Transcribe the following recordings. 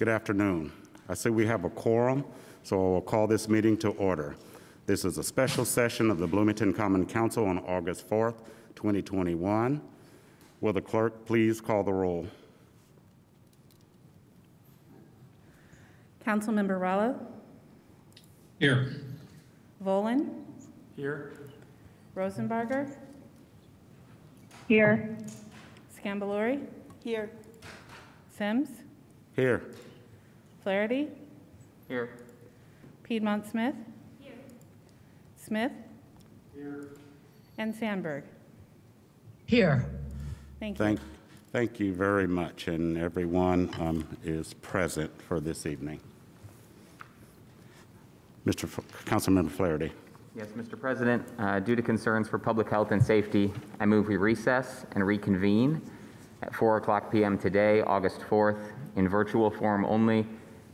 Good afternoon. I see we have a quorum, so I will call this meeting to order. This is a special session of the Bloomington Common Council on August 4th, 2021. Will the clerk please call the roll? Councilmember Rollo, Here. Volan, Here. Rosenbarger, Here. Sgambelluri, Here. Sims, Here. Flaherty, Here. Piedmont Smith. Here. Smith. Here. And Sandberg. Here. Thank you. Thank, thank you very much, and everyone um, is present for this evening. Mr. F- Councilmember Flaherty. Yes, Mr. President, uh, due to concerns for public health and safety, I move we recess and reconvene at 4 o'clock PM today, August 4th, in virtual form only,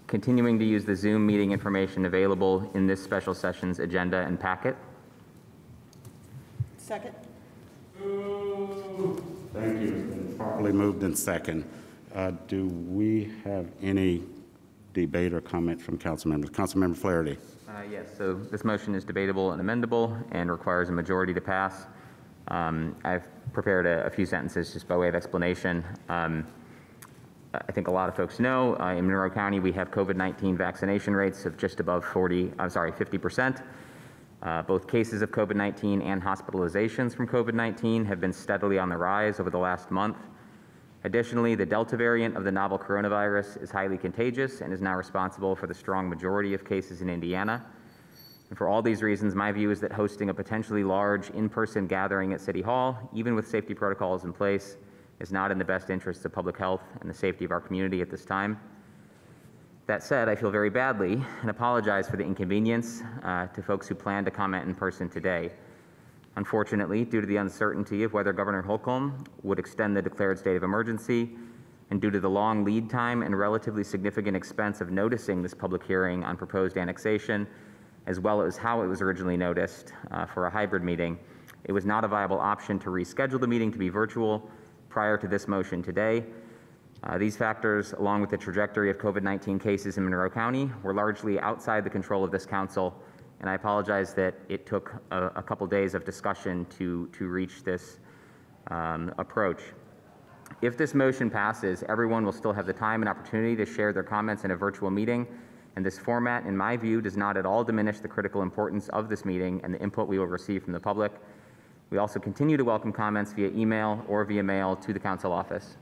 continuing to use the Zoom meeting information available in this special session's agenda and packet. Second. Thank you. It's been Properly moved in second. Uh, Do we have any debate or comment from council members? Councilmember Flaherty. Uh, Yes, so this motion is debatable and amendable and requires a majority to pass. Um, I've prepared a a few sentences just by way of explanation. Um, I think a lot of folks know, uh, in Monroe County, we have COVID-19 vaccination rates of just above 40, I'm sorry, 50%. Uh, Both cases of COVID-19 and hospitalizations from COVID-19 have been steadily on the rise over the last month. Additionally, the Delta variant of the novel coronavirus is highly contagious and is now responsible for the strong majority of cases in Indiana. And for all these reasons, my view is that hosting a potentially large in-person gathering at City Hall, even with safety protocols in place, is not in the best interests of public health and the safety of our community at this time. That said, I feel very badly and apologize for the inconvenience uh, to folks who plan to comment in person today. Unfortunately, due to the uncertainty of whether Governor Holcomb would extend the declared state of emergency, and due to the long lead time and relatively significant expense of noticing this public hearing on proposed annexation, as well as how it was originally noticed uh, for a hybrid meeting, it was not a viable option to reschedule the meeting to be virtual prior to this motion today. Uh, These factors, along with the trajectory of COVID-19 cases in Monroe County, were largely outside the control of this council, and I apologize that it took a a couple days of discussion to to reach this um, approach. If this motion passes, everyone will still have the time and opportunity to share their comments in a virtual meeting, and this format, in my view, does not at all diminish the critical importance of this meeting and the input we will receive from the public. We also continue to welcome comments via email or via mail to the council office.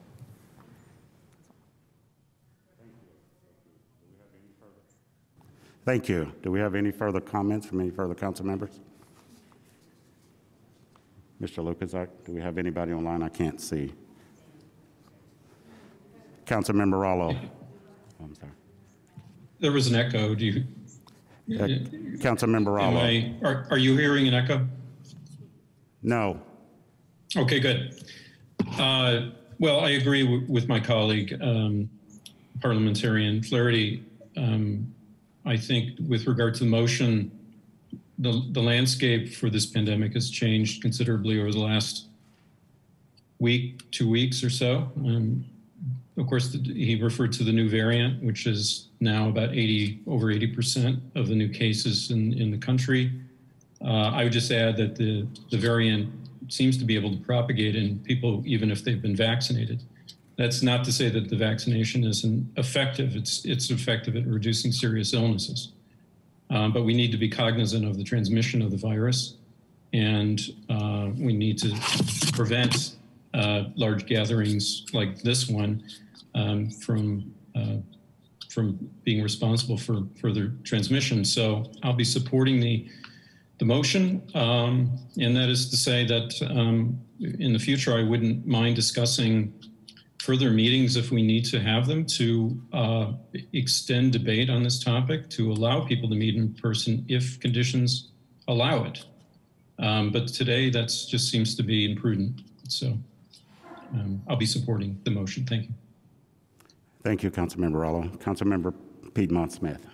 Thank you. Do we have any further comments from any further council members? Mr. Lukaszak, do we have anybody online I can't see? Councilmember Rollo. Oh, I'm sorry. There was an echo. Do you? Uh, Councilmember Am Rollo. I, are, are you hearing an echo? No. Okay, good. Uh, Well, I agree w- with my colleague, um, parliamentarian Flaherty. Um, I think with regard to the motion, the, the landscape for this pandemic has changed considerably over the last week, two weeks or so. Um, Of course, the- he referred to the new variant, which is now about 80, over 80% of the new cases in, in the country. Uh, I would just add that the, the variant seems to be able to propagate in people even if they've been vaccinated. That's not to say that the vaccination isn't effective. It's, it's effective at reducing serious illnesses. Um, but we need to be cognizant of the transmission of the virus, and uh, we need to prevent uh, large gatherings like this one um, from uh, from being responsible for further transmission. So I'll be supporting the the motion, um, and that is to say that um, in the future I wouldn't mind discussing further meetings if we need to have them to uh, extend debate on this topic, to allow people to meet in person if conditions allow it. Um, but today, that just seems to be imprudent. So um, I'll be supporting the motion. Thank you. Thank you, Councilmember Rollo. Councilmember Piedmont Smith.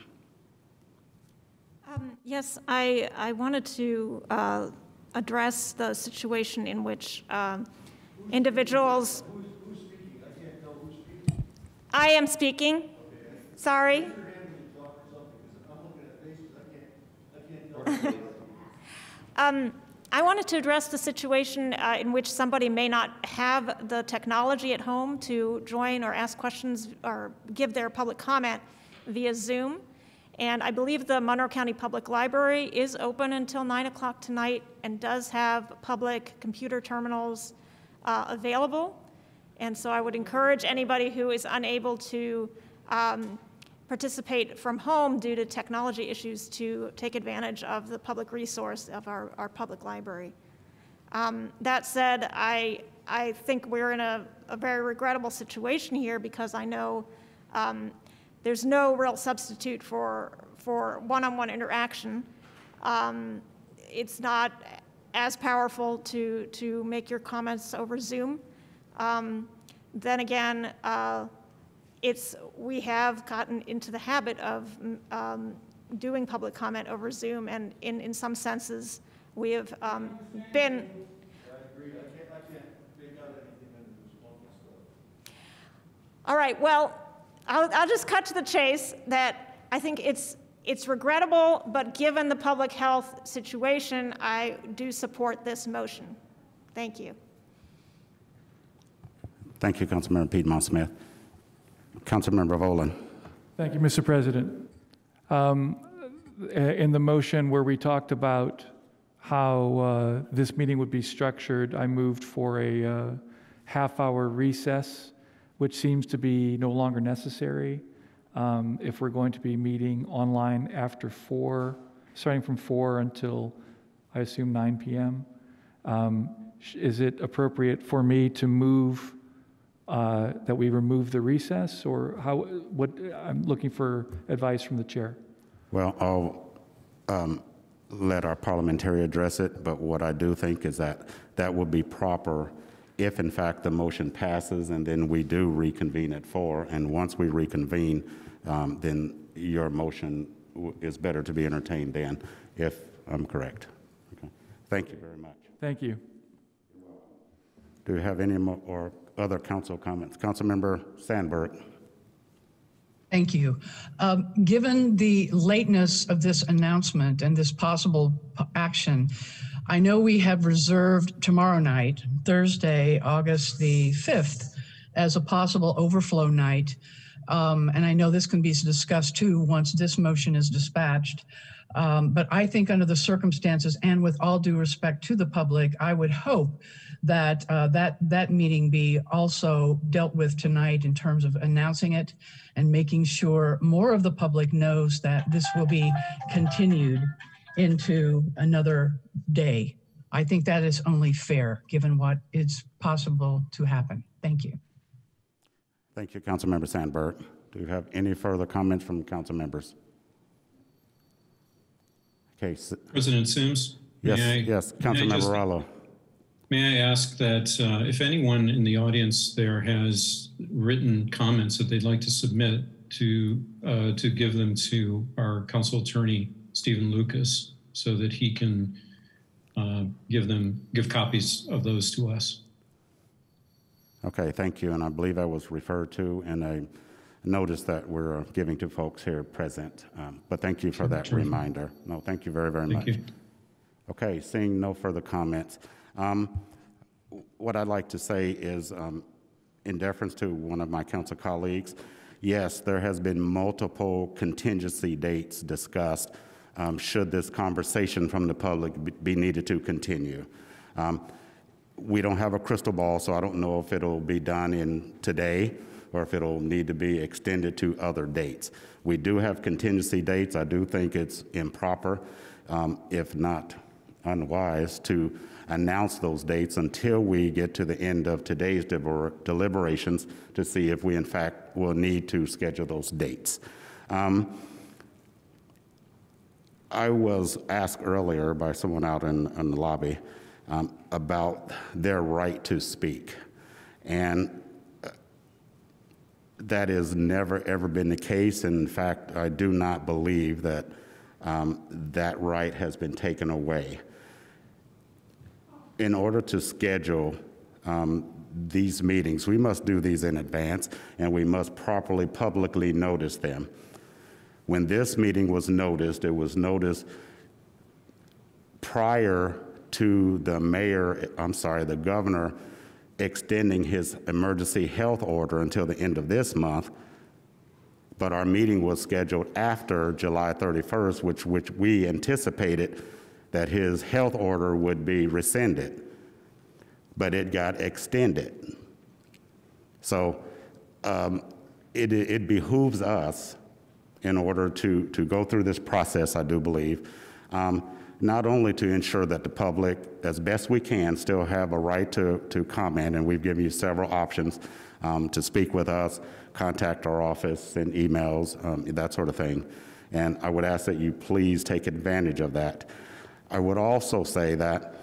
Yes, I, I wanted to uh, address the situation in which um, individuals. I am speaking. Sorry. Um, I wanted to address the situation uh, in which somebody may not have the technology at home to join or ask questions or give their public comment via Zoom. And I believe the Monroe County Public Library is open until 9 o'clock tonight and does have public computer terminals uh, available. And so I would encourage anybody who is unable to um, participate from home due to technology issues to take advantage of the public resource of our, our public library. Um, that said, I, I think we're in a, a very regrettable situation here because I know um, there's no real substitute for, for one-on-one interaction. Um, it's not as powerful to, to make your comments over Zoom. Um, then again, uh, it's, we have gotten into the habit of um, doing public comment over Zoom, and in, in some senses, we have um, been. All right, well, I'll, I'll just cut to the chase that I think it's, it's regrettable, but given the public health situation, I do support this motion. Thank you. Thank you, Councilmember Piedmont Smith. Councilmember Volan. Thank you, Mr. President. Um, In the motion where we talked about how uh, this meeting would be structured, I moved for a uh, half-hour recess, which seems to be no longer necessary um, if we're going to be meeting online after 4, starting from 4 until, I assume, 9 p.m. Um, Is it appropriate for me to move uh, that we remove the recess, or how, what, I'm looking for advice from the chair. Well, I'll um, let our parliamentary address it, but what I do think is that that would be proper if, in fact, the motion passes and then we do reconvene at four. And once we reconvene, um, then your motion w- is better to be entertained then, if I'm correct. Okay. Thank you very much. Thank you. Do we have any more or other council comments? Councilmember Sandberg. Thank you. Um, Given the lateness of this announcement and this possible p- action, I know we have reserved tomorrow night, Thursday, August the 5th, as a possible overflow night. Um, And I know this can be discussed too, once this motion is dispatched. Um, But I think under the circumstances and with all due respect to the public, I would hope that uh, that, that meeting be also dealt with tonight in terms of announcing it and making sure more of the public knows that this will be continued into another day. I think that is only fair, given what is possible to happen. Thank you. Thank you, Councilmember Sandberg. Do you have any further comments from council members? Okay, President Sims? yes, I- yes, may I just- Councilmember Rollo. May I ask that uh, if anyone in the audience there has written comments that they'd like to submit to, uh, to give them to our council attorney, Stephen Lucas, so that he can uh, give them, give copies of those to us. Okay, thank you, and I believe that was referred to in a notice that we're giving to folks here present. Um, But thank you for that sure. reminder. No, thank you very, very much. You. Okay, seeing no further comments. um, What I'd like to say is, um, in deference to one of my council colleagues, yes, there has been multiple contingency dates discussed um, should this conversation from the public be- needed to continue. Um, We don't have a crystal ball, so I don't know if it'll be done in today or if it'll need to be extended to other dates. We do have contingency dates. I do think it's improper, um, if not unwise, to announce those dates until we get to the end of today's deliber- deliberations to see if we in fact will need to schedule those dates. Um, I was asked earlier by someone out in, in the lobby um, about their right to speak. And uh, that has never, ever been the case. In fact, I do not believe that um, that right has been taken away. In order to schedule um, these meetings. We must do these in advance, and we must properly publicly notice them. When this meeting was noticed, it was noticed prior to the mayor, I'm sorry, the governor extending his emergency health order until the end of this month. But our meeting was scheduled after July 31st, which, which we anticipated that his health order would be rescinded. But it got extended. So um, it, it behooves us, in order to, to go through this process, I do believe, um, not only to ensure that the public, as best we can, still have a right to, to comment, and we've given you several options um, to speak with us, contact our office, send emails, um, that sort of thing. And I would ask that you please take advantage of that. I would also say that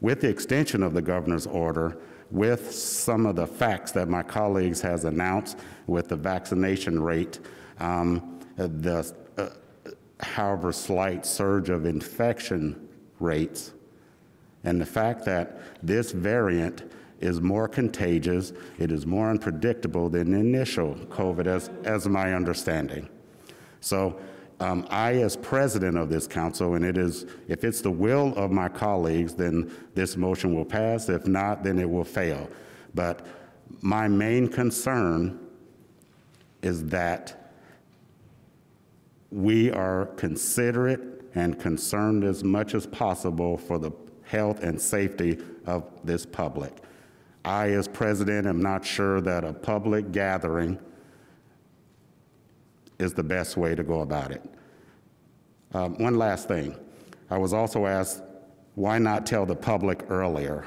with the extension of the governor's order, with some of the facts that my colleagues has announced with the vaccination rate, um, the uh, however slight surge of infection rates, and the fact that this variant is more contagious, it is more unpredictable than the initial COVID, as, as my understanding. So um, I, as president of this council, and it is, if it's the will of my colleagues, then this motion will pass. If not, then it will fail. But my main concern is that we are considerate and concerned as much as possible for the health and safety of this public. I, as president, am not sure that a public gathering is the best way to go about it. Um, one last thing. I was also asked, why not tell the public earlier?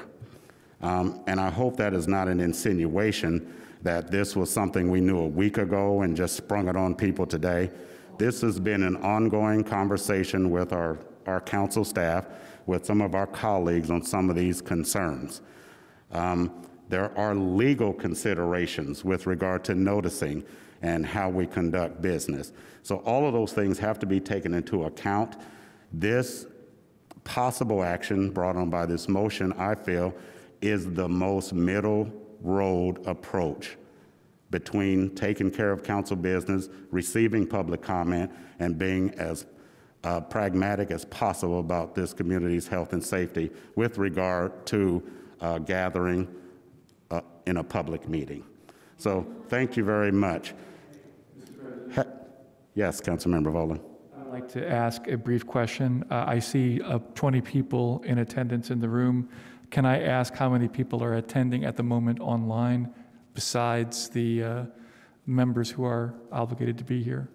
Um, and I hope that is not an insinuation that this was something we knew a week ago and just sprung it on people today. This has been an ongoing conversation with our, our council staff, with some of our colleagues on some of these concerns. Um, there are legal considerations with regard to noticing and how we conduct business. So all of those things have to be taken into account. This possible action brought on by this motion, I feel, is the most middle road approach between taking care of council business, receiving public comment, and being as uh, pragmatic as possible about this community's health and safety with regard to uh, gathering uh, in a public meeting. So thank you very much. Ha yes, Councilmember Volan. I'd like to ask a brief question. Uh, I see uh, 20 people in attendance in the room. Can I ask how many people are attending at the moment online besides the uh, members who are obligated to be here?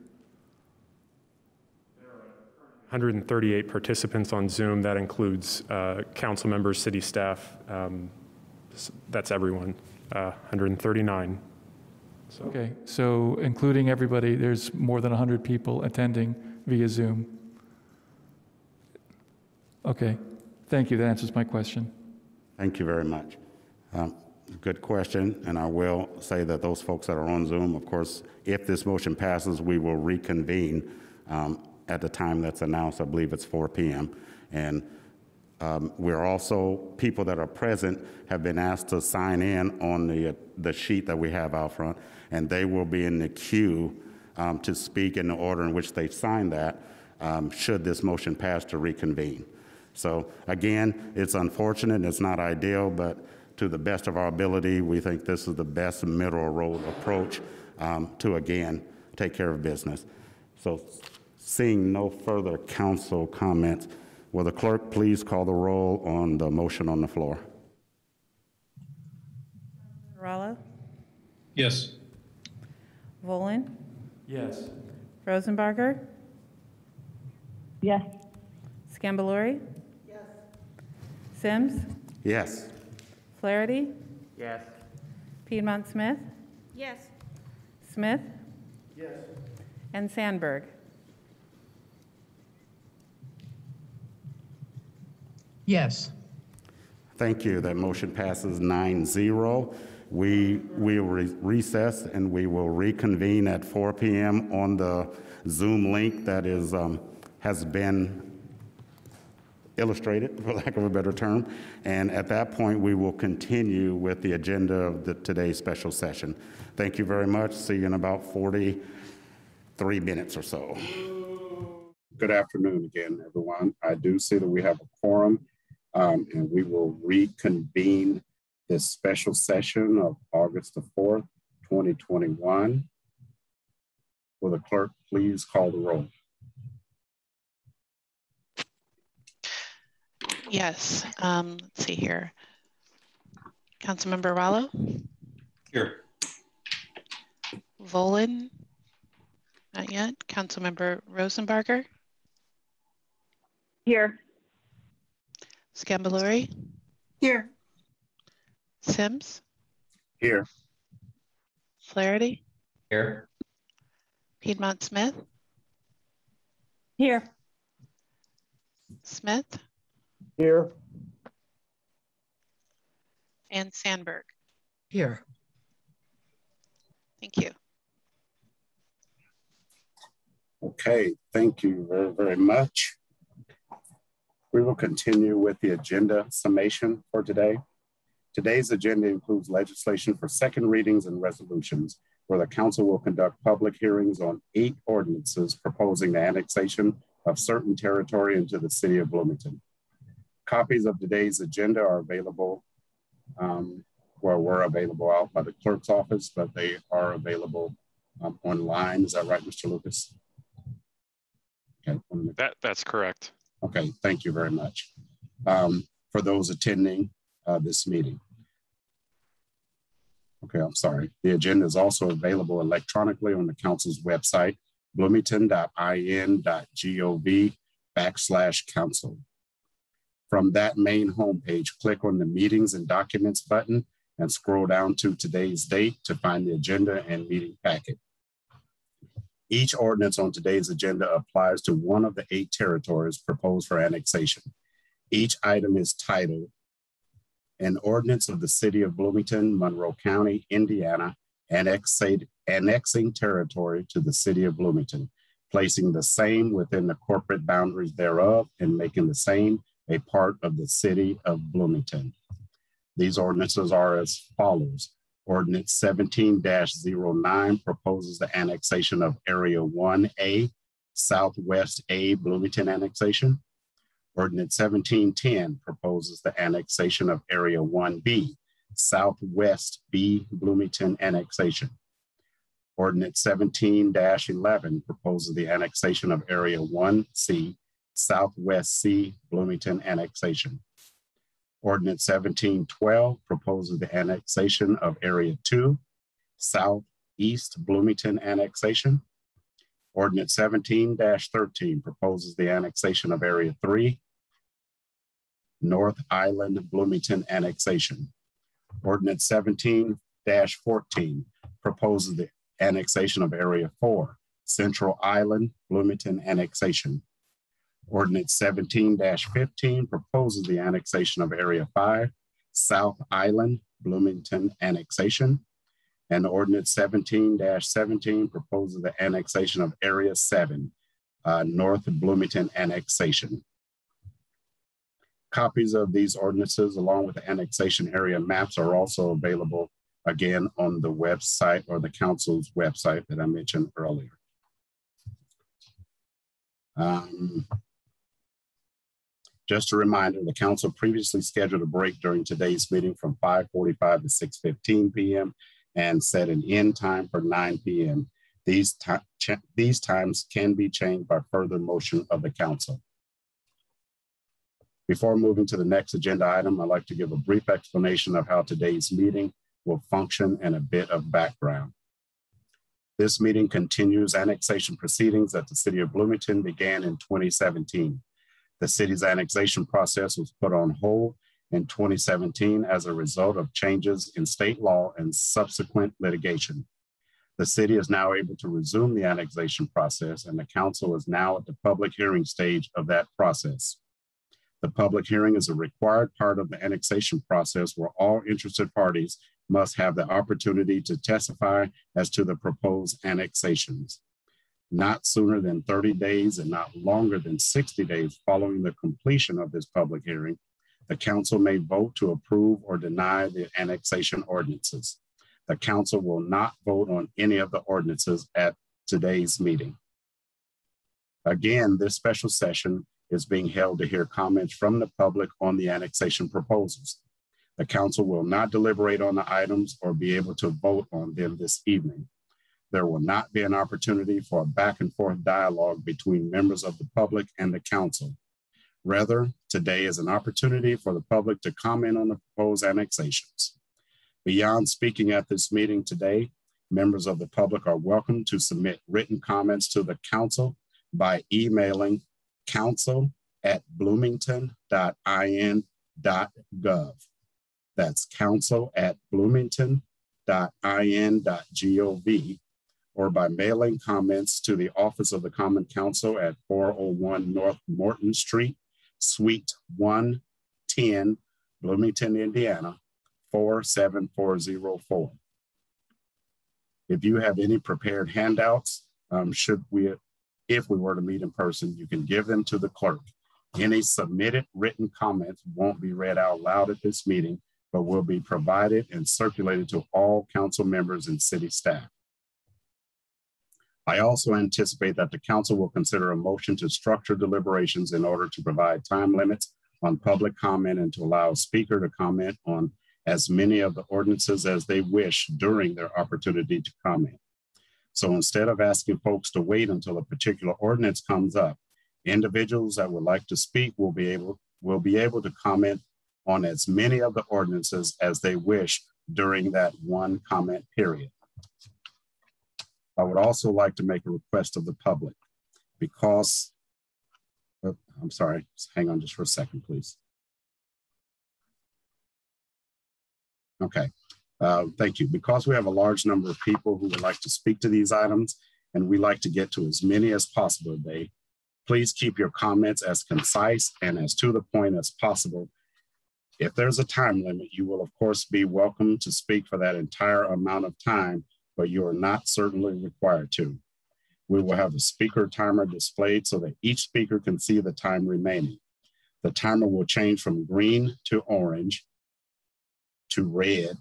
138 participants on Zoom. That includes uh, council members, city staff. Um, That's everyone. Uh, 139. So Okay, so including everybody, there's more than 100 people attending via Zoom. Okay, thank you, that answers my question. Thank you very much. Um, Good question, and I will say that those folks that are on Zoom, of course, if this motion passes, we will reconvene um, at the time that's announced. I believe it's 4 p.m. And um, we're also, people that are present have been asked to sign in on the, the sheet that we have out front, and they will be in the queue um, to speak in the order in which they signed that, um, should this motion pass to reconvene. So again, it's unfortunate, it's not ideal, but to the best of our ability, we think this is the best middle road approach um, to, again, take care of business. So seeing no further council comments, will the clerk please call the roll on the motion on the floor? Rollo, Yes. Volan, Yes. Rosenbarger, Yes. Sgambelluri. Yes. Sims, Yes. Flaherty, Yes. Piedmont Smith, Yes. Smith. Yes. And Sandberg. Yes. Thank you. That motion passes 9-0. We will re- recess and we will reconvene at 4 p.m. on the Zoom link that is, um, has been illustrated, for lack of a better term. And at that point, we will continue with the agenda of the, today's special session. Thank you very much. See you in about 43 minutes or so. Good afternoon again, everyone. I do see that we have a quorum, um, and we will reconvene this special session of August the 4th, 2021. Will the clerk please call the roll? Yes, um, let's see here. Councilmember Rollo, Here. Volan, not yet. Councilmember Rosenbarger, Here. Sgambelluri, Here. Sims, Here. Flaherty, Here. Piedmont Smith, Here. Smith, Here. and Sandberg. Here. Thank you. Okay, thank you very, very much. We will continue with the agenda summation for today. Today's agenda includes legislation for second readings and resolutions, where the council will conduct public hearings on eight ordinances proposing the annexation of certain territory into the city of Bloomington. Copies of today's agenda are available, um, well, were available out by the clerk's office, but they are available um, online. Is that right, Mr. Lucas? Okay, That, that's correct. Okay, thank you very much. Um, for those attending uh, this meeting. Okay, I'm sorry. The agenda is also available electronically on the council's website, bloomington.in.gov backslash council. From that main homepage, click on the meetings and documents button and scroll down to today's date to find the agenda and meeting packet. Each ordinance on today's agenda applies to one of the eight territories proposed for annexation. Each item is titled An Ordinance of the City of Bloomington, Monroe County, Indiana, annexing territory to the City of Bloomington, placing the same within the corporate boundaries thereof and making the same a part of the City of Bloomington. These ordinances are as follows. Ordinance 17-09 proposes the annexation of Area 1A, Southwest A Bloomington annexation. Ordinance 1710 proposes the annexation of Area 1B, Southwest B Bloomington annexation. Ordinance 17-11 proposes the annexation of Area 1C, Southwest C Bloomington annexation. Ordinance 1712 proposes the annexation of Area 2, Southeast Bloomington annexation. Ordinance 17-13 proposes the annexation of Area 3, North Island Bloomington annexation. Ordinance 17-14 proposes the annexation of Area 4, Central Island Bloomington annexation. Ordinance 17-15 proposes the annexation of Area 5, South Island, Bloomington annexation. And Ordinance 17-17 proposes the annexation of Area 7, uh, North Bloomington annexation. Copies of these ordinances along with the annexation area maps are also available again on the website or the council's website that I mentioned earlier. Um, just a reminder, the council previously scheduled a break during today's meeting from 5.45 to 6.15 p.m. and set an end time for 9 p.m. These, these times can be changed by further motion of the council. Before moving to the next agenda item, I'd like to give a brief explanation of how today's meeting will function and a bit of background. This meeting continues annexation proceedings that the city of Bloomington began in 2017. The city's annexation process was put on hold in 2017 as a result of changes in state law and subsequent litigation. The city is now able to resume the annexation process and the council is now at the public hearing stage of that process. The public hearing is a required part of the annexation process where all interested parties must have the opportunity to testify as to the proposed annexations. Not sooner than 30 days and not longer than 60 days following the completion of this public hearing, the council may vote to approve or deny the annexation ordinances. The council will not vote on any of the ordinances at today's meeting. Again, this special session is being held to hear comments from the public on the annexation proposals. The council will not deliberate on the items or be able to vote on them this evening. There will not be an opportunity for a back and forth dialogue between members of the public and the council. Rather, today is an opportunity for the public to comment on the proposed annexations. Beyond speaking at this meeting today, members of the public are welcome to submit written comments to the council by emailing council at bloomington.in.gov. That's council at bloomington.in.gov or by mailing comments to the Office of the Common Council at 401 North Morton Street, Suite 110, Bloomington, Indiana, 47404. If you have any prepared handouts, um, should we, if we were to meet in person, you can give them to the clerk. Any submitted written comments won't be read out loud at this meeting, but will be provided and circulated to all council members and city staff. I also anticipate that the council will consider a motion to structure deliberations in order to provide time limits on public comment and to allow a speaker to comment on as many of the ordinances as they wish during their opportunity to comment. So instead of asking folks to wait until a particular ordinance comes up, individuals that would like to speak will be able will be able to comment on as many of the ordinances as they wish during that one comment period. I would also like to make a request of the public because, oh, I'm sorry, hang on just for a second, please. Okay, uh, thank you. Because we have a large number of people who would like to speak to these items and we like to get to as many as possible today, please keep your comments as concise and as to the point as possible. If there's a time limit, you will of course be welcome to speak for that entire amount of time, but you are not certainly required to. We will have a speaker timer displayed so that each speaker can see the time remaining. The timer will change from green to orange to red,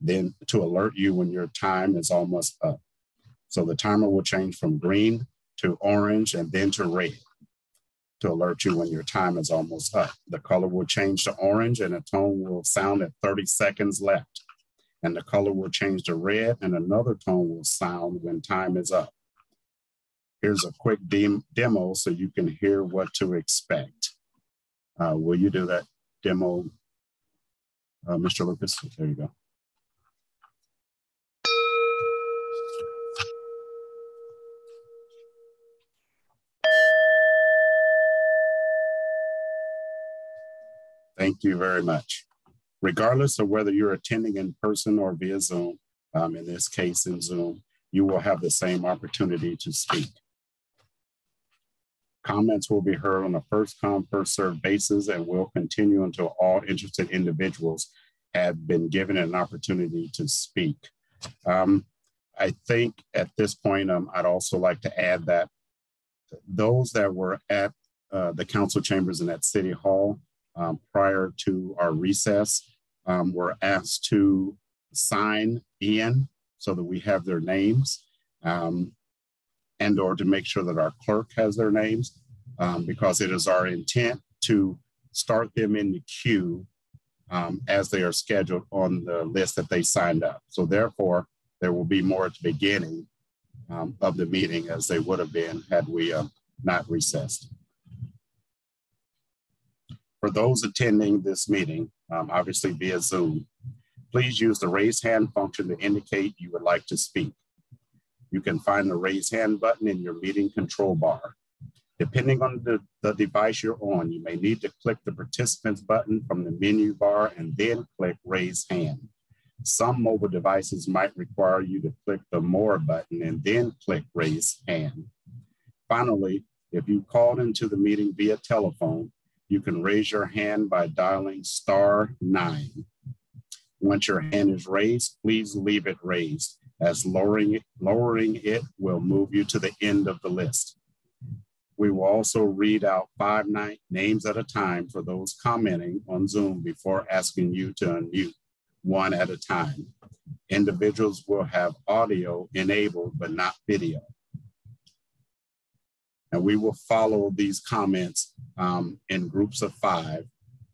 then to alert you when your time is almost up. So the timer will change from green to orange and then to red to alert you when your time is almost up. The color will change to orange and a tone will sound at 30 seconds left. And the color will change to red and another tone will sound when time is up. Here's a quick dem demo so you can hear what to expect. Uh, will you do that demo, uh, Mr. Lucas? There you go. Thank you very much. Regardless of whether you're attending in person or via Zoom, um, in this case in Zoom, you will have the same opportunity to speak. Comments will be heard on a first come, first served basis and will continue until all interested individuals have been given an opportunity to speak. Um, I think at this point, um, I'd also like to add that those that were at uh, the council chambers and at City Hall um, prior to our recess um, were asked to sign in so that we have their names um, and or to make sure that our clerk has their names um, because it is our intent to start them in the queue um, as they are scheduled on the list that they signed up. So therefore, there will be more at the beginning um, of the meeting as they would have been had we uh, not recessed. For those attending this meeting, um, obviously via Zoom, please use the raise hand function to indicate you would like to speak. You can find the raise hand button in your meeting control bar. Depending on the, the device you're on, you may need to click the participants button from the menu bar and then click raise hand. Some mobile devices might require you to click the more button and then click raise hand. Finally, if you called into the meeting via telephone, you can raise your hand by dialing star nine. Once your hand is raised, please leave it raised. as lowering, it, lowering it will move you to the end of the list. We will also read out five names at a time for those commenting on Zoom before asking you to unmute one at a time. Individuals will have audio enabled, but not video. And we will follow these comments um, in groups of five.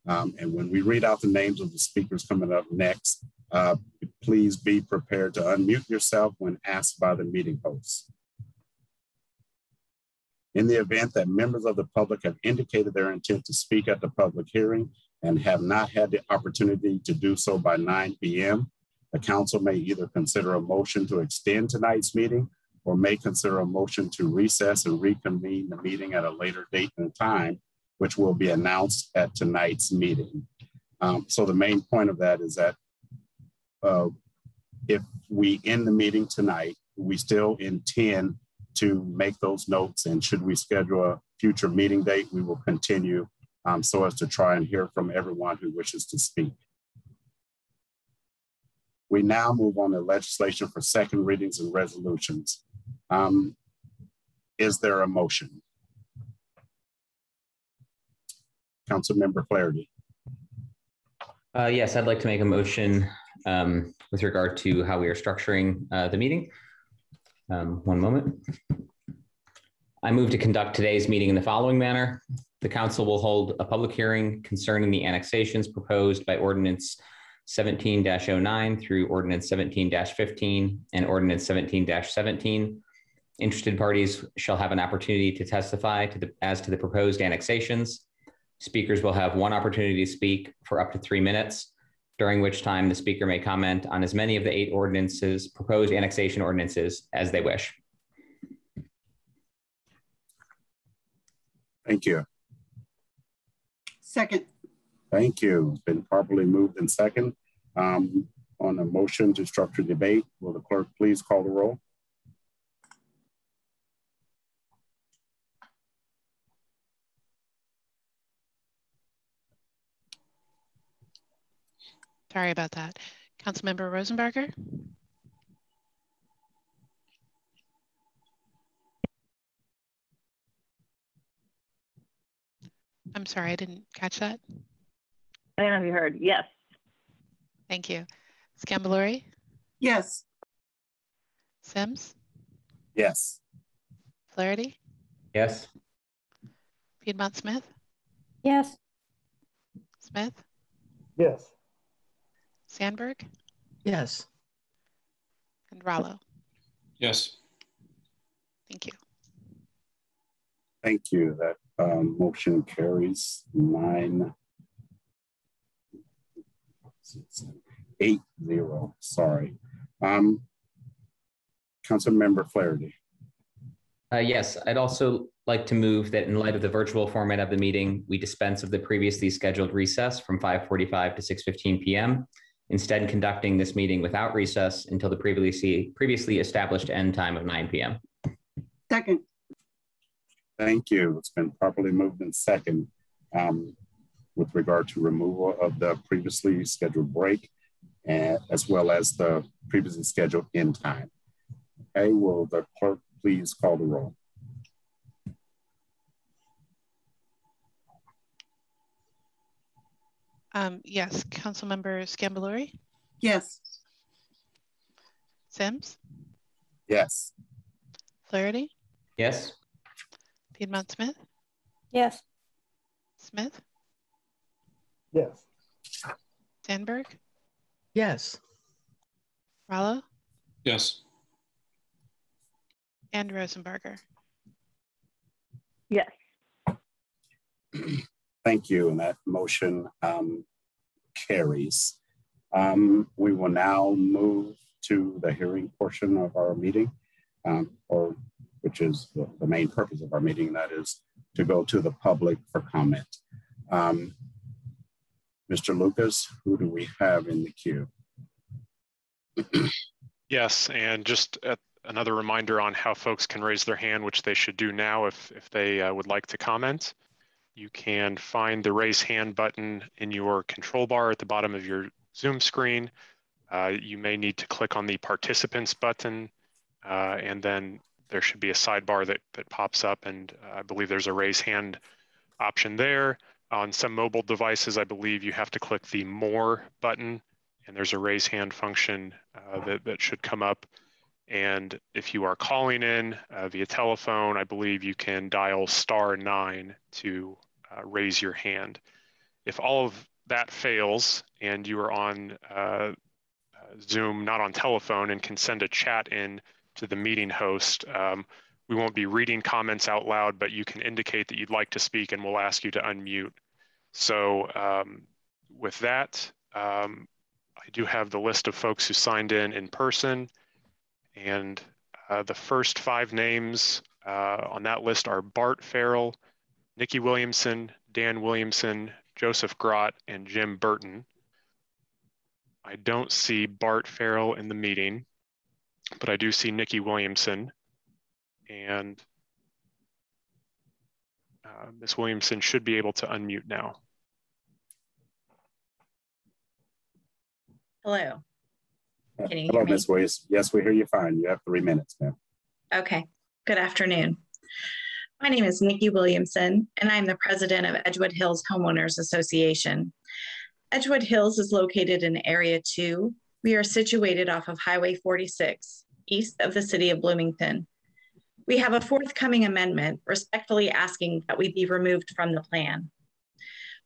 Um, and when we read out the names of the speakers coming up next, uh, please be prepared to unmute yourself when asked by the meeting host. In the event that members of the public have indicated their intent to speak at the public hearing and have not had the opportunity to do so by 9 p.m., the council may either consider a motion to extend tonight's meeting or may consider a motion to recess and reconvene the meeting at a later date and time, which will be announced at tonight's meeting. Um, so the main point of that is that uh, if we end the meeting tonight, we still intend to make those notes. And should we schedule a future meeting date, we will continue um, so as to try and hear from everyone who wishes to speak. We now move on to legislation for second readings and resolutions. Um, is there a motion? Councilmember Flaherty. Uh, yes, I'd like to make a motion um, with regard to how we are structuring uh, the meeting. Um, one moment. I move to conduct today's meeting in the following manner. The council will hold a public hearing concerning the annexations proposed by ordinance 17-09 through ordinance 17-15 and ordinance 17-17. Interested parties shall have an opportunity to testify to the, as to the proposed annexations. Speakers will have one opportunity to speak for up to three minutes, during which time the speaker may comment on as many of the eight ordinances, proposed annexation ordinances, as they wish. Thank you. Second. Thank you. Been properly moved and second. Um, on a motion to structure debate, will the clerk please call the roll? Sorry about that. Councilmember Rosenbarger? I'm sorry, I didn't catch that. I don't know if you heard. Yes. Thank you. Sgambelluri? Yes. Sims? Yes. Flaherty? Yes. Piedmont Smith? Yes. Smith? Yes. Sandberg? Yes. And Rollo? Yes. Thank you. Thank you. That um, motion carries nine, eight zero. Sorry. Um, Council Member Flaherty. Uh, yes, I'd also like to move that in light of the virtual format of the meeting, we dispense of the previously scheduled recess from 5:45 to 6:15 p.m. Instead, conducting this meeting without recess until the previously previously established end time of 9 p.m. Second. Thank you. It's been properly moved and second um, with regard to removal of the previously scheduled break and as well as the previously scheduled end time. Okay, will the clerk please call the roll? Um, yes, Councilmember Sgambelluri? Yes. Sims? Yes. Flaherty? Yes. Piedmont Smith? Yes. Smith? Yes. Sandberg? Yes. Rallo? Yes. And Rosenbarger? Yes. Thank you. And that motion um, carries. Um, we will now move to the hearing portion of our meeting, um, or which is the, the, main purpose of our meeting, that is to go to the public for comment. Um, Mr. Lucas, who do we have in the queue? yes, and just another reminder on how folks can raise their hand, which they should do now if, if they uh, would like to comment. You can find the raise hand button in your control bar at the bottom of your Zoom screen. uh, you may need to click on the participants button uh, and then there should be a sidebar that, that pops up and uh, I believe there's a raise hand option there. On some mobile devices, I believe you have to click the more button and there's a raise hand function uh, that, that should come up. And if you are calling in uh, via telephone, I believe you can dial star nine to uh, raise your hand. If all of that fails and you are on uh, Zoom, not on telephone, and can send a chat in to the meeting host, um, we won't be reading comments out loud, but you can indicate that you'd like to speak and we'll ask you to unmute. So um, with that, um, I do have the list of folks who signed in in person. And uh, the first five names uh, on that list are Bart Farrell, Nikki Williamson, Dan Williamson, Joseph Grott, and Jim Burton. I don't see Bart Farrell in the meeting, but I do see Nikki Williamson. And uh, Ms. Williamson should be able to unmute now. Hello. Can you Hello, hear me? Ms. Williams. Yes, we hear you fine. You have three minutes, ma'am. Okay. Good afternoon. My name is Nikki Williamson, and I'm the president of Edgewood Hills Homeowners Association. Edgewood Hills is located in Area 2. We are situated off of Highway 46, east of the city of Bloomington. We have a forthcoming amendment respectfully asking that we be removed from the plan.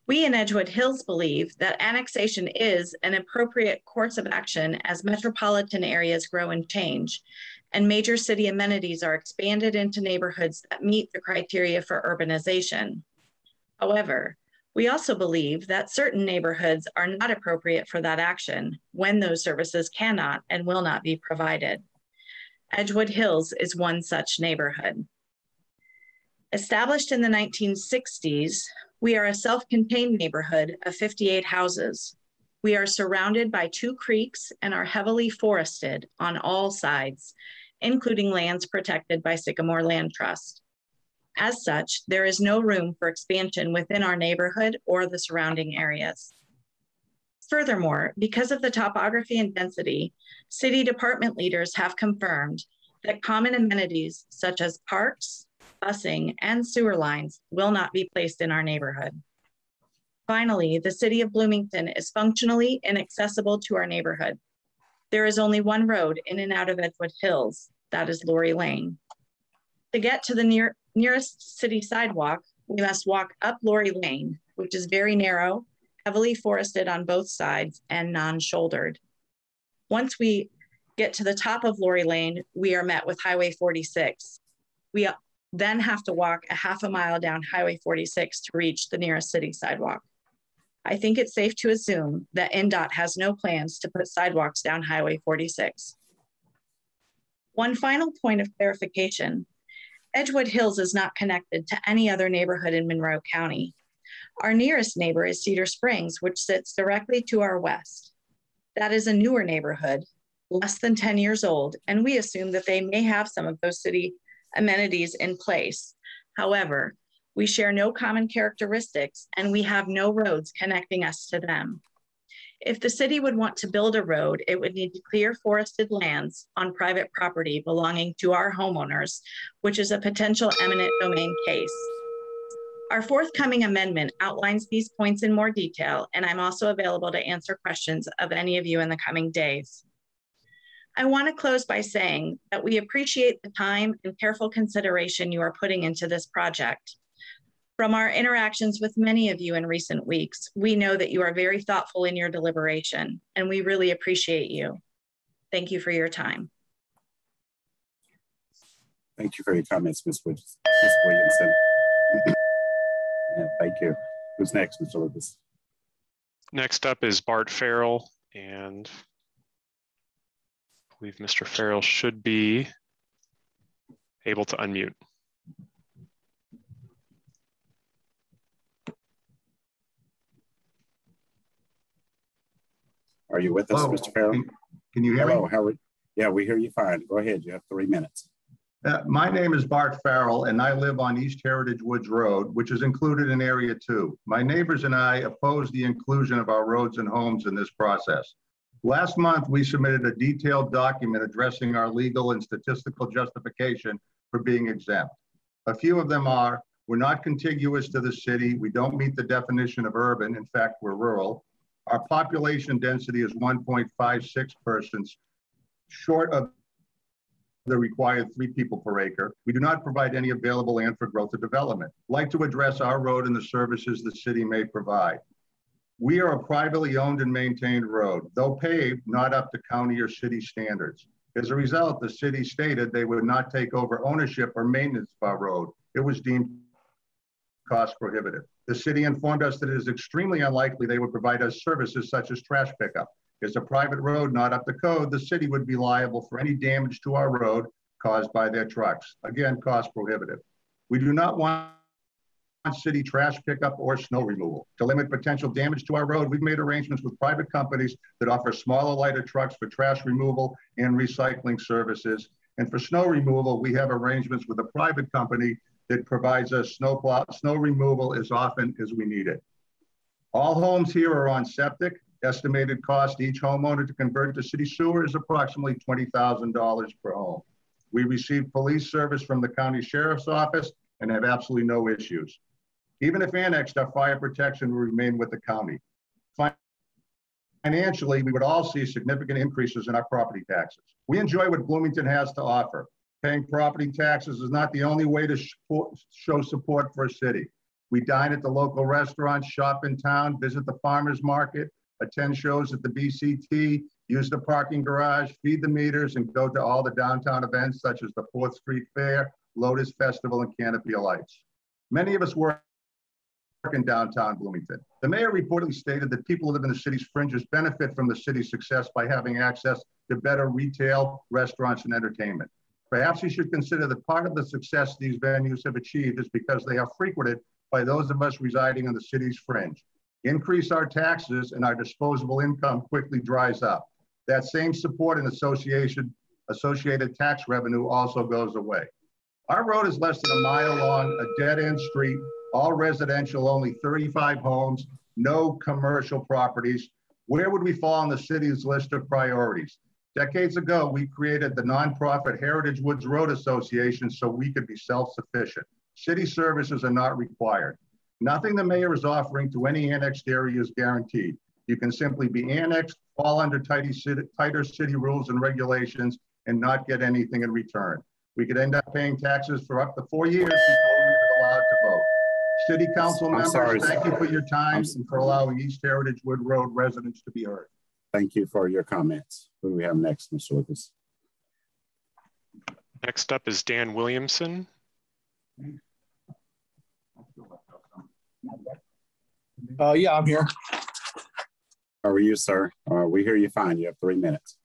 We in Edgewood Hills believe that annexation is an appropriate course of action as metropolitan areas grow and change, and major city amenities are expanded into neighborhoods that meet the criteria for urbanization. However, we also believe that certain neighborhoods are not appropriate for that action when those services cannot and will not be provided. Edgewood Hills is one such neighborhood. Established in the 1960s, we are a self contained neighborhood of 58 houses. We are surrounded by two creeks and are heavily forested on all sides, including lands protected by Sycamore Land Trust. As such, there is no room for expansion within our neighborhood or the surrounding areas. Furthermore, because of the topography and density, city department leaders have confirmed that common amenities such as parks, busing, and sewer lines will not be placed in our neighborhood. Finally, the city of Bloomington is functionally inaccessible to our neighborhood. There is only one road in and out of Edgewood Hills, that is Lori Lane. To get to the near, nearest city sidewalk, we must walk up Lori Lane, which is very narrow, heavily forested on both sides, and non-shouldered. Once we get to the top of Lori Lane, we are met with Highway 46. We then have to walk a half a mile down Highway 46 to reach the nearest city sidewalk. I think it's safe to assume that INDOT has no plans to put sidewalks down Highway 46. One final point of clarification, Edgewood Hills is not connected to any other neighborhood in Monroe County. Our nearest neighbor is Cedar Springs, which sits directly to our west. That is a newer neighborhood, less than 10 years old, and we assume that they may have some of those city amenities in place. However, we share no common characteristics and we have no roads connecting us to them. If the city would want to build a road, it would need to clear forested lands on private property belonging to our homeowners, which is a potential eminent domain case. Our forthcoming amendment outlines these points in more detail, and I'm also available to answer questions of any of you in the coming days. I want to close by saying that we appreciate the time and careful consideration you are putting into this project. From our interactions with many of you in recent weeks, we know that you are very thoughtful in your deliberation, and we really appreciate you. Thank you for your time. Thank you for your comments, Ms. Ms. Williamson. yeah, thank you. Who's next, Mr. Lucas? Next up is Bart Farrell, and I believe Mr. Farrell should be able to unmute. Are you with us, Hello. Mr. Farrell? Can, you hear Hello, me? how are, yeah, we hear you fine. Go ahead, you have three minutes. Uh, my name is Bart Farrell, and I live on East Heritage Woods Road, which is included in Area 2. My neighbors and I oppose the inclusion of our roads and homes in this process. Last month, we submitted a detailed document addressing our legal and statistical justification for being exempt. A few of them are, we're not contiguous to the city. We don't meet the definition of urban. In fact, we're rural. Our population density is 1.56 persons, short of the required three people per acre. We do not provide any available land for growth or development. I'd like to address our road and the services the city may provide. We are a privately owned and maintained road, though paved, not up to county or city standards. As a result, the city stated they would not take over ownership or maintenance of our road. It was deemed cost prohibitive. The city informed us that it is extremely unlikely they would provide us services such as trash pickup. As a private road not up to code, the city would be liable for any damage to our road caused by their trucks. Again, cost prohibitive. We do not want city trash pickup or snow removal. To limit potential damage to our road, we've made arrangements with private companies that offer smaller, lighter trucks for trash removal and recycling services. And for snow removal, we have arrangements with a private company that provides us snow, plow, snow removal as often as we need it. All homes here are on septic. Estimated cost each homeowner to convert to city sewer is approximately $20,000 per home. We receive police service from the county sheriff's office and have absolutely no issues. Even if annexed, our fire protection will remain with the county. Financially, we would all see significant increases in our property taxes. We enjoy what Bloomington has to offer. Paying property taxes is not the only way to show support for a city. We dine at the local restaurants, shop in town, visit the farmer's market, attend shows at the BCT, use the parking garage, feed the meters, and go to all the downtown events such as the 4th Street Fair, Lotus Festival, and Canopy Lights. Many of us work in downtown Bloomington. The mayor reportedly stated that people who live in the city's fringes benefit from the city's success by having access to better retail, restaurants, and entertainment. Perhaps you should consider that part of the success these venues have achieved is because they are frequented by those of us residing on the city's fringe. Increase our taxes and our disposable income quickly dries up. That same support and association, associated tax revenue also goes away. Our road is less than a mile long, a dead end street, all residential, only 35 homes, no commercial properties. Where would we fall on the city's list of priorities? Decades ago, we created the nonprofit Heritage Woods Road Association so we could be self-sufficient. City services are not required. Nothing the mayor is offering to any annexed area is guaranteed. You can simply be annexed, fall under city, tighter city rules and regulations, and not get anything in return. We could end up paying taxes for up to four years before we are allowed to vote. City council I'm members, sorry, thank you for your time and for allowing East Heritage Wood Road residents to be heard. Thank you for your comments. Who do we have next, Mr. Lucas? Next up is Dan Williamson. Uh, yeah, I'm here. How are you, sir? Uh, we hear you fine. You have three minutes.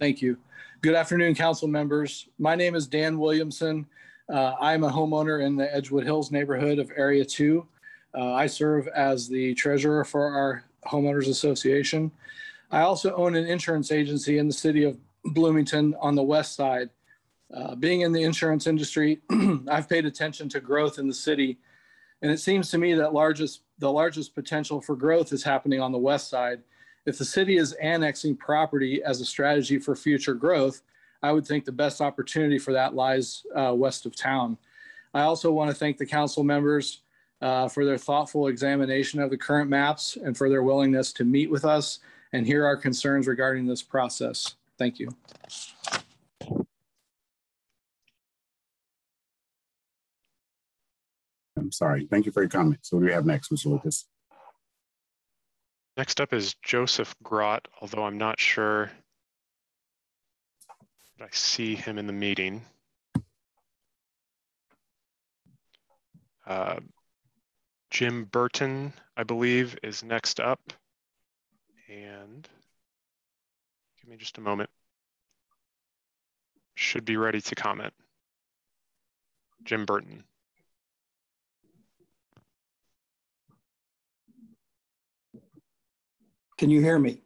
Thank you. Good afternoon, council members. My name is Dan Williamson. Uh, I'm a homeowner in the Edgewood Hills neighborhood of Area 2. Uh, I serve as the treasurer for our homeowners association. I also own an insurance agency in the city of Bloomington on the west side. Uh, being in the insurance industry, I've paid attention to growth in the city, and it seems to me that largest the largest potential for growth is happening on the west side. If the city is annexing property as a strategy for future growth, I would think the best opportunity for that lies uh, west of town. I also want to thank the council members uh, for their thoughtful examination of the current maps and for their willingness to meet with us and hear our concerns regarding this process. Thank you. I'm sorry. Thank you for your comments. So what do we have next, Mr. Lucas? Next up is Joseph Grott, although I'm not sure that I see him in the meeting. Uh, Jim Burton, I believe, is next up. And give me just a moment. Should be ready to comment. Jim Burton. Can you hear me?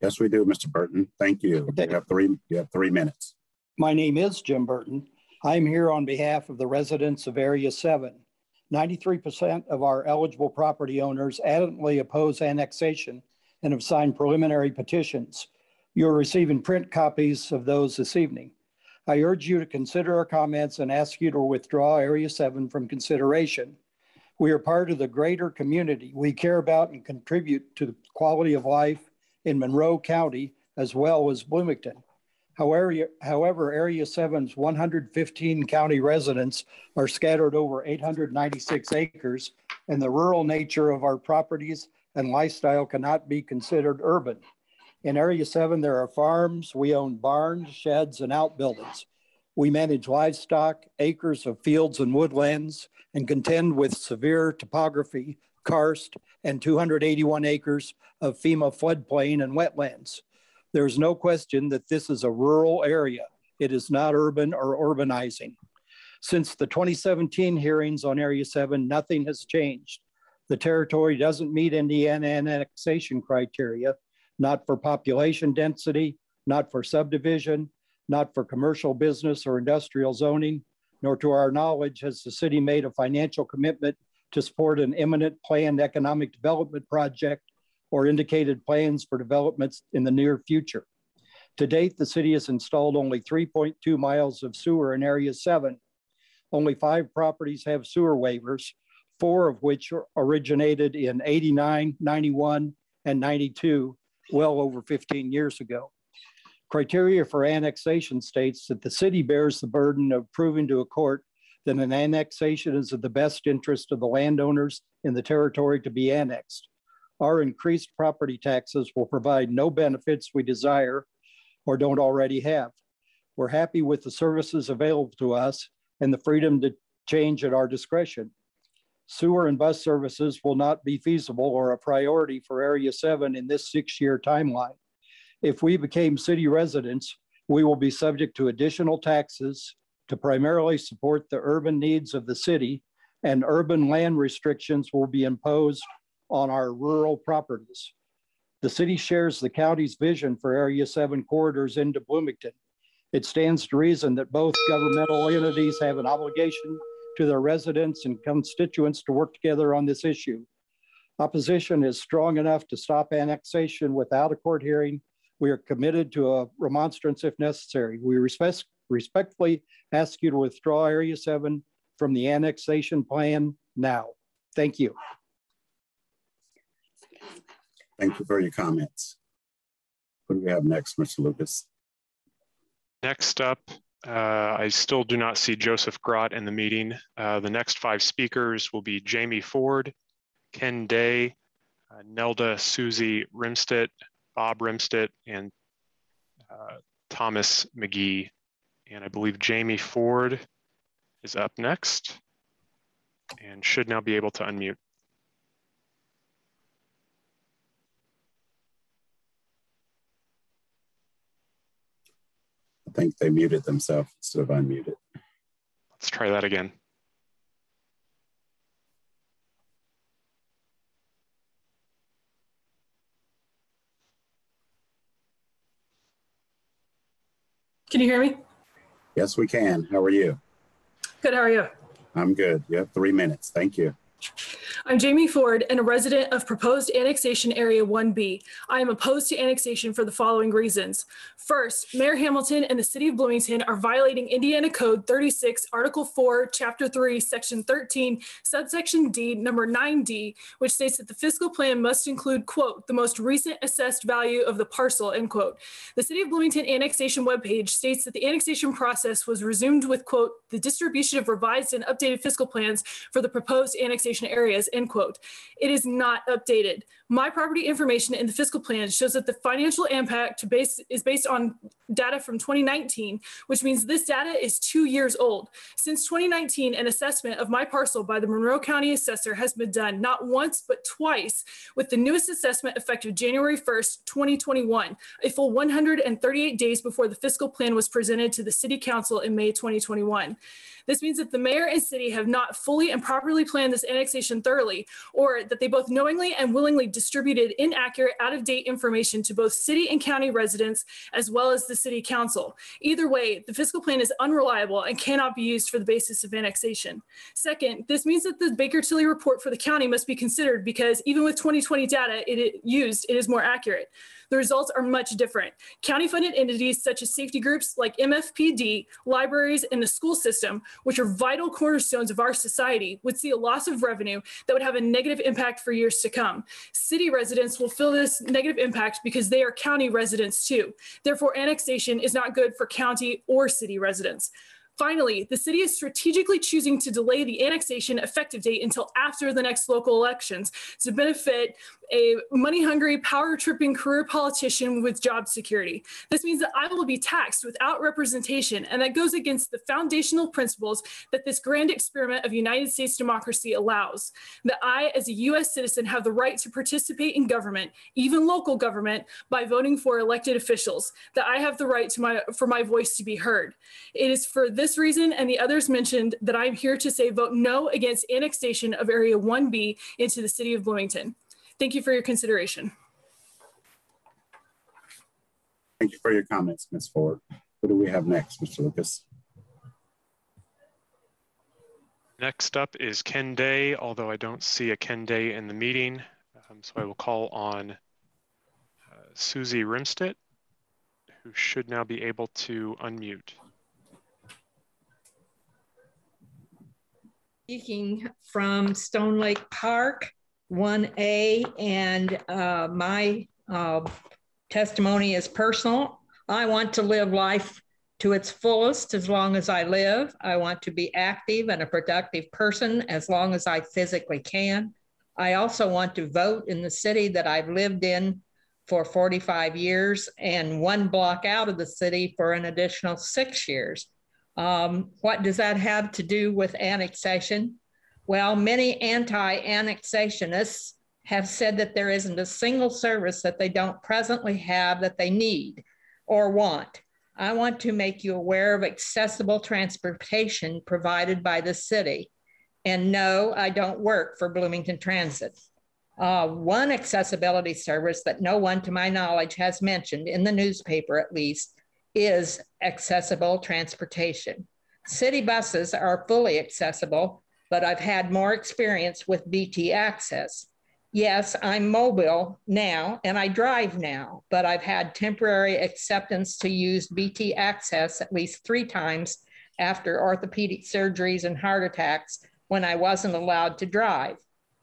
Yes, we do, Mr. Burton. Thank you. You have three, you have three minutes. My name is Jim Burton. I'm here on behalf of the residents of Area 7. 93% of our eligible property owners adamantly oppose annexation and have signed preliminary petitions. You're receiving print copies of those this evening. I urge you to consider our comments and ask you to withdraw Area 7 from consideration. We are part of the greater community. We care about and contribute to the quality of life in Monroe County as well as Bloomington. However, however, Area 7's 115 county residents are scattered over 896 acres, and the rural nature of our properties and lifestyle cannot be considered urban. In Area 7, there are farms, we own barns, sheds, and outbuildings. We manage livestock, acres of fields and woodlands, and contend with severe topography, karst, and 281 acres of FEMA floodplain and wetlands. There's no question that this is a rural area. It is not urban or urbanizing. Since the 2017 hearings on Area 7, nothing has changed. The territory doesn't meet Indiana annexation criteria, not for population density, not for subdivision, not for commercial business or industrial zoning, nor to our knowledge has the city made a financial commitment to support an imminent planned economic development project or indicated plans for developments in the near future. To date, the city has installed only 3.2 miles of sewer in Area 7. Only five properties have sewer waivers, four of which originated in 89, 91, and 92, well over 15 years ago. Criteria for annexation states that the city bears the burden of proving to a court that an annexation is of the best interest of the landowners in the territory to be annexed. Our increased property taxes will provide no benefits we desire or don't already have. We're happy with the services available to us and the freedom to change at our discretion. Sewer and bus services will not be feasible or a priority for Area 7 in this six year timeline. If we became city residents, we will be subject to additional taxes to primarily support the urban needs of the city, and urban land restrictions will be imposed on our rural properties. The city shares the county's vision for Area 7 corridors into Bloomington. It stands to reason that both governmental entities have an obligation to their residents and constituents to work together on this issue. Opposition is strong enough to stop annexation without a court hearing. We are committed to a remonstrance if necessary. We respect, respectfully ask you to withdraw Area 7 from the annexation plan now. Thank you. Thank you for your comments. What do we have next, Mr. Lucas? Next up, uh, I still do not see Joseph Grott in the meeting. Uh, the next five speakers will be Jamie Ford, Ken Day, uh, Nelda Susie Rimstedt, Bob Rimstedt, and uh, Thomas McGee. And I believe Jamie Ford is up next and should now be able to unmute. Think they muted themselves instead of unmuted. Let's try that again. Can you hear me? Yes, we can. How are you? Good, how are you? I'm good. You have three minutes. Thank you. I'm Jamie Ford and a resident of proposed annexation area 1B. I am opposed to annexation for the following reasons. First, Mayor Hamilton and the city of Bloomington are violating Indiana Code 36, Article 4, Chapter 3, Section 13, subsection D, number 9D, which states that the fiscal plan must include, quote, the most recent assessed value of the parcel, end quote. The city of Bloomington annexation webpage states that the annexation process was resumed with, quote, the distribution of revised and updated fiscal plans for the proposed annexation areas, end quote. It is not updated. My property information in the fiscal plan shows that the financial impact base is based on data from 2019, which means this data is two years old. Since 2019, an assessment of my parcel by the Monroe County Assessor has been done not once, but twice, with the newest assessment effective January 1st, 2021, a full 138 days before the fiscal plan was presented to the City Council in May 2021. This means that the mayor and city have not fully and properly planned this annexation thoroughly, or that they both knowingly and willingly distributed inaccurate, out of date information to both city and county residents, as well as the city council. Either way, the fiscal plan is unreliable and cannot be used for the basis of annexation. Second, this means that the Baker Tilly report for the county must be considered because even with 2020 data it, it used, it is more accurate. The results are much different. County funded entities such as safety groups like MFPD, libraries, and the school system, which are vital cornerstones of our society, would see a loss of revenue that would have a negative impact for years to come. City residents will feel this negative impact because they are county residents too. Therefore, annexation is not good for county or city residents. Finally, the city is strategically choosing to delay the annexation effective date until after the next local elections to benefit a money hungry, power tripping career politician with job security. This means that I will be taxed without representation, and that goes against the foundational principles that this grand experiment of United States democracy allows. That I, as a US citizen, have the right to participate in government, even local government, by voting for elected officials. That I have the right to my, for my voice to be heard. It is for this reason and the others mentioned that I'm here to say vote no against annexation of Area 1B into the city of Bloomington. Thank you for your consideration. Thank you for your comments, Ms. Ford. What do we have next, Mr. Lucas? Next up is Ken Day, although I don't see a Ken Day in the meeting. Um, so I will call on uh, Susie Rimstedt, who should now be able to unmute. Speaking from Stone Lake Park, 1A, and uh, my uh, testimony is personal. I want to live life to its fullest as long as I live. I want to be active and a productive person as long as I physically can. I also want to vote in the city that I've lived in for 45 years and one block out of the city for an additional six years. Um, what does that have to do with annexation? Well, many anti annexationists have said that there isn't a single service that they don't presently have that they need or want. I want to make you aware of accessible transportation provided by the city. And no, I don't work for Bloomington Transit. Uh, one accessibility service that no one to my knowledge has mentioned, in the newspaper at least, is accessible transportation. City buses are fully accessible, but I've had more experience with BT Access. Yes, I'm mobile now and I drive now, but I've had temporary acceptance to use BT Access at least three times after orthopedic surgeries and heart attacks when I wasn't allowed to drive.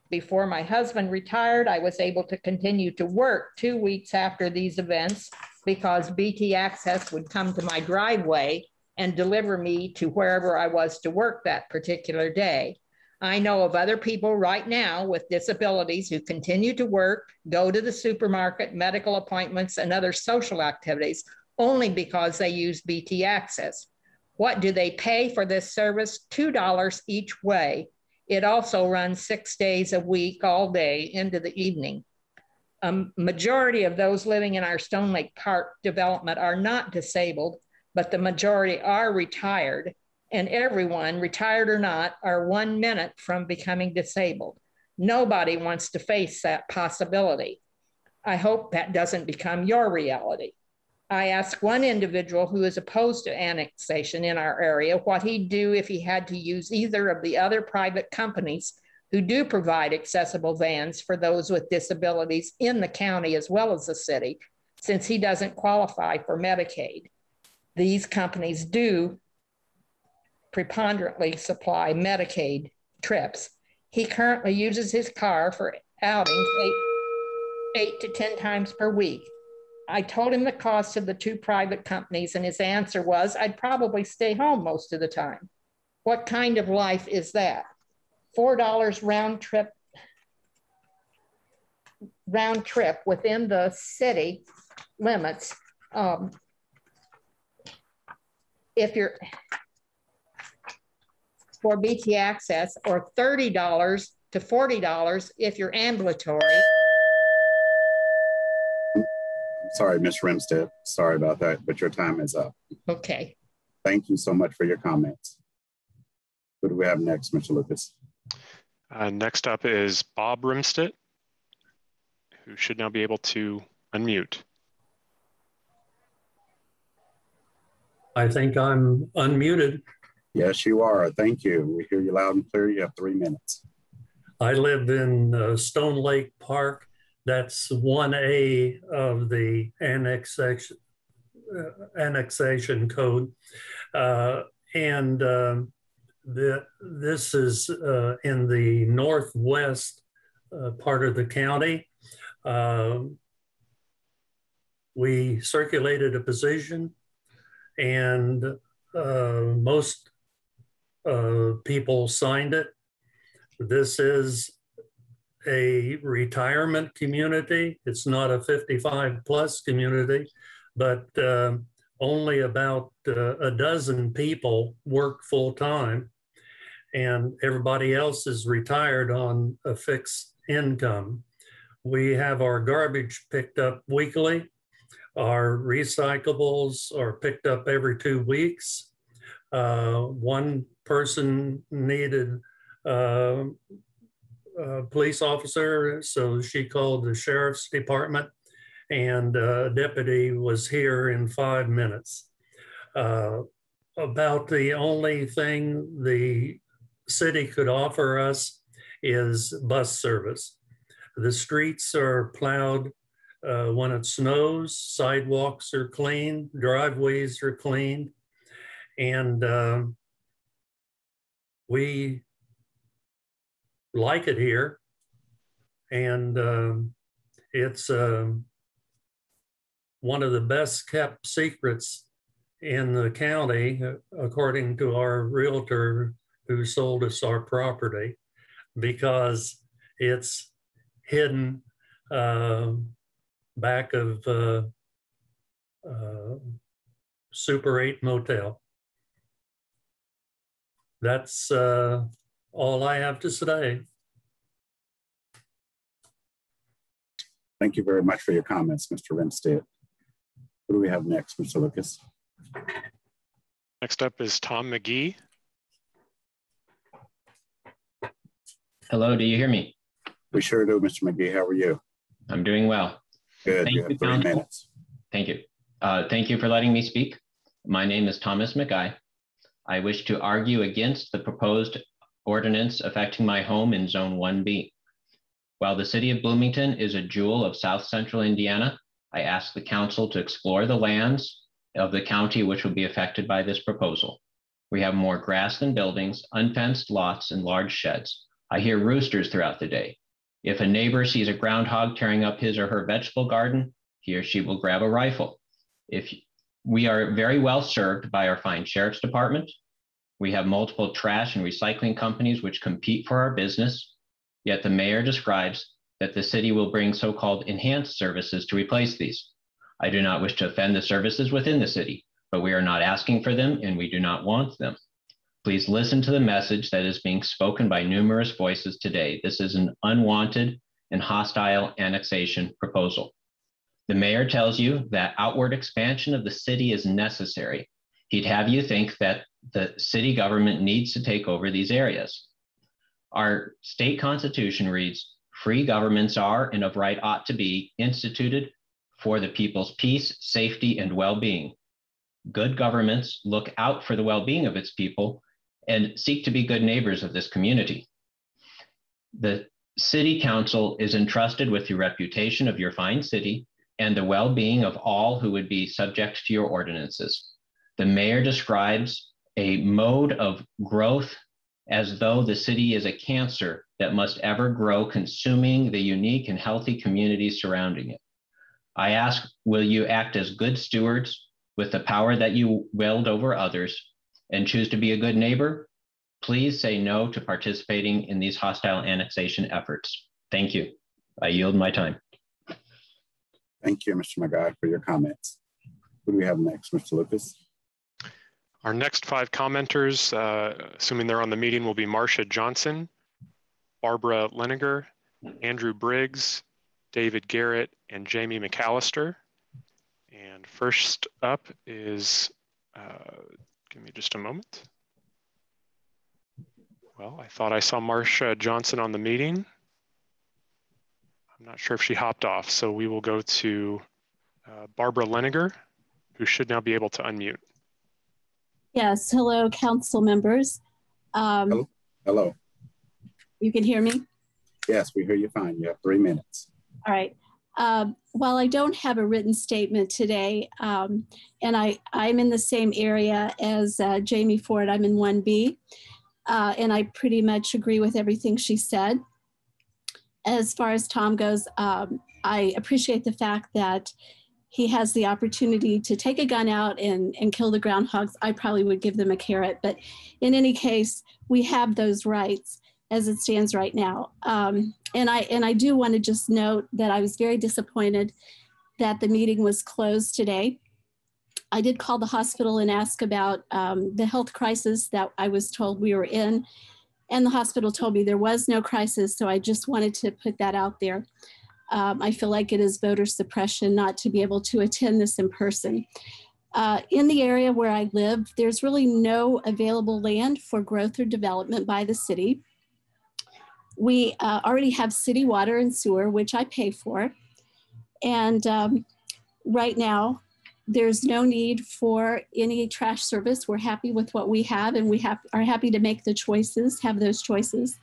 Before my husband retired, I was able to continue to work two weeks after these events because BT Access would come to my driveway and deliver me to wherever I was to work that particular day. I know of other people right now with disabilities who continue to work, go to the supermarket, medical appointments, and other social activities only because they use BT Access. What do they pay for this service? $2 each way. It also runs six days a week, all day into the evening. A majority of those living in our Stone Lake Park development are not disabled, but the majority are retired and everyone, retired or not, are one minute from becoming disabled. Nobody wants to face that possibility. I hope that doesn't become your reality. I asked one individual who is opposed to annexation in our area what he'd do if he had to use either of the other private companies who do provide accessible vans for those with disabilities in the county as well as the city, since he doesn't qualify for Medicaid. These companies do preponderantly supply Medicaid trips. He currently uses his car for outings eight, eight to 10 times per week. I told him the cost of the two private companies, and his answer was I'd probably stay home most of the time. What kind of life is that? $4 round trip round trip within the city limits. Um, if you're for BT access or $30 to $40 if you're ambulatory. Sorry, Ms. Rimstedt. Sorry about that, but your time is up. Okay. Thank you so much for your comments. Who do we have next, Mr. Lucas? Uh, next up is Bob Rimstedt, who should now be able to unmute. I think I'm unmuted. Yes, you are. Thank you. We hear you loud and clear. You have three minutes. I live in uh, Stone Lake Park. That's 1A of the annexation, uh, annexation code. Uh, and um, the, this is uh, in the northwest uh, part of the county. Um, we circulated a position and uh, most uh, people signed it. This is a retirement community. It's not a 55 plus community, but uh, only about uh, a dozen people work full time, and everybody else is retired on a fixed income. We have our garbage picked up weekly. Our recyclables are picked up every two weeks. Uh, one person needed uh, a police officer, so she called the sheriff's department, and a deputy was here in five minutes. Uh, about the only thing the city could offer us is bus service. The streets are plowed uh, when it snows, sidewalks are clean, driveways are cleaned, and um, we like it here. And um, it's um, one of the best kept secrets in the county, according to our realtor who sold us our property, because it's hidden uh, back of uh, uh, Super 8 Motel. That's uh, all I have to say. Thank you very much for your comments, Mr. Rimstedt. Who do we have next, Mr. Lucas? Next up is Tom McGee. Hello, do you hear me? We sure do, Mr. McGee. How are you? I'm doing well. Good. Thank you you, three minutes. Thank you. Uh, thank you for letting me speak. My name is Thomas McGuy. I wish to argue against the proposed ordinance affecting my home in Zone 1B. While the city of Bloomington is a jewel of South Central Indiana, I ask the council to explore the lands of the county which will be affected by this proposal. We have more grass than buildings, unfenced lots, and large sheds. I hear roosters throughout the day. If a neighbor sees a groundhog tearing up his or her vegetable garden, he or she will grab a rifle. If we are very well served by our fine sheriff's department, we have multiple trash and recycling companies which compete for our business. Yet the mayor describes that the city will bring so-called enhanced services to replace these. I do not wish to offend the services within the city, but we are not asking for them and we do not want them. Please listen to the message that is being spoken by numerous voices today. This is an unwanted and hostile annexation proposal. The mayor tells you that outward expansion of the city is necessary. He'd have you think that the city government needs to take over these areas. Our state constitution reads, free governments are and of right ought to be instituted for the people's peace, safety, and well-being. Good governments look out for the well-being of its people and seek to be good neighbors of this community. The city council is entrusted with the reputation of your fine city and the well-being of all who would be subject to your ordinances. The mayor describes a mode of growth as though the city is a cancer that must ever grow, consuming the unique and healthy communities surrounding it. I ask, will you act as good stewards with the power that you wield over others and choose to be a good neighbor? Please say no to participating in these hostile annexation efforts. Thank you. I yield my time. Thank you, Mr. McGuy, for your comments. Who do we have next, Mr. Lucas? Our next five commenters, uh, assuming they're on the meeting, will be Marcia Johnson, Barbara Leniger, Andrew Briggs, David Garrett, and Jamie McAllister. And first up is, uh, give me just a moment. Well, I thought I saw Marcia Johnson on the meeting. I'm not sure if she hopped off, so we will go to uh, Barbara Leniger, who should now be able to unmute. Yes, hello, council members. Um, Hello. Hello. You can hear me? Yes, we hear you fine. You have three minutes. All right. Um, while I don't have a written statement today, um, and I, I'm in the same area as uh, Jamie Ford, I'm in 1B, uh, and I pretty much agree with everything she said. As far as Tom goes, um, I appreciate the fact that he has the opportunity to take a gun out and, and kill the groundhogs. I probably would give them a carrot, but in any case, we have those rights as it stands right now. Um, and I and I do want to just note that I was very disappointed that the meeting was closed today. I did call the hospital and ask about um, the health crisis that I was told we were in, and the hospital told me there was no crisis. So I just wanted to put that out there. Um, I feel like it is voter suppression not to be able to attend this in person. Uh, in the area where I live, there's really no available land for growth or development by the city. We uh, already have city water and sewer, which I pay for. And um, right now, there's no need for any trash service. We're happy with what we have, and we have, are happy to make the choices, have those choices.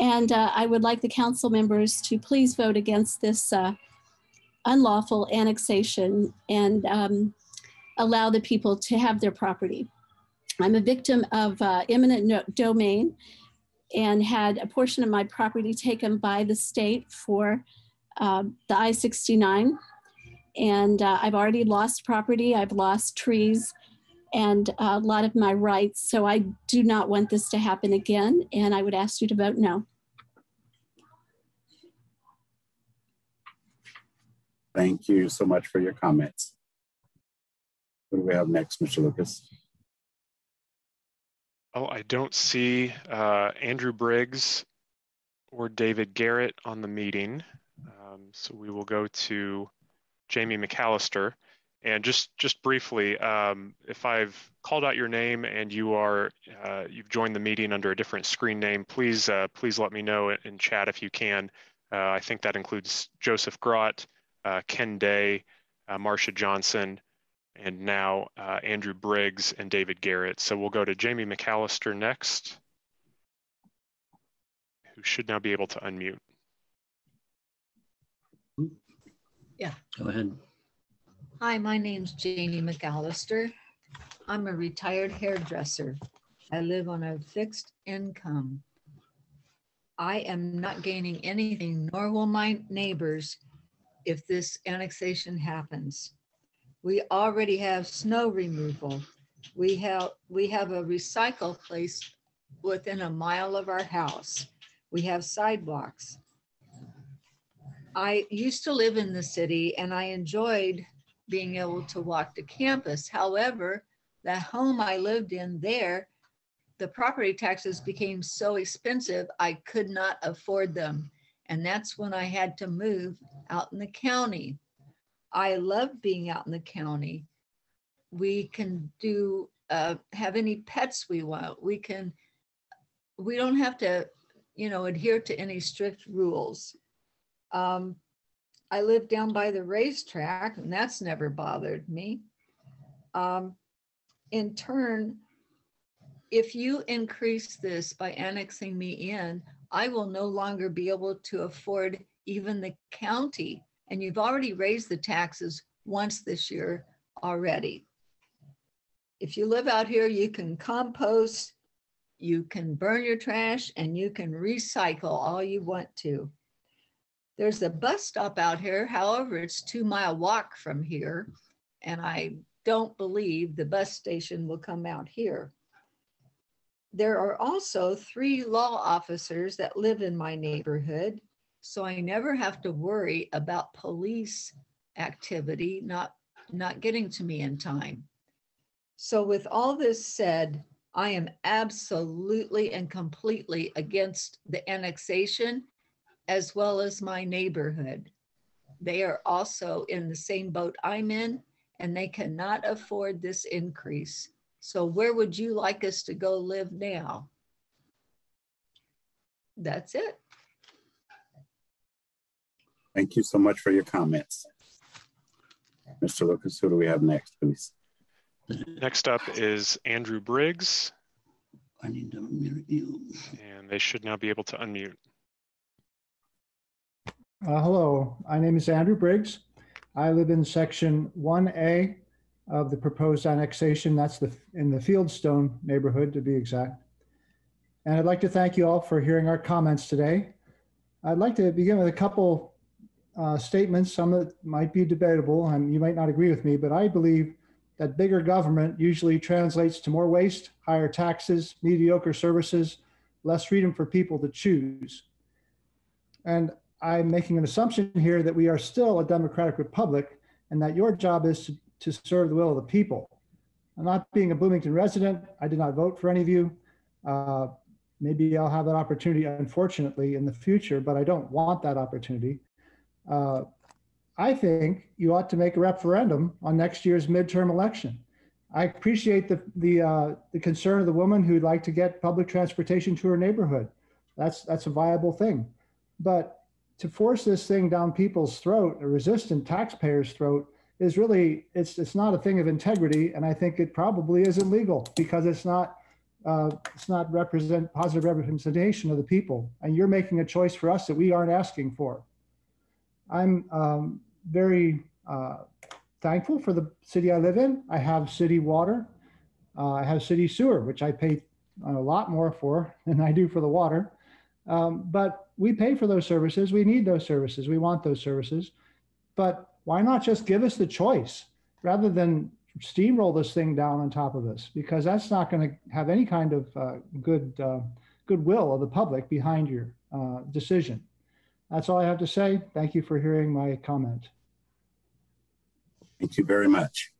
And uh, I would like the council members to please vote against this uh, unlawful annexation and um, allow the people to have their property. I'm a victim of uh, eminent no domain and had a portion of my property taken by the state for uh, the I-69. And uh, I've already lost property, I've lost trees and a lot of my rights. So I do not want this to happen again. And I would ask you to vote no. Thank you so much for your comments. What do we have next, Mr. Lucas? Oh, I don't see uh, Andrew Briggs or David Garrett on the meeting. Um, so we will go to Jamie McAllister. And just just briefly, um, if I've called out your name and you are uh, you've joined the meeting under a different screen name, please uh, please let me know in chat if you can. Uh, I think that includes Joseph Grott, uh, Ken Day, uh, Marcia Johnson, and now uh, Andrew Briggs and David Garrett. So we'll go to Jamie McAllister next, who should now be able to unmute. Yeah. Go ahead. Hi, my name's Jamie McAllister. I'm a retired hairdresser. I live on a fixed income. I am not gaining anything, nor will my neighbors, if this annexation happens. We already have snow removal. We have we have a recycle place within a mile of our house. We have sidewalks. I used to live in the city and I enjoyed being able to walk to campus. However, the home I lived in there, the property taxes became so expensive, I could not afford them. And that's when I had to move out in the county. I love being out in the county. We can do, uh, have any pets we want. We can, we don't have to, you know, adhere to any strict rules. Um, I live down by the racetrack, and that's never bothered me. Um, in turn, if you increase this by annexing me in, I will no longer be able to afford even the county. And you've already raised the taxes once this year already. If you live out here, you can compost, you can burn your trash, and you can recycle all you want to. There's a bus stop out here. However, it's two mile walk from here. And I don't believe the bus station will come out here. There are also three law officers that live in my neighborhood. So I never have to worry about police activity not, not getting to me in time. So with all this said, I am absolutely and completely against the annexation as well as my neighborhood. They are also in the same boat I'm in, and they cannot afford this increase. So, where would you like us to go live now? That's it. Thank you so much for your comments. Mr. Lucas, who do we have next, please? Next up is Andrew Briggs, I need to mute you. and they should now be able to unmute. Uh, hello, my name is Andrew Briggs. I live in section 1A of the proposed annexation. That's the in the Fieldstone neighborhood to be exact. And I'd like to thank you all for hearing our comments today. I'd like to begin with a couple uh, statements, some that might be debatable, and you might not agree with me, but I believe that bigger government usually translates to more waste, higher taxes, mediocre services, less freedom for people to choose. And I'm making an assumption here that we are still a democratic republic and that your job is to, to serve the will of the people. I'm not being a Bloomington resident. I did not vote for any of you. Uh, maybe I'll have that opportunity, unfortunately, in the future, but I don't want that opportunity. Uh, I think you ought to make a referendum on next year's midterm election. I appreciate the the uh, the concern of the woman who'd like to get public transportation to her neighborhood. That's that's a viable thing, but to force this thing down people's throat, a resistant taxpayer's throat, is really it's it's not a thing of integrity, and I think it probably is illegal because it's not uh, it's not represent positive representation of the people, and you're making a choice for us that we aren't asking for. I'm um, very uh, thankful for the city I live in. I have city water. Uh, I have city sewer, which I pay a lot more for than I do for the water. Um, but we pay for those services. We need those services. We want those services. But why not just give us the choice rather than steamroll this thing down on top of us? Because that's not going to have any kind of uh, good uh, goodwill of the public behind your uh, decision. That's all I have to say. Thank you for hearing my comment. Thank you very much.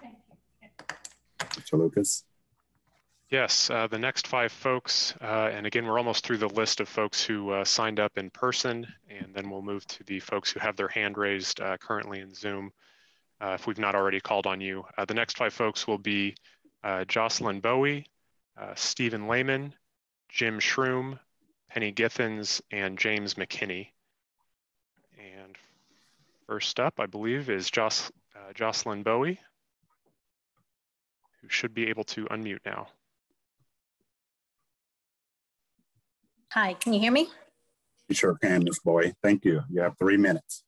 Thank you. Mr. Lucas. Yes, uh, the next five folks, uh, and again, we're almost through the list of folks who uh, signed up in person, and then we'll move to the folks who have their hand raised uh, currently in Zoom, uh, if we've not already called on you. Uh, the next five folks will be Jocelyn Bowie, Stephen Lehman, Jim Shrum, Penny Githens, and James McKinney. And first up, I believe, is Joc uh, Jocelyn Bowie, who should be able to unmute now. Hi, can you hear me? You sure can, Ms. Bowie. Thank you. You have three minutes.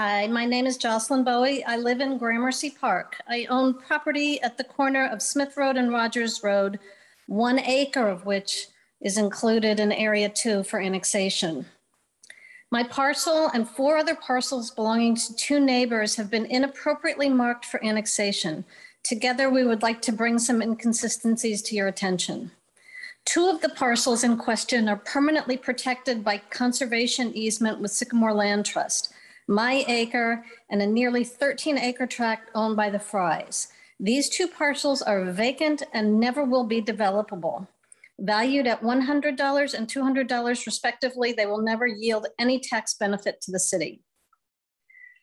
Hi, my name is Jocelyn Bowie. I live in Gramercy Park. I own property at the corner of Smith Road and Rogers Road, one acre of which is included in Area 2 for annexation. My parcel and four other parcels belonging to two neighbors have been inappropriately marked for annexation. Together, we would like to bring some inconsistencies to your attention. Two of the parcels in question are permanently protected by conservation easement with Sycamore Land Trust, my acre and a nearly 13 acre tract owned by the Fries. These two parcels are vacant and never will be developable. Valued at $100 and $200 respectively, they will never yield any tax benefit to the city.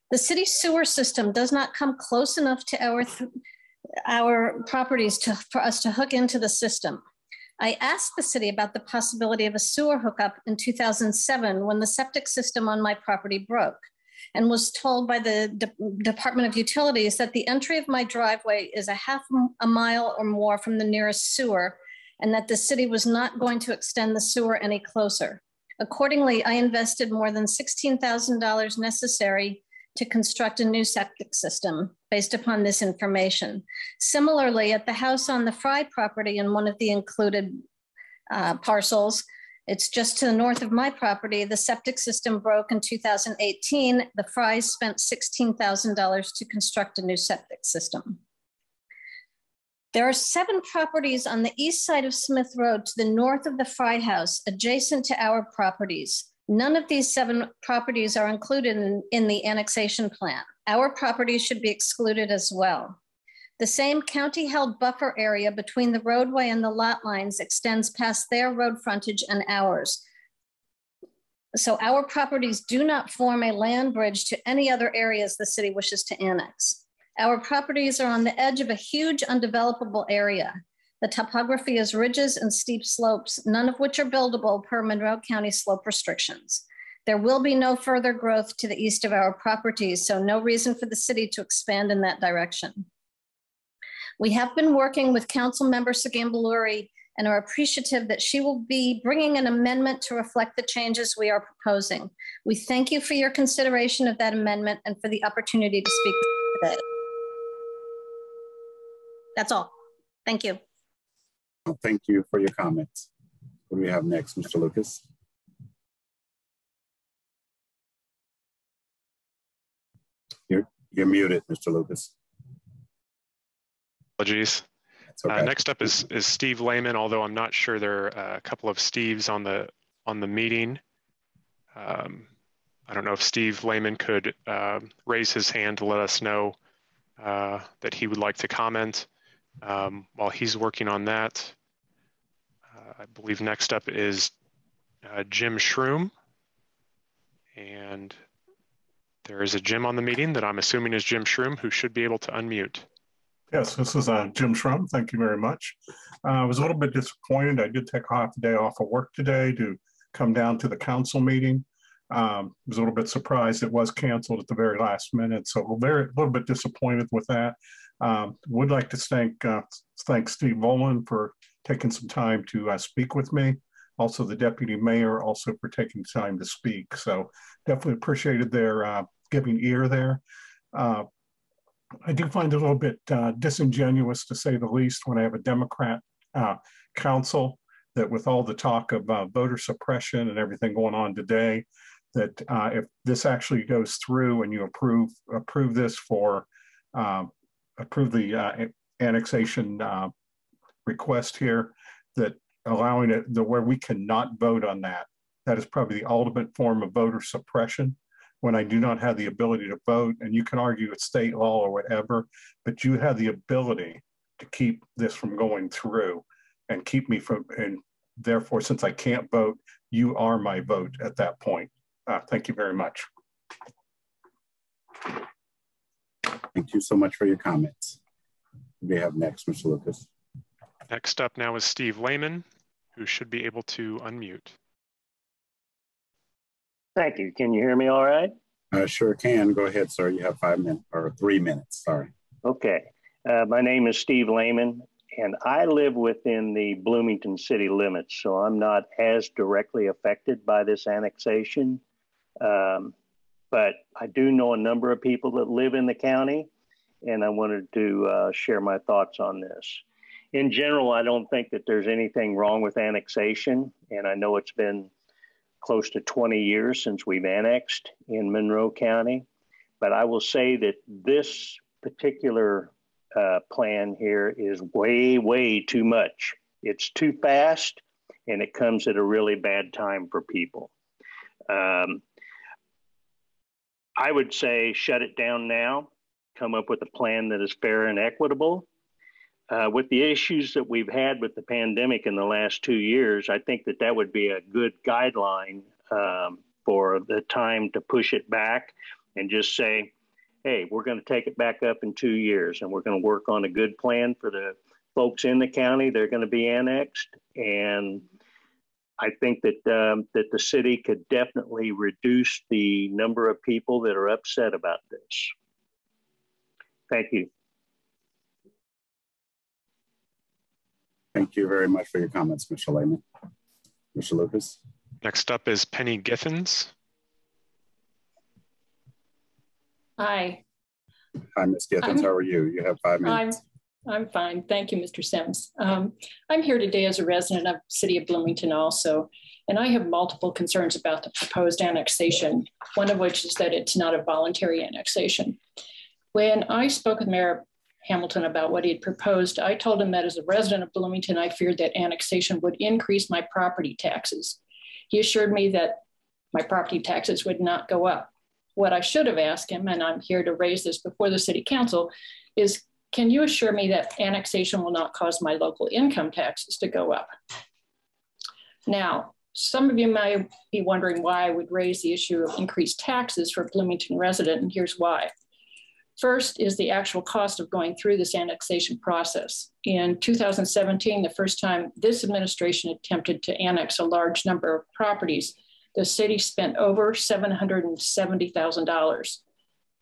The city sewer system does not come close enough to our, our properties to, for us to hook into the system. I asked the city about the possibility of a sewer hookup in 2007 when the septic system on my property broke and was told by the De Department of Utilities that the entry of my driveway is a half a mile or more from the nearest sewer and that the city was not going to extend the sewer any closer. Accordingly, I invested more than $16,000 necessary to construct a new septic system based upon this information. Similarly, at the house on the Fry property in one of the included uh, parcels, it's just to the north of my property. The septic system broke in 2018. The Fries spent $16,000 to construct a new septic system. There are seven properties on the east side of Smith Road to the north of the Fry House, adjacent to our properties. None of these seven properties are included in, in the annexation plan. Our properties should be excluded as well. The same county-held buffer area between the roadway and the lot lines extends past their road frontage and ours. So our properties do not form a land bridge to any other areas the city wishes to annex. Our properties are on the edge of a huge undevelopable area. The topography is ridges and steep slopes, none of which are buildable per Monroe County slope restrictions. There will be no further growth to the east of our properties, so no reason for the city to expand in that direction. We have been working with Council Member Sgambelluri and are appreciative that she will be bringing an amendment to reflect the changes we are proposing. We thank you for your consideration of that amendment and for the opportunity to speak today. That's all. Thank you. Thank you for your comments. What do we have next, Mr. Lucas? You're, you're muted, Mr. Lucas. Apologies. Okay. Uh, next up is is Steve Lehman, although I'm not sure there are a couple of Steves on the on the meeting. Um, I don't know if Steve Lehman could uh, raise his hand to let us know uh, that he would like to comment um, while he's working on that. Uh, I believe next up is uh, Jim Shrum. And there is a Jim on the meeting that I'm assuming is Jim Shrum who should be able to unmute. Yes, this is uh, Jim Shrum. Thank you very much. Uh, I was a little bit disappointed. I did take half a day off of work today to come down to the council meeting. Um, I was a little bit surprised it was canceled at the very last minute, so a very a little bit disappointed with that. Um, would like to thank uh, thank Steve Volan for taking some time to uh, speak with me. Also, the deputy mayor also for taking time to speak. So definitely appreciated their uh, giving ear there. Uh, I do find it a little bit uh, disingenuous, to say the least, when I have a Democrat uh, council that, with all the talk of voter suppression and everything going on today, that if this actually goes through and you approve approve this for approve the uh, annexation uh, request here, that allowing it the where we cannot vote on that, that is probably the ultimate form of voter suppression when I do not have the ability to vote. And you can argue it's state law or whatever, but you have the ability to keep this from going through and keep me from, and therefore, since I can't vote, you are my vote at that point. Uh, thank you very much. Thank you so much for your comments. We have next, Mr. Lucas. Next up now is Steve Lehman, who should be able to unmute. Thank you. Can you hear me all right? I sure can. Go ahead, sir. You have five minutes or three minutes. Sorry. Okay. Uh, my name is Steve Lehman, and I live within the Bloomington city limits, so I'm not as directly affected by this annexation. Um, but I do know a number of people that live in the county, and I wanted to uh, share my thoughts on this. In general, I don't think that there's anything wrong with annexation, and I know it's been close to 20 years since we've annexed in Monroe County. But I will say that this particular uh, plan here is way, way too much. It's too fast and it comes at a really bad time for people. Um, I would say shut it down now, come up with a plan that is fair and equitable. Uh, with the issues that we've had with the pandemic in the last two years, I think that that would be a good guideline um, for the time to push it back and just say, hey, we're going to take it back up in two years and we're going to work on a good plan for the folks in the county. They're going to be annexed. And I think that um, that the city could definitely reduce the number of people that are upset about this. Thank you. Thank you very much for your comments, Mr. Lehman. Mr. Lucas. Next up is Penny Githens. Hi. Hi, Ms. Githens. I'm, How are you? You have five minutes. I'm, I'm fine. Thank you, Mr. Sims. Um, I'm here today as a resident of city of Bloomington also, and I have multiple concerns about the proposed annexation, one of which is that it's not a voluntary annexation. When I spoke with Mayor Hamilton about what he had proposed, I told him that as a resident of Bloomington, I feared that annexation would increase my property taxes. He assured me that my property taxes would not go up. What I should have asked him, and I'm here to raise this before the city council, is can you assure me that annexation will not cause my local income taxes to go up? Now, some of you may be wondering why I would raise the issue of increased taxes for a Bloomington resident, and here's why. First is the actual cost of going through this annexation process. In 2017, the first time this administration attempted to annex a large number of properties, the city spent over $770,000.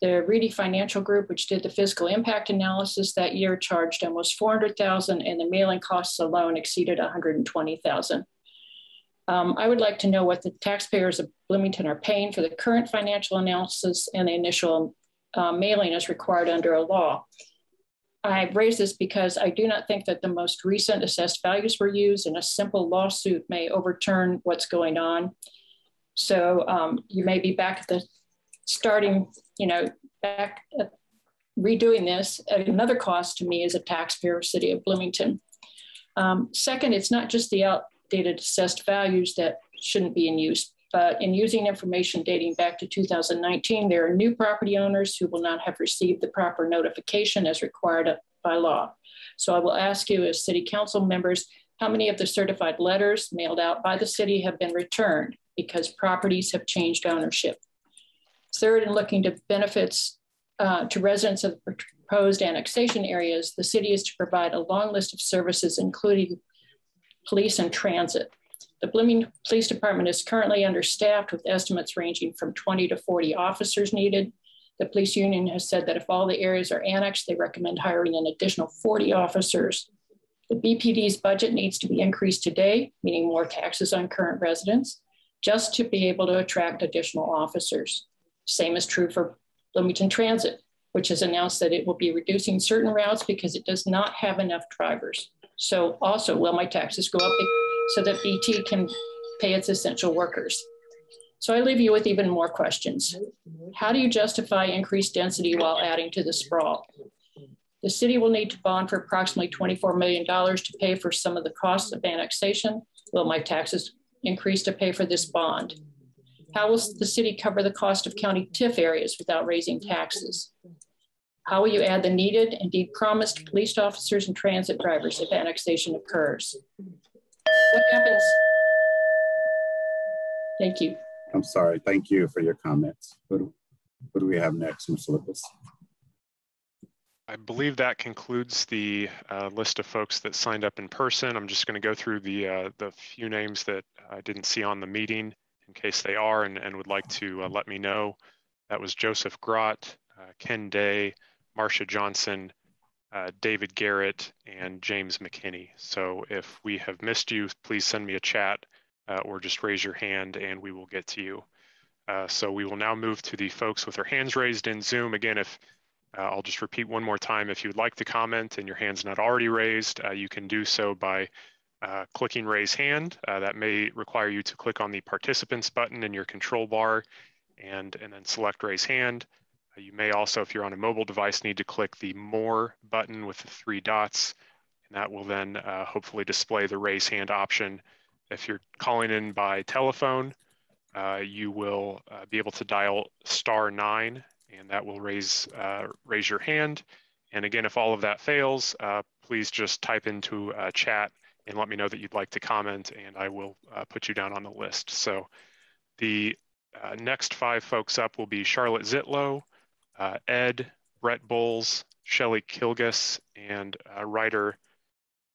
The Reedy Financial Group, which did the fiscal impact analysis that year, charged almost 400,000 and the mailing costs alone exceeded 120,000. Um, I would like to know what the taxpayers of Bloomington are paying for the current financial analysis and the initial uh, mailing as required under a law. I raise this because I do not think that the most recent assessed values were used and a simple lawsuit may overturn what's going on. So um, you may be back at the starting, you know, back redoing this at another cost to me as a taxpayer city of Bloomington. Um, second, it's not just the outdated assessed values that shouldn't be in use, but in using information dating back to 2019, there are new property owners who will not have received the proper notification as required by law. So I will ask you as city council members, how many of the certified letters mailed out by the city have been returned because properties have changed ownership? Third, in looking to benefits uh, to residents of the proposed annexation areas, the city is to provide a long list of services, including police and transit. The Blooming Police Department is currently understaffed with estimates ranging from 20 to 40 officers needed. The police union has said that if all the areas are annexed, they recommend hiring an additional 40 officers. The BPD's budget needs to be increased today, meaning more taxes on current residents, just to be able to attract additional officers. Same is true for Bloomington Transit, which has announced that it will be reducing certain routes because it does not have enough drivers. So also, will my taxes go up so that BT can pay its essential workers? So I leave you with even more questions. How do you justify increased density while adding to the sprawl? The city will need to bond for approximately $24 million to pay for some of the costs of annexation. Will my taxes increase to pay for this bond? How will the city cover the cost of county TIF areas without raising taxes? How will you add the needed, indeed promised, police officers and transit drivers if annexation occurs? What happens? Thank you. I'm sorry. Thank you for your comments. What do, what do we have next, Mr. Lippis? I believe that concludes the uh, list of folks that signed up in person. I'm just going to go through the uh, the few names that I didn't see on the meeting in case they are and, and would like to uh, let me know. That was Joseph Grott, uh, Ken Day, Marcia Johnson, uh, David Garrett, and James McKinney. So if we have missed you, please send me a chat uh, or just raise your hand and we will get to you. Uh, so we will now move to the folks with their hands raised in Zoom. Again, if uh, I'll just repeat one more time, if you'd like to comment and your hand's not already raised, you can do so by uh, clicking raise hand. that may require you to click on the participants button in your control bar and, and then select raise hand. Uh, you may also, if you're on a mobile device, need to click the More button with the three dots, and that will then uh, hopefully display the raise hand option. If you're calling in by telephone, uh, you will uh, be able to dial star nine, and that will raise, uh, raise your hand. And again, if all of that fails, uh, please just type into chat and let me know that you'd like to comment, and I will put you down on the list. So the next five folks up will be Charlotte Zietlow, uh, Ed, Brett Bowles, Shelly Kilgus, and uh, Ryder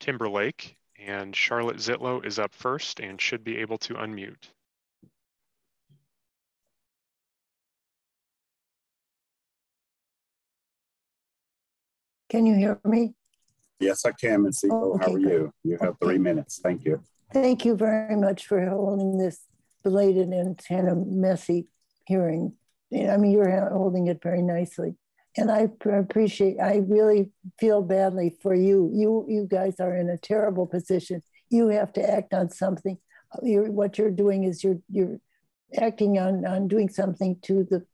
Timberlake. And Charlotte Zietlow is up first and should be able to unmute. Can you hear me? Yes, I can, Ms. Oh, okay, How are you? You have three minutes. Thank you. Thank you very much for holding this belated and kind of messy hearing. I mean, you're holding it very nicely. And I appreciate, I really feel badly for you. You, you guys are in a terrible position. You have to act on something. You're, what you're doing is you're, you're acting on, on doing something to the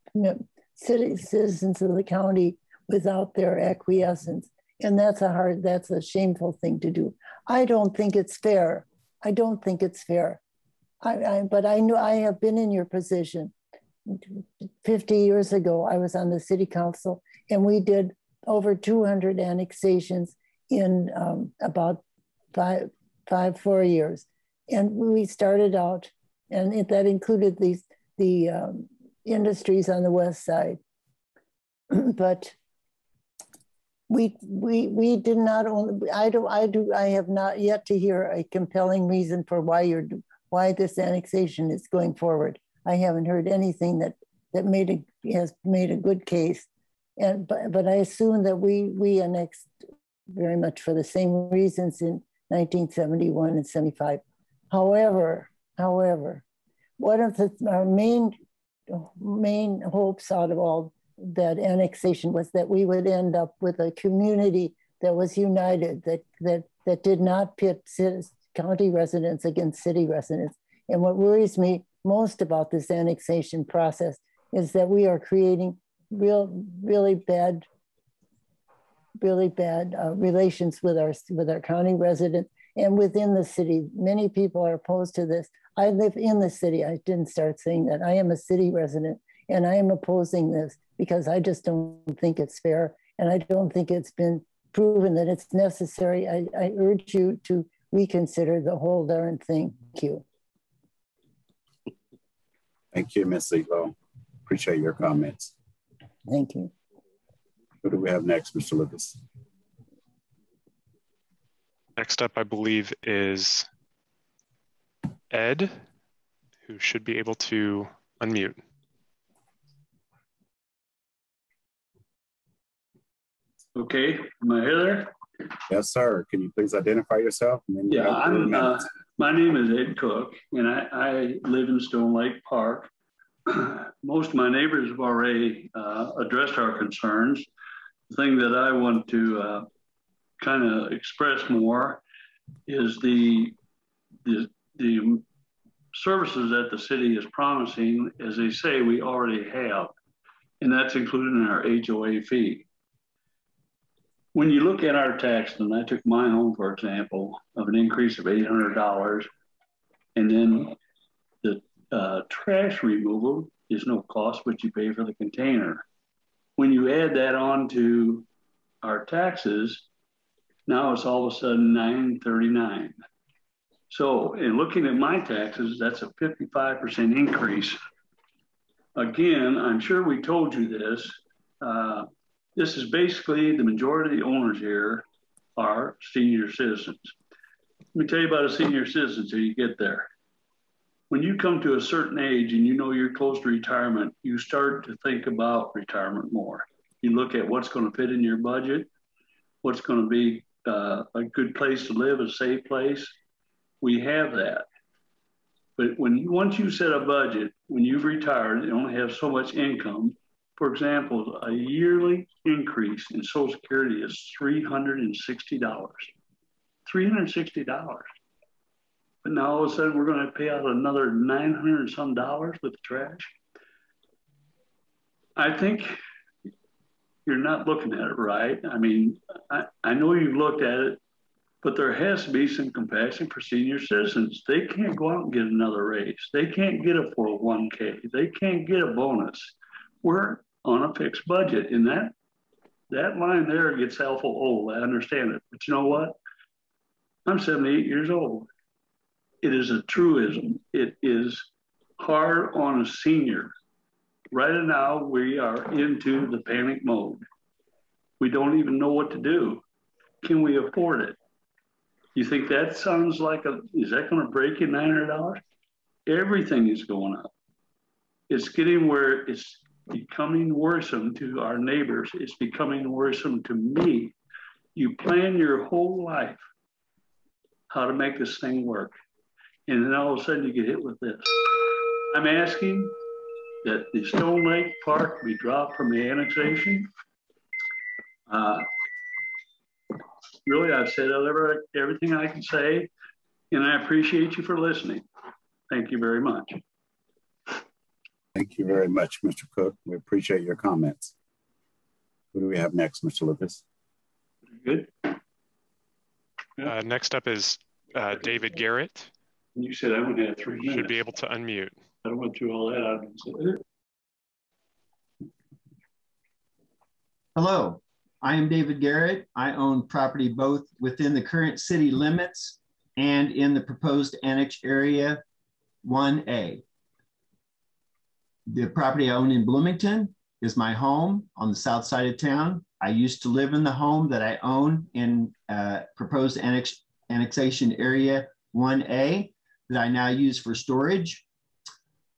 city, citizens of the county without their acquiescence. And that's a hard, that's a shameful thing to do. I don't think it's fair. I don't think it's fair. I, I, but I know I have been in your position 50 years ago, I was on the city council and we did over 200 annexations in um, about five, five, four years. And we started out, and it, that included these, the um, industries on the west side. but we we we did not only I do I do I have not yet to hear a compelling reason for why you're why this annexation is going forward. I haven't heard anything that that made a has made a good case. And but but I assume that we we annexed very much for the same reasons in 1971 and 75. However, however, one of the our main main hopes out of all that annexation was that we would end up with a community that was united, that that that did not pit county residents against city residents. And what worries me most about this annexation process is that we are creating real, really bad, really bad uh, relations with our with our county residents and within the city. Many people are opposed to this. I live in the city. I didn't start saying that. I am a city resident and I am opposing this because I just don't think it's fair and I don't think it's been proven that it's necessary. I, I urge you to reconsider the whole darn thing. Thank you. Thank you, Ms. Zelo. Appreciate your comments. Thank you. Who do we have next, Mr. Lucas? Next up, I believe, is Ed, who should be able to unmute. Okay, am I here? Yes, sir. Can you please identify yourself? yeah, I'm, uh, my name is Ed Cook, and I, I live in Stone Lake Park. Most of my neighbors have already uh, addressed our concerns. The thing that I want to uh, kind of express more is the, the, the services that the city is promising, as they say, we already have, and that's included in our HOA fee when you look at our tax, and I took my home, for example, of an increase of $800, and then the uh, trash removal is no cost, but you pay for the container. When you add that on to our taxes, now it's all of a sudden 939. So in looking at my taxes, that's a 55% increase. Again, I'm sure we told you this, uh, this is basically the majority of the owners here are senior citizens. Let me tell you about a senior citizen until you get there. When you come to a certain age and you know you're close to retirement, you start to think about retirement more. You look at what's going to fit in your budget, what's going to be uh, a good place to live, a safe place. We have that. But when once you set a budget, when you've retired and only have so much income, for example, a yearly increase in Social Security is $360. $360. But now all of a sudden we're going to pay out another 900 and some dollars with the trash. I think you're not looking at it right. I mean, I, I know you've looked at it, but there has to be some compassion for senior citizens. They can't go out and get another raise. They can't get a 401k. They can't get a bonus. We're on a fixed budget. And that that line there gets awful old. I understand it. But you know what? I'm 78 years old. It is a truism. It is hard on a senior. Right now, we are into the panic mode. We don't even know what to do. Can we afford it? You think that sounds like a, is that going to break you $900? Everything is going up. It's getting where it's becoming worrisome to our neighbors. It's becoming worrisome to me. You plan your whole life how to make this thing work. And then all of a sudden you get hit with this. I'm asking that the Stone Lake Park be dropped from the annexation. Uh, really, I've said everything I can say, and I appreciate you for listening. Thank you very much. Thank you very much, Mr. Cook. We appreciate your comments. Who do we have next, Mr. Lucas? Good. Uh, next up is uh, David Garrett. You said I would have three minutes. Should be able to unmute. I went through all that. Hello, I am David Garrett. I own property both within the current city limits and in the proposed annex area 1A. The property I own in Bloomington is my home on the south side of town. I used to live in the home that I own in uh, proposed annex, annexation area 1A. that I now use for storage.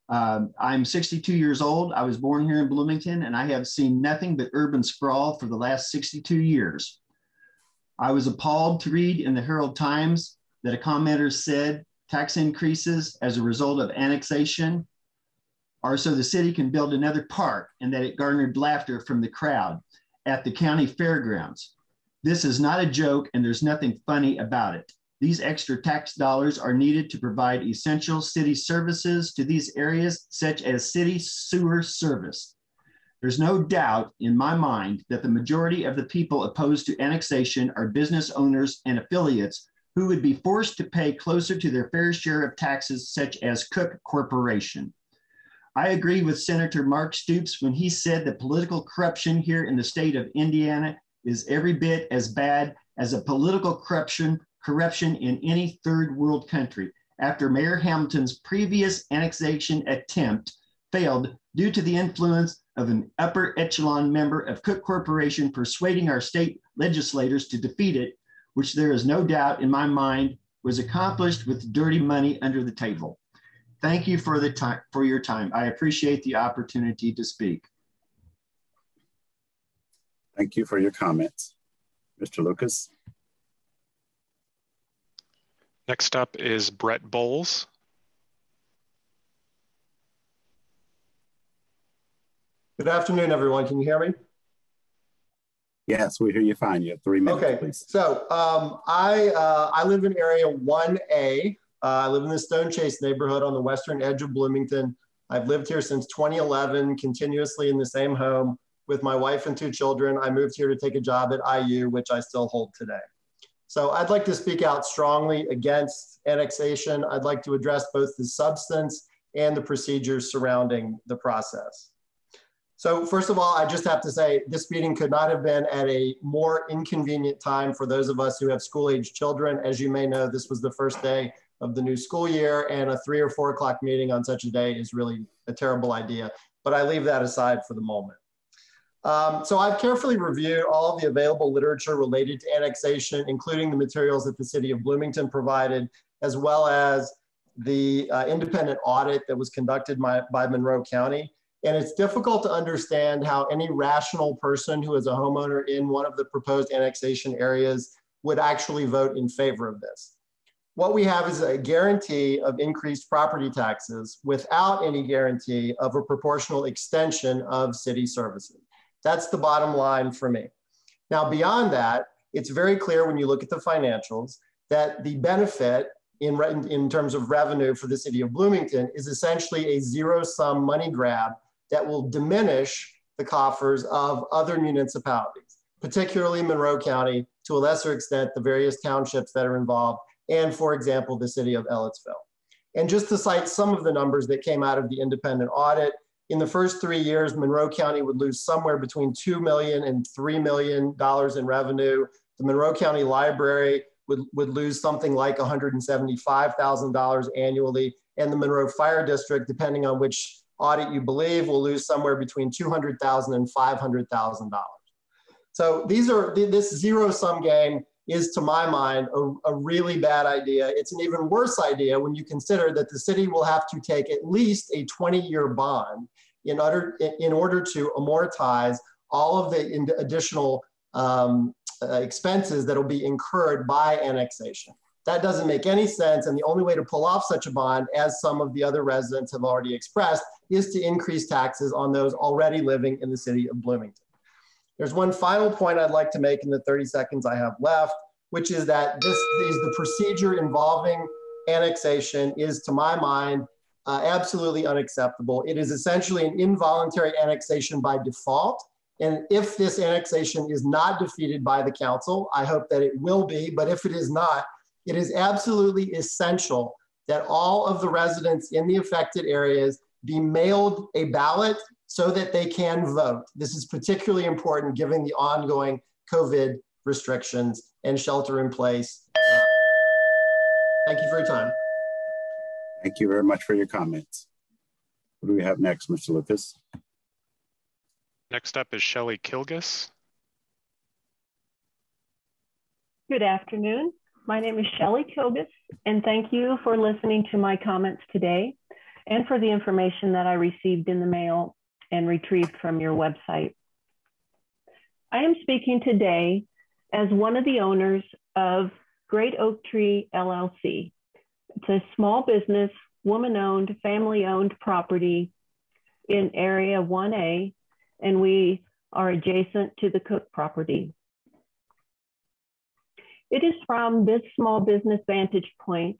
Um, I'm 62 years old. I was born here in Bloomington and I have seen nothing but urban sprawl for the last 62 years. I was appalled to read in the Herald Times that a commenter said tax increases as a result of annexation are so the city can build another park and that it garnered laughter from the crowd at the county fairgrounds. This is not a joke and there's nothing funny about it. These extra tax dollars are needed to provide essential city services to these areas, such as city sewer service. There's no doubt in my mind that the majority of the people opposed to annexation are business owners and affiliates who would be forced to pay closer to their fair share of taxes, such as Cook Corporation. I agree with Senator Mark Stoops when he said that political corruption here in the state of Indiana is every bit as bad as a political corruption corruption in any third world country after Mayor Hamilton's previous annexation attempt failed due to the influence of an upper echelon member of Cook Corporation persuading our state legislators to defeat it, which there is no doubt in my mind was accomplished with dirty money under the table. Thank you for the time for your time. I appreciate the opportunity to speak. Thank you for your comments. Mr. Lucas. Next up is Brett Bowles. Good afternoon, everyone. Can you hear me? Yes, we hear you fine. You have three minutes, okay. please. So um, I, uh, I live in area 1A. Uh, I live in the Stone Chase neighborhood on the western edge of Bloomington. I've lived here since 2011, continuously in the same home with my wife and two children. I moved here to take a job at IU, which I still hold today. So I'd like to speak out strongly against annexation. I'd like to address both the substance and the procedures surrounding the process. So first of all, I just have to say this meeting could not have been at a more inconvenient time for those of us who have school age children. As you may know, this was the first day of the new school year and a three or four o'clock meeting on such a day is really a terrible idea. But I leave that aside for the moment. Um, so I've carefully reviewed all the available literature related to annexation, including the materials that the city of Bloomington provided, as well as the uh, independent audit that was conducted by, by Monroe County. And it's difficult to understand how any rational person who is a homeowner in one of the proposed annexation areas would actually vote in favor of this. What we have is a guarantee of increased property taxes without any guarantee of a proportional extension of city services. That's the bottom line for me. Now, beyond that, it's very clear when you look at the financials that the benefit in, in terms of revenue for the city of Bloomington is essentially a zero sum money grab that will diminish the coffers of other municipalities, particularly Monroe County, to a lesser extent, the various townships that are involved, and for example, the city of Ellettsville. And just to cite some of the numbers that came out of the independent audit, in the first three years, Monroe County would lose somewhere between $2 million and $3 million in revenue. The Monroe County Library would, would lose something like $175,000 annually. And the Monroe Fire District, depending on which audit you believe, will lose somewhere between $200,000 and $500,000. So these are this zero sum game is to my mind a, a, really bad idea. It's an even worse idea when you consider that the city will have to take at least a 20 year bond in order, in order to amortize all of the additional um, uh, expenses that will be incurred by annexation. That doesn't make any sense. And the only way to pull off such a bond, as some of the other residents have already expressed, is to increase taxes on those already living in the city of Bloomington. There's one final point I'd like to make in the 30 seconds I have left, which is that this is the procedure involving annexation is, to my mind, uh, absolutely unacceptable. It is essentially an involuntary annexation by default. And if this annexation is not defeated by the council, I hope that it will be, but if it is not, it is absolutely essential that all of the residents in the affected areas be mailed a ballot so that they can vote. This is particularly important given the ongoing COVID restrictions and shelter in place. Uh, thank you for your time. Thank you very much for your comments. What do we have next, Mr. Lucas? Next up is Shelley Kilgus. Good afternoon. My name is Shelley Kilgus, and thank you for listening to my comments today and for the information that I received in the mail and retrieved from your website. I am speaking today as one of the owners of Great Oak Tree LLC. It's a small business, woman owned, family owned property in Area 1A, and we are adjacent to the Cook property. It is from this small business vantage point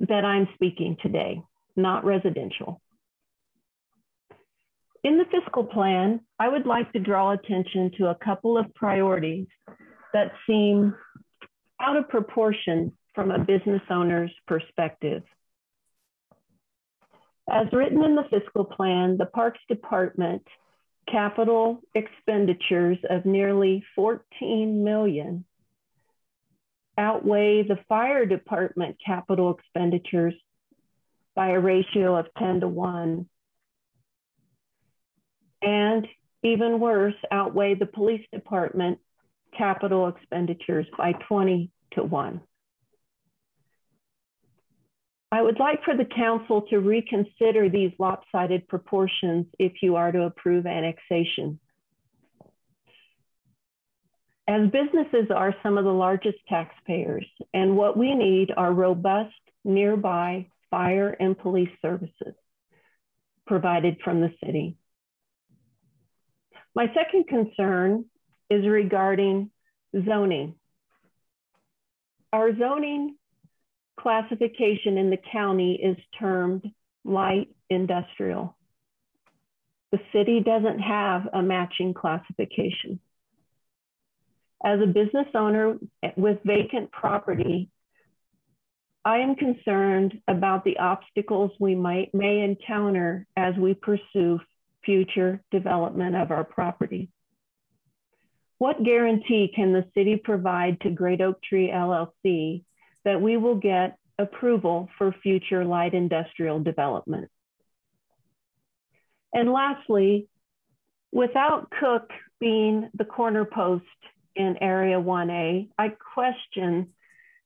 that I'm speaking today, not residential. In the fiscal plan, I would like to draw attention to a couple of priorities that seem out of proportion from a business owner's perspective. As written in the fiscal plan, the Parks Department capital expenditures of nearly 14 million outweigh the fire department capital expenditures by a ratio of 10 to 1 and even worse outweigh the police department capital expenditures by 20 to 1 I would like for the council to reconsider these lopsided proportions if you are to approve annexation. As businesses are some of the largest taxpayers, and what we need are robust nearby fire and police services provided from the city. My second concern is regarding zoning. Our zoning classification in the county is termed light industrial. The city doesn't have a matching classification. As a business owner with vacant property, I am concerned about the obstacles we might may encounter as we pursue future development of our property. What guarantee can the city provide to Great Oak Tree LLC that we will get approval for future light industrial development. And lastly, without Cook being the corner post in Area 1A, I question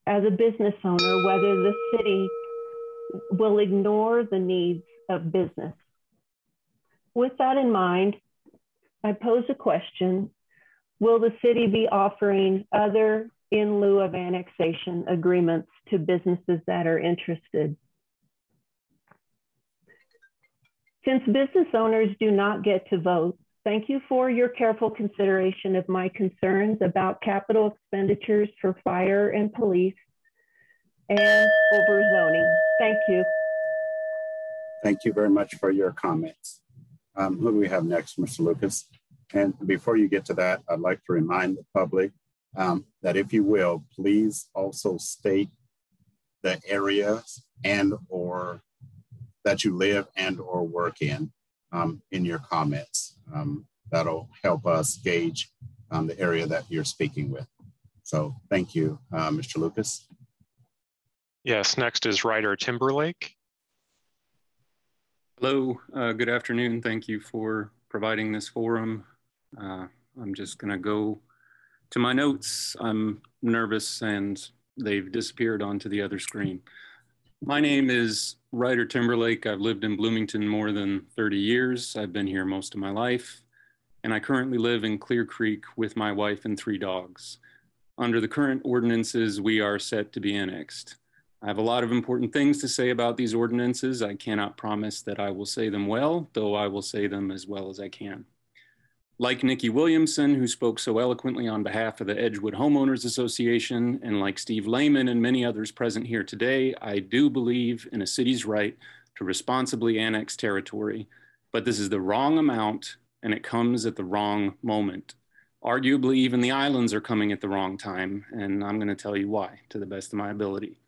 as a business owner whether the city will ignore the needs of business. With that in mind, I pose a question. Will the city be offering other in lieu of annexation agreements to businesses that are interested. Since business owners do not get to vote, thank you for your careful consideration of my concerns about capital expenditures for fire and police and over zoning. Thank you. Thank you very much for your comments. Um, who do we have next, Mr. Lucas? And before you get to that, I'd like to remind the public um, that if you will, please also state the areas and or that you live and or work in um, in your comments. Um, that'll help us gauge um, the area that you're speaking with. So thank you, uh, Mr. Lucas. Yes, next is Ryder Timberlake. Hello, uh, good afternoon. Thank you for providing this forum. Uh, I'm just going to go to my notes, I'm nervous and they've disappeared onto the other screen. My name is Ryder Timberlake. I've lived in Bloomington more than 30 years. I've been here most of my life. And I currently live in Clear Creek with my wife and three dogs. Under the current ordinances, we are set to be annexed. I have a lot of important things to say about these ordinances. I cannot promise that I will say them well, though I will say them as well as I can. Like Nikki Williamson, who spoke so eloquently on behalf of the Edgewood Homeowners Association, and like Steve Lehman and many others present here today, I do believe in a city's right to responsibly annex territory, but this is the wrong amount and it comes at the wrong moment. Arguably, even the islands are coming at the wrong time, and I'm going to tell you why to the best of my ability.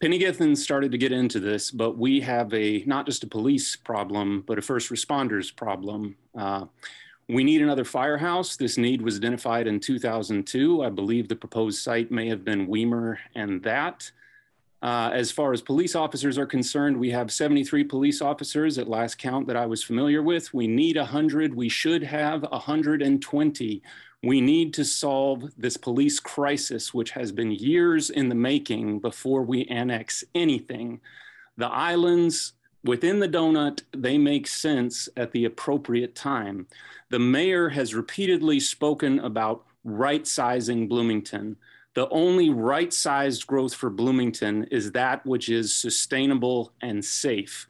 Penny Githens started to get into this, but we have a not just a police problem, but a first responders problem. Uh, we need another firehouse. This need was identified in 2002. I believe the proposed site may have been Weimer and that. Uh, as far as police officers are concerned, we have 73 police officers at last count that I was familiar with. We need 100. We should have 120. We need to solve this police crisis, which has been years in the making before we annex anything. The islands within the donut, they make sense at the appropriate time. The mayor has repeatedly spoken about right sizing Bloomington. The only right sized growth for Bloomington is that which is sustainable and safe.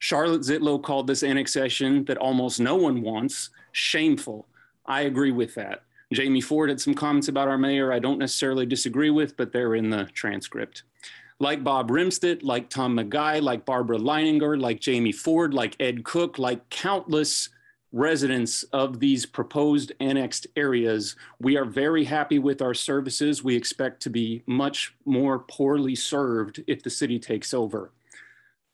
Charlotte Zietlow called this annexation that almost no one wants shameful. I agree with that. Jamie Ford had some comments about our mayor I don't necessarily disagree with, but they're in the transcript. Like Bob Rimstedt, like Tom McGuy, like Barbara Leininger, like Jamie Ford, like Ed Cook, like countless residents of these proposed annexed areas, we are very happy with our services. We expect to be much more poorly served if the city takes over.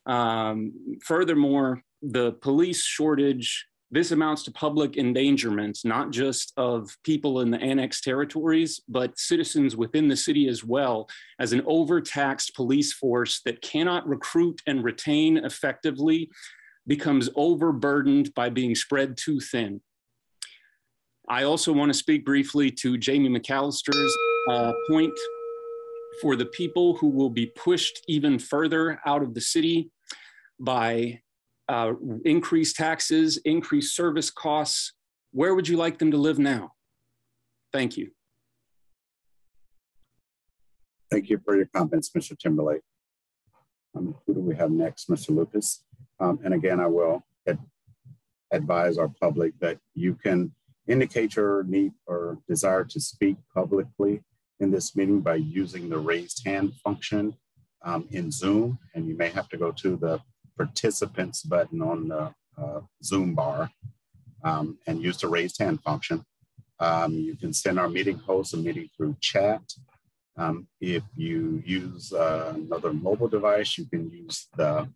Um, furthermore, the police shortage, this amounts to public endangerment, not just of people in the annexed territories, but citizens within the city as well, as an overtaxed police force that cannot recruit and retain effectively becomes overburdened by being spread too thin. I also want to speak briefly to Jamie McAllister's uh, point for the people who will be pushed even further out of the city by uh, increased taxes, increased service costs, where would you like them to live now? Thank you. Thank you for your comments, Mr. Timberlake. Um, who do we have next, Mr. Lucas? Um, and again, I will ad advise our public that you can indicate your need or desire to speak publicly in this meeting by using the raised hand function um, in Zoom. And you may have to go to the participants button on the uh, Zoom bar um, and use the raised hand function. Um, you can send our meeting host a meeting through chat. Um, if you use uh, another mobile device, you can use the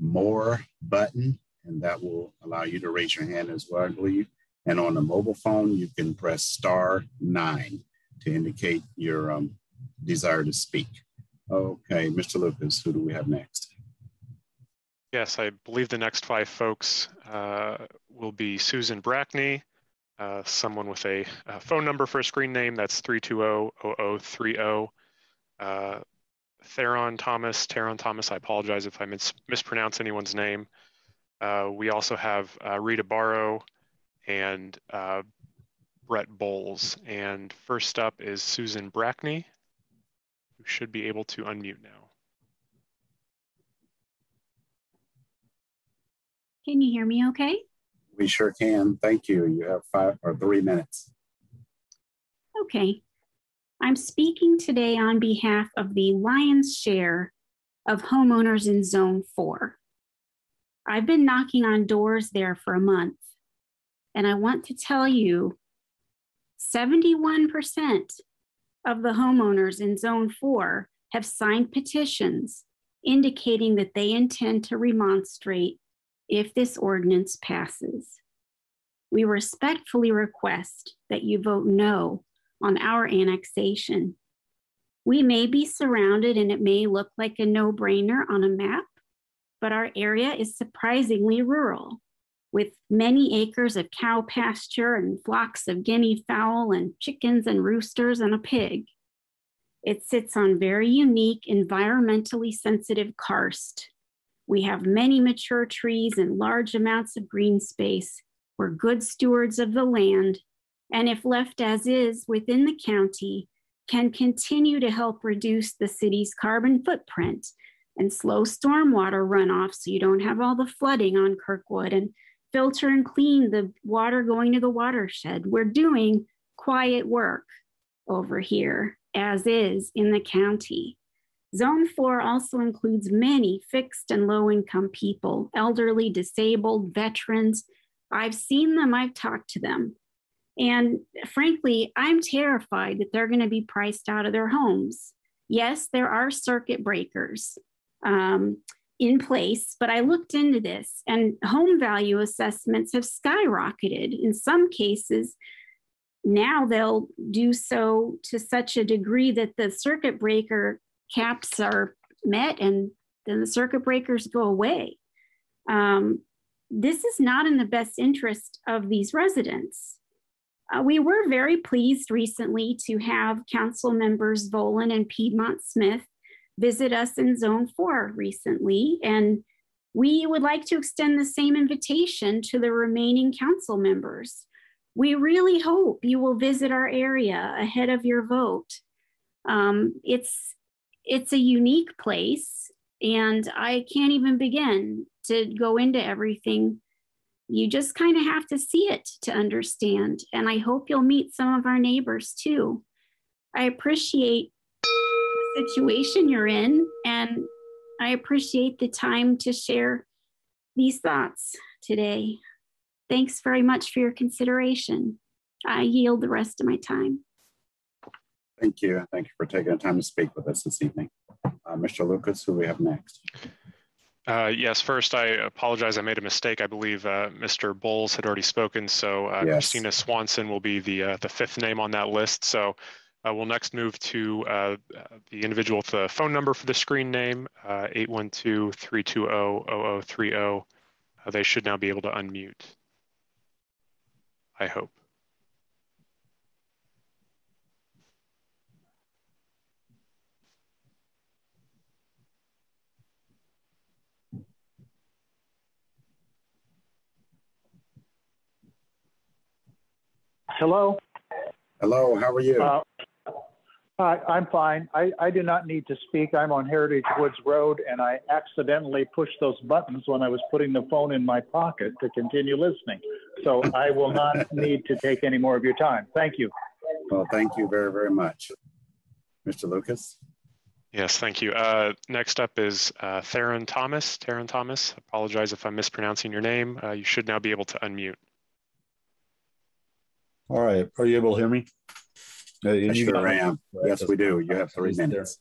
more button and that will allow you to raise your hand as well, I believe. And on a mobile phone, you can press star nine to indicate your um, desire to speak. Okay, Mr. Lucas, who do we have next? Yes, I believe the next five folks uh, will be Susan Brackney, uh, someone with a, a, phone number for a screen name that's 320-0030. Uh, Theron Thomas, Theron Thomas, I apologize if I mis mispronounce anyone's name. Uh, we also have uh, Rita Barrow and uh, Brett Bowles. And first up is Susan Brackney, who should be able to unmute now. Can you hear me okay? We sure can. Thank you. You have five or three minutes. Okay. I'm speaking today on behalf of the lion's share of homeowners in Zone 4. I've been knocking on doors there for a month, and I want to tell you 71% of the homeowners in Zone 4 have signed petitions indicating that they intend to remonstrate if this ordinance passes. We respectfully request that you vote no on our annexation. We may be surrounded and it may look like a no brainer on a map, but our area is surprisingly rural with many acres of cow pasture and flocks of guinea fowl and chickens and roosters and a pig. It sits on very unique, environmentally sensitive karst we have many mature trees and large amounts of green space. We're good stewards of the land, and if left as is within the county, can continue to help reduce the city's carbon footprint and slow stormwater runoff so you don't have all the flooding on Kirkwood and filter and clean the water going to the watershed. We're doing quiet work over here, as is in the county. Zone 4 also includes many fixed and low income people, elderly, disabled, veterans. I've seen them, I've talked to them. And frankly, I'm terrified that they're going to be priced out of their homes. Yes, there are circuit breakers um, in place, but I looked into this and home value assessments have skyrocketed. In some cases, now they'll do so to such a degree that the circuit breaker caps are met and then the circuit breakers go away. Um, this is not in the best interest of these residents. Uh, we were very pleased recently to have council members Volan and Piedmont Smith visit us in Zone 4 recently, and we would like to extend the same invitation to the remaining council members. We really hope you will visit our area ahead of your vote. Um, it's, it's a unique place, and I can't even begin to go into everything. You just kind of have to see it to understand. And I hope you'll meet some of our neighbors too. I appreciate the situation you're in, and I appreciate the time to share these thoughts today. Thanks very much for your consideration. I yield the rest of my time. Thank you. Thank you for taking the time to speak with us this evening. Uh, Mr. Lucas, who we have next? Uh, yes, first, I apologize. I made a mistake. I believe uh, Mr. Bowles had already spoken. So uh, yes. Christina Swanson will be the uh, the fifth name on that list. So uh, we'll next move to uh, the individual with the phone number for the screen name, 812-320-0030. they should now be able to unmute. I hope. Hello. Hello, how are you? Uh, hi, I'm fine. I, I do not need to speak. I'm on Heritage Woods Road and I accidentally pushed those buttons when I was putting the phone in my pocket to continue listening. So I will not need to take any more of your time. Thank you. Well, thank you very, very much. Mr. Lucas? Yes, thank you. Uh, next up is uh, Theron Thomas. Theron Thomas, apologize if I'm mispronouncing your name. Uh, you should now be able to unmute. All right. Are you able to hear me? Uh, sure am. Right? Yes, we do. You have three minutes.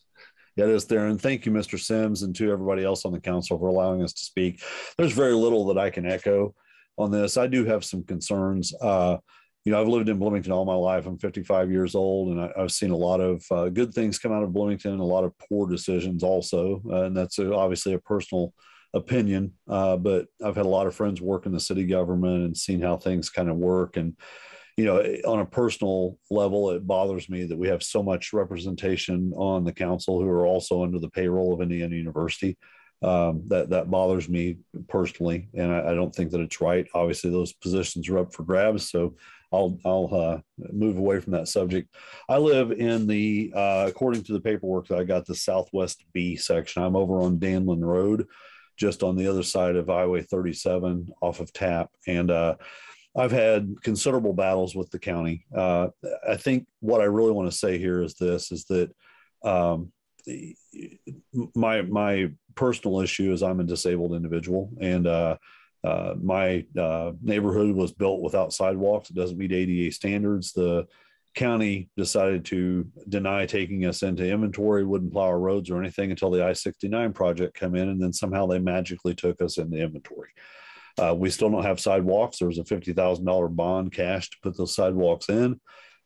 There. Yeah, it is there. And thank you, Mr. Sims, and to everybody else on the council for allowing us to speak. There's very little that I can echo on this. I do have some concerns. Uh, you know, I've lived in Bloomington all my life. I'm 55 years old, and I, have seen a lot of uh, good things come out of Bloomington, and a lot of poor decisions also. Uh, and that's a, obviously a personal opinion. Uh, but I've had a lot of friends work in the city government and seen how things kind of work. And you know, on a personal level, it bothers me that we have so much representation on the council who are also under the payroll of Indiana University. Um, that that bothers me personally, and I, I, don't think that it's right. Obviously, those positions are up for grabs, so I'll I'll uh, move away from that subject. I live in the uh, according to the paperwork that I got the Southwest B section. I'm over on Danlin Road, just on the other side of Highway 37, off of Tapp, and uh, I've had considerable battles with the county. Uh, I think what I really want to say here is this: is that um, my my personal issue is I'm a disabled individual, and uh, uh, my uh, neighborhood was built without sidewalks. It doesn't meet ADA standards. The county decided to deny taking us into inventory, wouldn't plow our roads or anything until the I-69 project come in, and then somehow they magically took us into inventory. Uh, we still don't have sidewalks. There was a $50,000 bond cash to put those sidewalks in.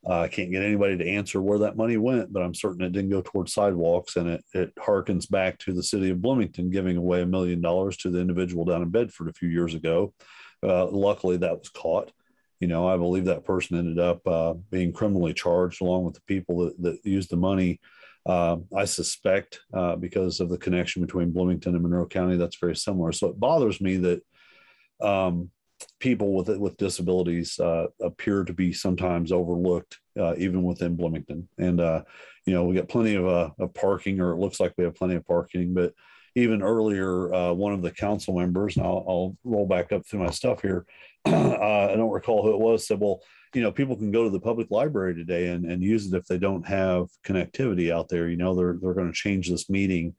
Uh, I can't get anybody to answer where that money went, but I'm certain it didn't go towards sidewalks. And it, it harkens back to the city of Bloomington giving away a million dollars to the individual down in Bedford a few years ago. Uh, luckily, that was caught. You know, I believe that person ended up uh, being criminally charged along with the people that, that used the money. Uh, I suspect uh, because of the connection between Bloomington and Monroe County, that's very similar. So it bothers me that um, people with with disabilities uh, appear to be sometimes overlooked, uh, even within Bloomington. And uh, you know, we got plenty of, uh, of parking, or it looks like we have plenty of parking. But even earlier, uh, one of the council members, and I'll, I'll, roll back up through my stuff here. Uh, I don't recall who it was. Said, "Well, you know, people can go to the public library today and, and use it if they don't have connectivity out there. You know, they're they're going to change this meeting."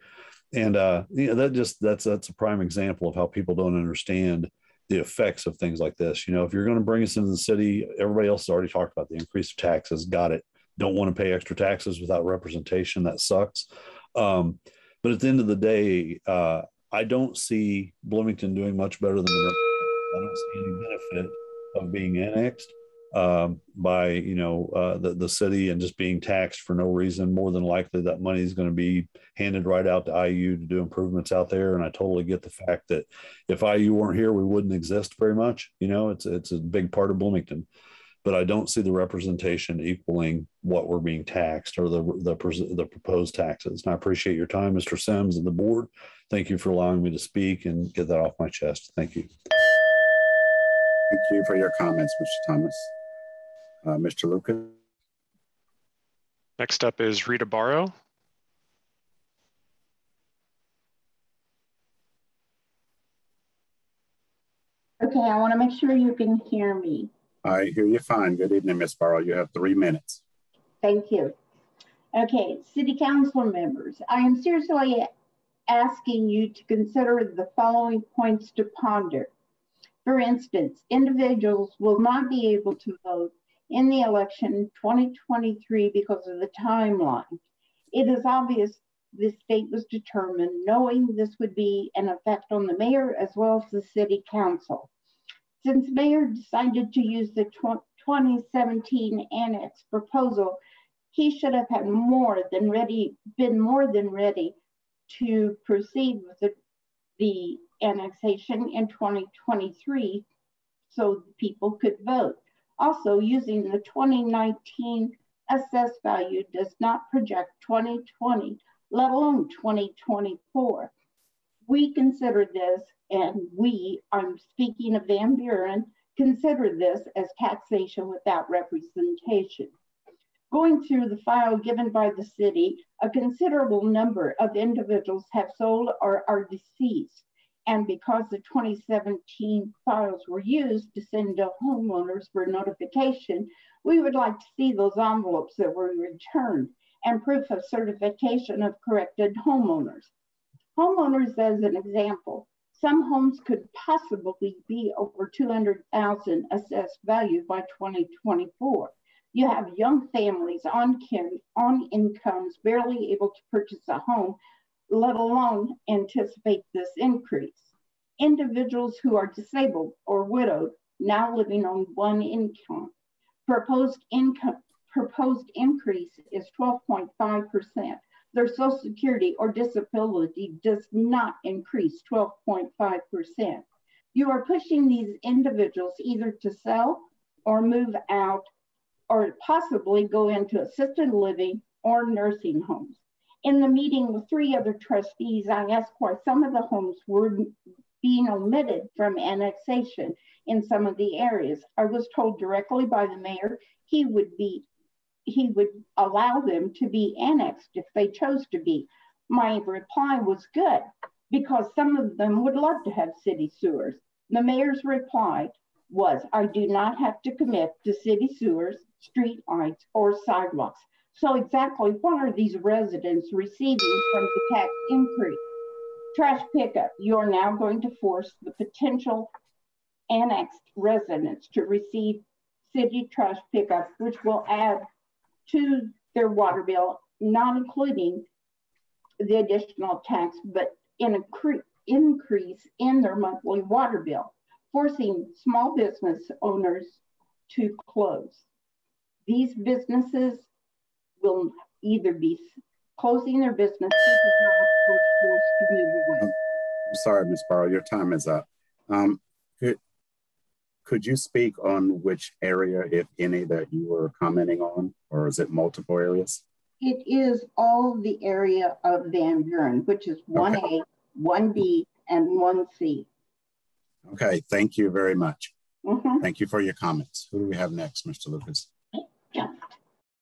And you know, that just that's that's a prime example of how people don't understand the effects of things like this. You know, if you're going to bring us into the city, everybody else has already talked about the increase of taxes. Got it. Don't want to pay extra taxes without representation. That sucks. Um, but at the end of the day, uh, I don't see Bloomington doing much better than the. I don't see any benefit of being annexed um, by you know uh, the the city and just being taxed for no reason. More than likely, that money is going to be handed right out to IU to do improvements out there. And I totally get the fact that if IU weren't here, we wouldn't exist very much. You know, it's it's a big part of Bloomington. but I don't see the representation equaling what we're being taxed or the, the, the proposed taxes. And I appreciate your time, Mr. Sims and the board. Thank you for allowing me to speak and get that off my chest. Thank you. Thank you for your comments, Mr. Thomas. Uh, Mr. Lucas. Next up is Rita Barrow. Okay, I want to make sure you can hear me. I hear you fine. Good evening, Ms. Barrow. You have three minutes. Thank you. Okay, City Council members, I am seriously asking you to consider the following points to ponder. For instance, individuals will not be able to vote in the election 2023 because of the timeline. It is obvious this date was determined knowing this would be an effect on the mayor as well as the city council. Since mayor decided to use the 2017 annex proposal, he should have had more than ready, been more than ready to proceed with the, the annexation in 2023 so people could vote. Also, using the 2019 assessed value does not project 2020, let alone 2024. We consider this, and we, I'm speaking of Van Buren, consider this as taxation without representation. Going through the file given by the city, a considerable number of individuals have sold or are deceased. And because the 2017 files were used to send to homeowners for notification, we would like to see those envelopes that were returned and proof of certification of corrected homeowners. Homeowners, as an example, some homes could possibly be over 200,000 assessed value by 2024. You have young families on, on incomes barely able to purchase a home let alone anticipate this increase. Individuals who are disabled or widowed now living on one income. Proposed income proposed increase is 12.5%. Their Social Security or disability does not increase 12.5%. You are pushing these individuals either to sell or move out or possibly go into assisted living or nursing homes. In the meeting with three other trustees, I asked why some of the homes were being omitted from annexation in some of the areas. I was told directly by the mayor he would be he would allow them to be annexed if they chose to be. My reply was good because some of them would love to have city sewers. The mayor's reply was, I do not have to commit to city sewers, street lights, or sidewalks. So exactly what are these residents receiving from the tax increase? Trash pickup, you're now going to force the potential annexed residents to receive city trash pickup, which will add to their water bill, not including the additional tax, but an increase in their monthly water bill, forcing small business owners to close. These businesses will either be closing their business I'm sorry, Ms. Barrow, your time is up. Um, could, could you speak on which area, if any, that you were commenting on, or is it multiple areas? It is all the area of Van Buren, which is 1A, okay. 1B, and 1C. Okay, thank you very much. Mm -hmm. Thank you for your comments. Who do we have next, Mr. Lucas?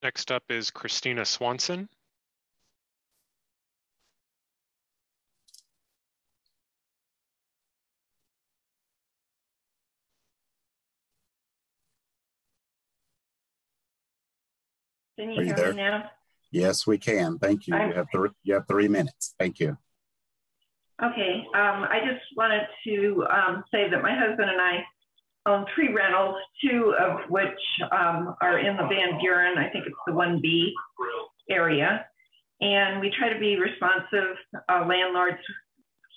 Yeah. Next up is Christina Swanson. Can you, Are you hear there? me now? Yes, we can. Thank you. You have, three, you have three minutes. Thank you. Okay. Um, I just wanted to um, say that my husband and I own three rentals, two of which um, are in the Van Buren, I think it's the 1B area. And we try to be responsive uh, landlords,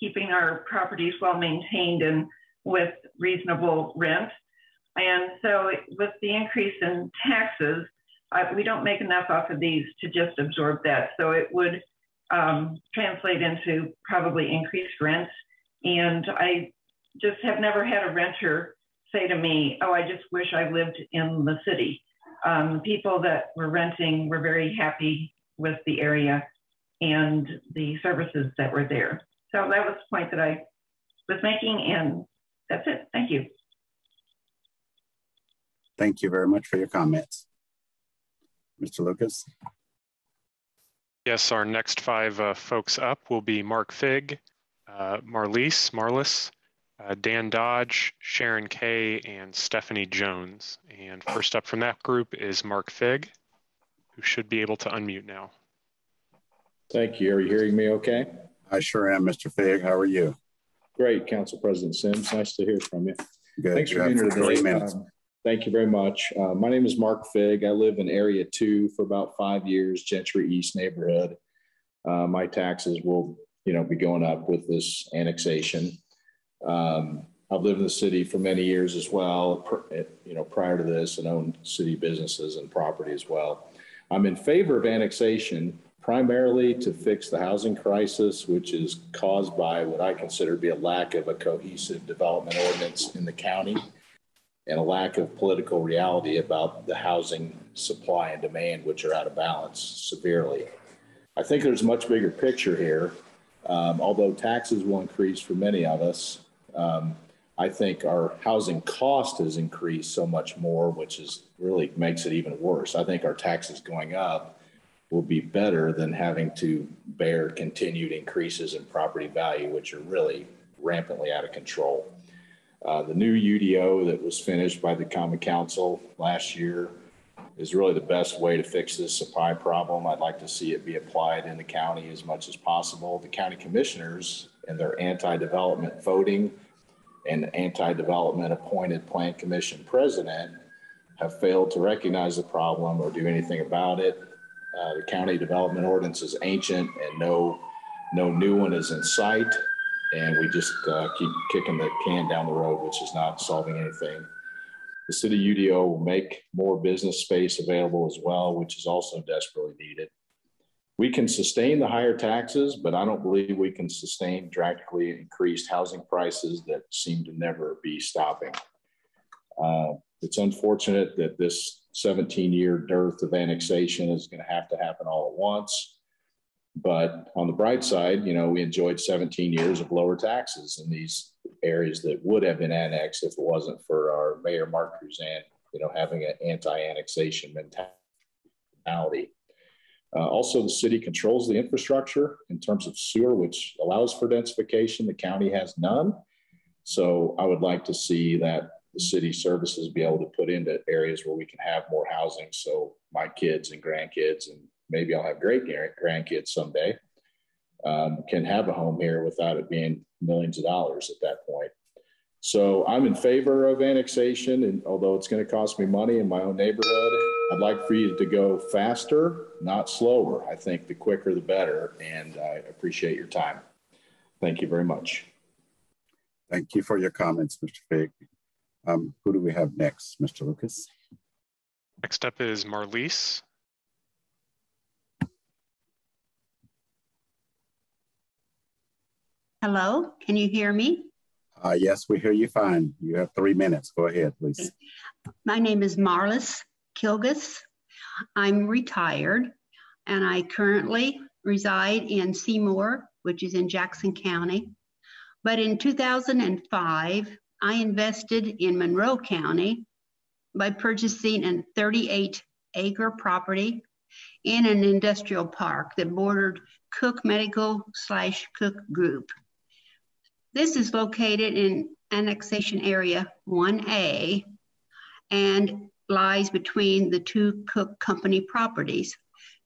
keeping our properties well maintained and with reasonable rent. And so with the increase in taxes, uh, we don't make enough off of these to just absorb that. So it would um, translate into probably increased rent. And I just have never had a renter say to me, oh, I just wish I lived in the city. Um, people that were renting were very happy with the area and the services that were there. So that was the point that I was making, and that's it. Thank you. Thank you very much for your comments. Mr. Lucas? Yes, our next five uh, folks up will be Mark Fig, uh, Marlise, Marlis, uh, Dan Dodge, Sharon Kay, and Stephanie Jones. And first up from that group is Mark Fig, who should be able to unmute now. Thank you. Are you hearing me okay? I sure am, Mr. Fig. How are you? Great, Council President Sims. Nice to hear from you. Good. Thanks for being here today. Um, thank you very much. Uh, my name is Mark Fig. I live in Area 2 for about five years, Gentry East neighborhood. Uh, my taxes will, you know, be going up with this annexation. Um, I've lived in the city for many years as well, you know, prior to this and owned city businesses and property as well. I'm in favor of annexation primarily to fix the housing crisis, which is caused by what I consider to be a lack of a cohesive development ordinance in the county and a lack of political reality about the housing supply and demand, which are out of balance severely. I think there's a much bigger picture here. Um, although taxes will increase for many of us, um, I think our housing cost has increased so much more, which is really makes it even worse. I think our taxes going up will be better than having to bear continued increases in property value, which are really rampantly out of control. Uh, the new UDO that was finished by the Common Council last year is really the best way to fix this supply problem. I'd like to see it be applied in the county as much as possible. The county commissioners and their anti-development voting and anti-development appointed plan commission president have failed to recognize the problem or do anything about it. Uh, the county development ordinance is ancient and no, no new one is in sight. And we just uh, keep kicking the can down the road, which is not solving anything. The city UDO will make more business space available as well, which is also desperately needed. We can sustain the higher taxes, but I don't believe we can sustain drastically increased housing prices that seem to never be stopping. Uh, it's unfortunate that this 17 year dearth of annexation is going to have to happen all at once. But on the bright side, you know, we enjoyed 17 years of lower taxes in these areas that would have been annexed if it wasn't for our Mayor Mark Kruzan, you know, having an anti-annexation mentality. Uh, also, the city controls the infrastructure in terms of sewer, which allows for densification. The county has none. So I would like to see that the city services be able to put into areas where we can have more housing. So my kids and grandkids, and maybe I'll have great grandkids someday, um, can have a home here without it being millions of dollars at that point. So I'm in favor of annexation, and although it's going to cost me money in my own neighborhood, I'd like for you to go faster, not slower. I think the quicker the better, and I appreciate your time. Thank you very much. Thank you for your comments, Mr. Fig. Um, who do we have next, Mr. Lucas? Next up is Marlise. Hello, can you hear me? Uh, yes, we hear you fine. You have three minutes. Go ahead, please. My name is Marlis Kilgus. I'm retired and I currently reside in Seymour, which is in Jackson County. But in 2005, I invested in Monroe County by purchasing a 38 acre property in an industrial park that bordered Cook Medical slash Cook Group. This is located in annexation area 1A and lies between the two Cook Company properties,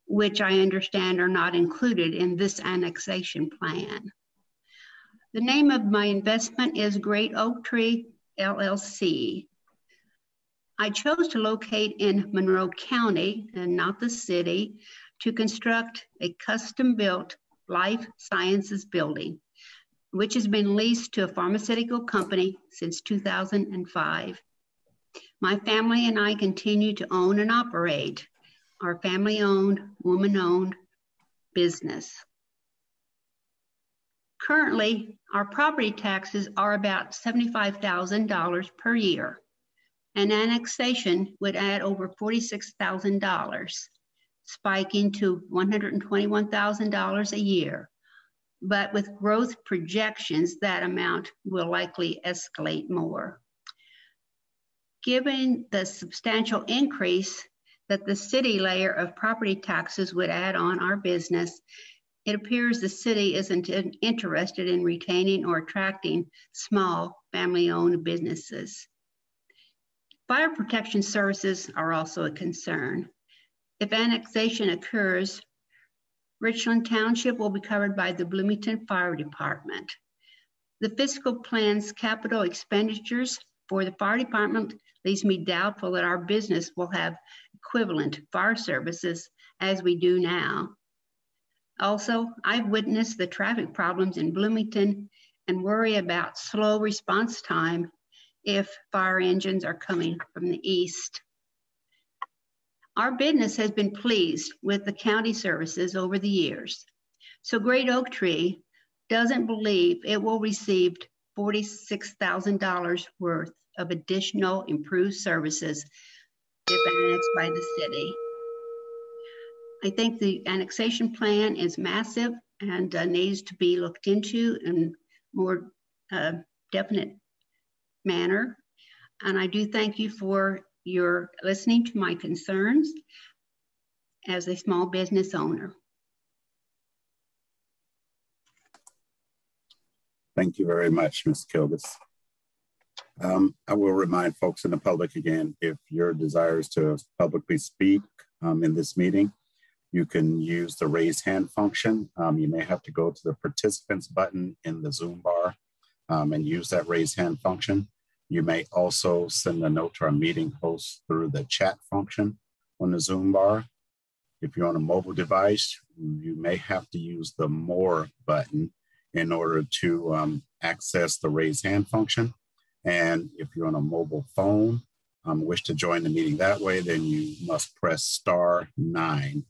which I understand are not included in this annexation plan. The name of my investment is Great Oak Tree LLC. I chose to locate in Monroe County and not the city to construct a custom built life sciences building, which has been leased to a pharmaceutical company since 2005. My family and I continue to own and operate our family owned, woman owned business. Currently, our property taxes are about $75,000 per year. An annexation would add over $46,000, spiking to $121,000 a year. But with growth projections, that amount will likely escalate more. Given the substantial increase that the city layer of property taxes would add on our business, it appears the city isn't interested in retaining or attracting small family-owned businesses. Fire protection services are also a concern. If annexation occurs, Richland Township will be covered by the Bloomington Fire Department. The fiscal plan's capital expenditures for the fire department leaves me doubtful that our business will have equivalent fire services as we do now. Also, I've witnessed the traffic problems in Bloomington and worry about slow response time if fire engines are coming from the east. Our business has been pleased with the county services over the years. So Great Oak Tree doesn't believe it will receive $46,000 worth of additional improved services if annexed by the city. I think the annexation plan is massive and uh, needs to be looked into in more uh, definite manner. And I do thank you for your listening to my concerns as a small business owner. Thank you very much, Ms. Kilgus. Um, I will remind folks in the public again, if your desire is to publicly speak um, in this meeting, you can use the raise hand function. Um, you may have to go to the participants button in the Zoom bar um, and use that raise hand function. You may also send a note to our meeting host through the chat function on the Zoom bar. If you're on a mobile device, you may have to use the more button in order to um, access the raise hand function. And if you're on a mobile phone, um, wish to join the meeting that way, then you must press star nine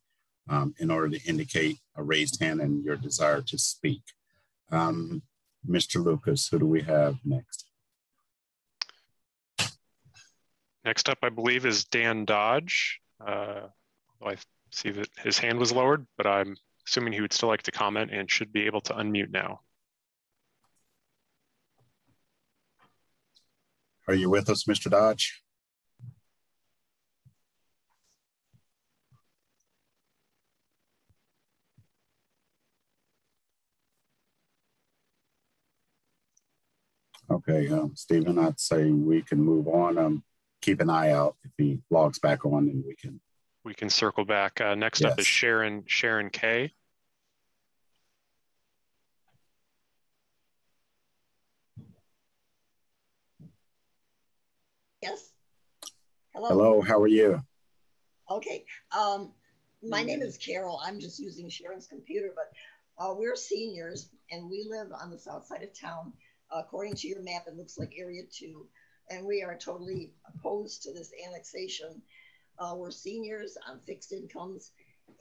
um, in order to indicate a raised hand and your desire to speak. Um, Mr. Lucas, who do we have next? Next up, I believe, is Dan Dodge. Uh, I see that his hand was lowered, but I'm assuming he would still like to comment and should be able to unmute now. Are you with us, Mr. Dodge? Okay, um, Stephen, I'd say we can move on. Um, keep an eye out if he logs back on, and we can. We can circle back. Uh, next yes. up is Sharon Sharon K. Yes. Hello. Hello. How are you? Okay. Um, my name is Carol. I'm just using Sharon's computer, but uh, we're seniors and we live on the south side of town according to your map, it looks like Area 2. And we are totally opposed to this annexation. Uh, we're seniors on fixed incomes.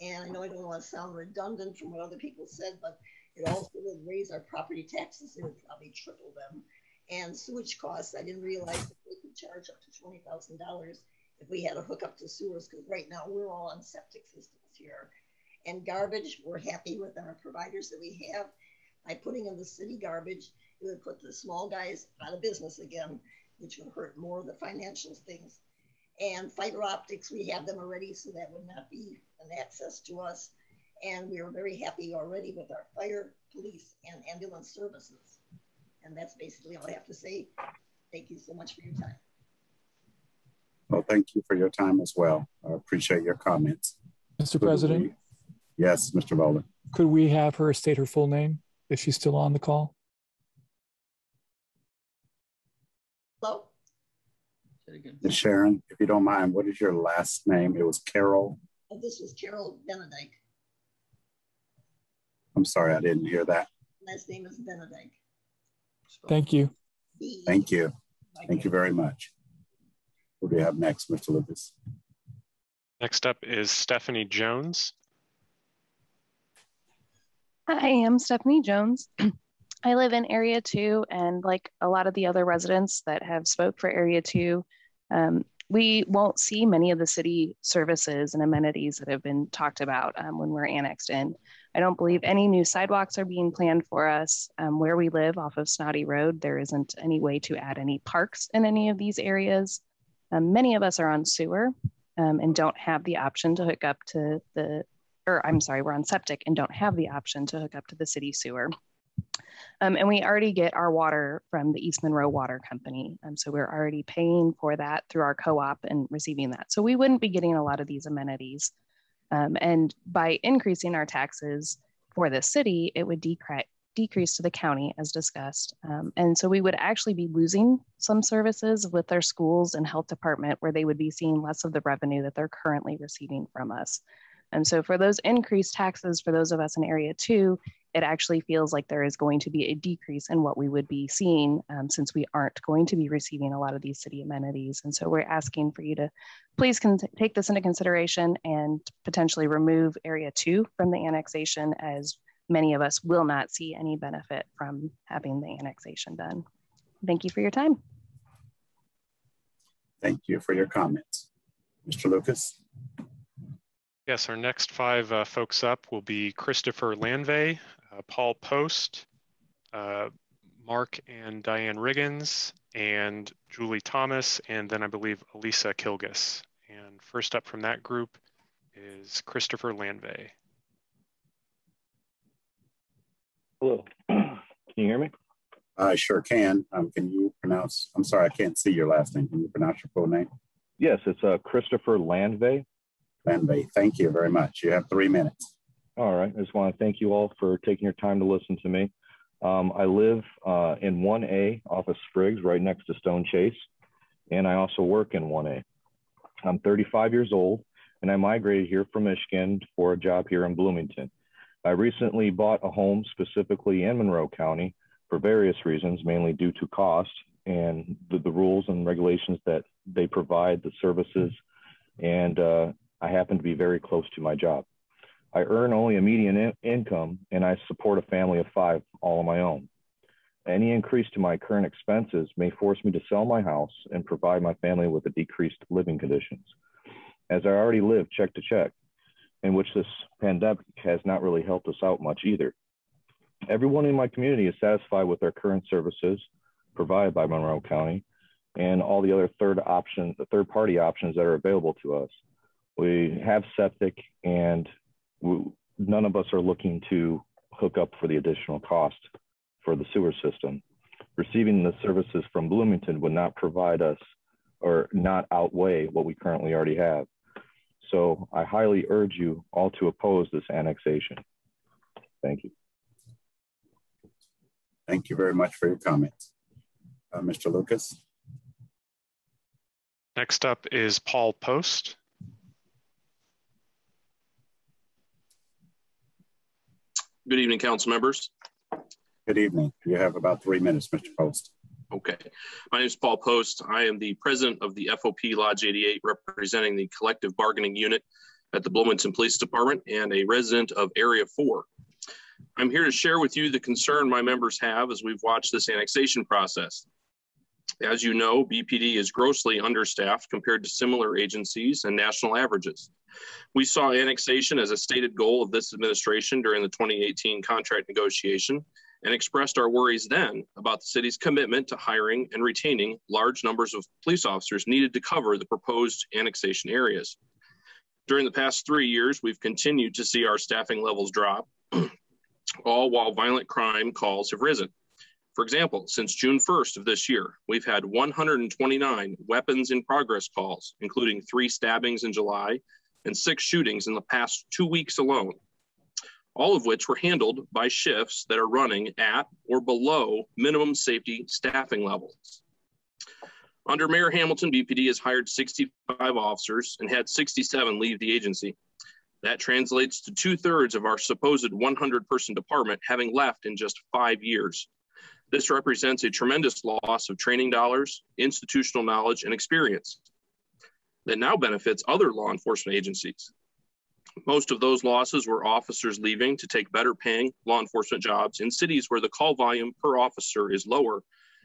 And I know I don't want to sound redundant from what other people said, but it also would raise our property taxes. It would probably triple them. And sewage costs, I didn't realize that they could charge up to $20,000 if we had a hookup to sewers, because right now we're all on septic systems here. And garbage, we're happy with our providers that we have. By putting in the city garbage, it would put the small guys out of business again, which would hurt more of the financial things. And fiber optics, we have them already, so that would not be an access to us. And we are very happy already with our fire, police, and ambulance services. And that's basically all I have to say. Thank you so much for your time. Well, thank you for your time as well. I appreciate your comments. Mr. President? We, yes, Mr. Bowler. Could we have her state her full name if she's still on the call? Ms. Sharon, if you don't mind, what is your last name? It was Carol. Oh, this was Carol Benedict. I'm sorry, I didn't hear that. Last name is Benedict. Thank you. Thank you. Thank you very much. What do we have next, Mr. Lucas? Next up is Stephanie Jones. Hi, I'm Stephanie Jones. I live in Area 2, and like a lot of the other residents that have spoke for Area 2, um, we won't see many of the city services and amenities that have been talked about um, when we're annexed in. I don't believe any new sidewalks are being planned for us. Um, where we live off of Snoddy Road, there isn't any way to add any parks in any of these areas. Um, many of us are on sewer um, and don't have the option to hook up to the, or I'm sorry, we're on septic and don't have the option to hook up to the city sewer. Um, and we already get our water from the East Monroe Water Company. Um, so we're already paying for that through our co-op and receiving that. So we wouldn't be getting a lot of these amenities. Um, and by increasing our taxes for the city, it would decrease decrease to the county as discussed. Um, and so we would actually be losing some services with our schools and health department where they would be seeing less of the revenue that they're currently receiving from us. And so for those increased taxes for those of us in area two, it actually feels like there is going to be a decrease in what we would be seeing um, since we aren't going to be receiving a lot of these city amenities. And so we're asking for you to please take this into consideration and potentially remove area two from the annexation as many of us will not see any benefit from having the annexation done. Thank you for your time. Thank you for your comments. Mr. Lucas. Yes, our next five uh, folks up will be Christopher Landvay, uh, Paul Post, uh, Mark and Diane Riggins, and Julie Thomas, and then I believe Elisa Kilgus. And first up from that group is Christopher Landvay. Hello, can you hear me? I sure can. Um, can you pronounce, I'm sorry, I can't see your last name. Can you pronounce your full name? Yes, it's uh, Christopher Landvay. Landvay, thank you very much. You have three minutes. All right. I just want to thank you all for taking your time to listen to me. Um, I live uh, in 1A off of Spriggs, right next to Stone Chase, and I also work in 1A. I'm 35 years old, and I migrated here from Michigan for a job here in Bloomington. I recently bought a home specifically in Monroe County for various reasons, mainly due to cost and the, the rules and regulations that they provide, the services, and uh, I happen to be very close to my job. I earn only a median in- income and I support a family of five all on my own. Any increase to my current expenses may force me to sell my house and provide my family with a decreased living conditions. As I already live check to check, in which this pandemic has not really helped us out much either. Everyone in my community is satisfied with their current services provided by Monroe County and all the other third options, the third party options that are available to us. We have septic and none of us are looking to hook up for the additional cost for the sewer system. Receiving the services from Bloomington would not provide us or not outweigh what we currently already have. So I highly urge you all to oppose this annexation. Thank you. Thank you very much for your comments. Uh, Mr. Lucas. Next up is Paul Post. Good evening, council members. Good evening. You have about three minutes, Mr. Post. Okay. My name is Paul Post. I am the president of the FOP Lodge 88, representing the collective bargaining unit at the Bloomington Police Department and a resident of Area 4. I'm here to share with you the concern my members have as we've watched this annexation process. As you know, BPD is grossly understaffed compared to similar agencies and national averages. We saw annexation as a stated goal of this administration during the 2018 contract negotiation and expressed our worries then about the city's commitment to hiring and retaining large numbers of police officers needed to cover the proposed annexation areas. During the past three years, we've continued to see our staffing levels drop, all while violent crime calls have risen. For example, since June 1st of this year, we've had 129 weapons in progress calls, including three stabbings in July and six shootings in the past two weeks alone, all of which were handled by shifts that are running at or below minimum safety staffing levels. Under Mayor Hamilton, BPD has hired 65 officers and had 67 leave the agency. That translates to two thirds of our supposed 100 person department having left in just five years. This represents a tremendous loss of training dollars, institutional knowledge, and experience that now benefits other law enforcement agencies. Most of those losses were officers leaving to take better paying law enforcement jobs in cities where the call volume per officer is lower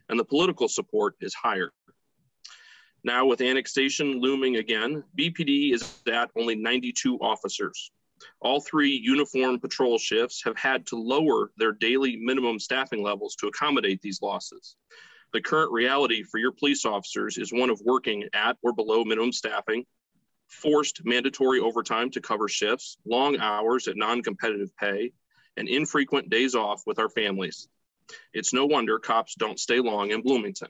and the political support is higher. Now, with annexation looming again, BPD is at only 92 officers. All three uniform patrol shifts have had to lower their daily minimum staffing levels to accommodate these losses. The current reality for your police officers is one of working at or below minimum staffing, forced mandatory overtime to cover shifts, long hours at non competitive pay, and infrequent days off with our families. It's no wonder cops don't stay long in Bloomington.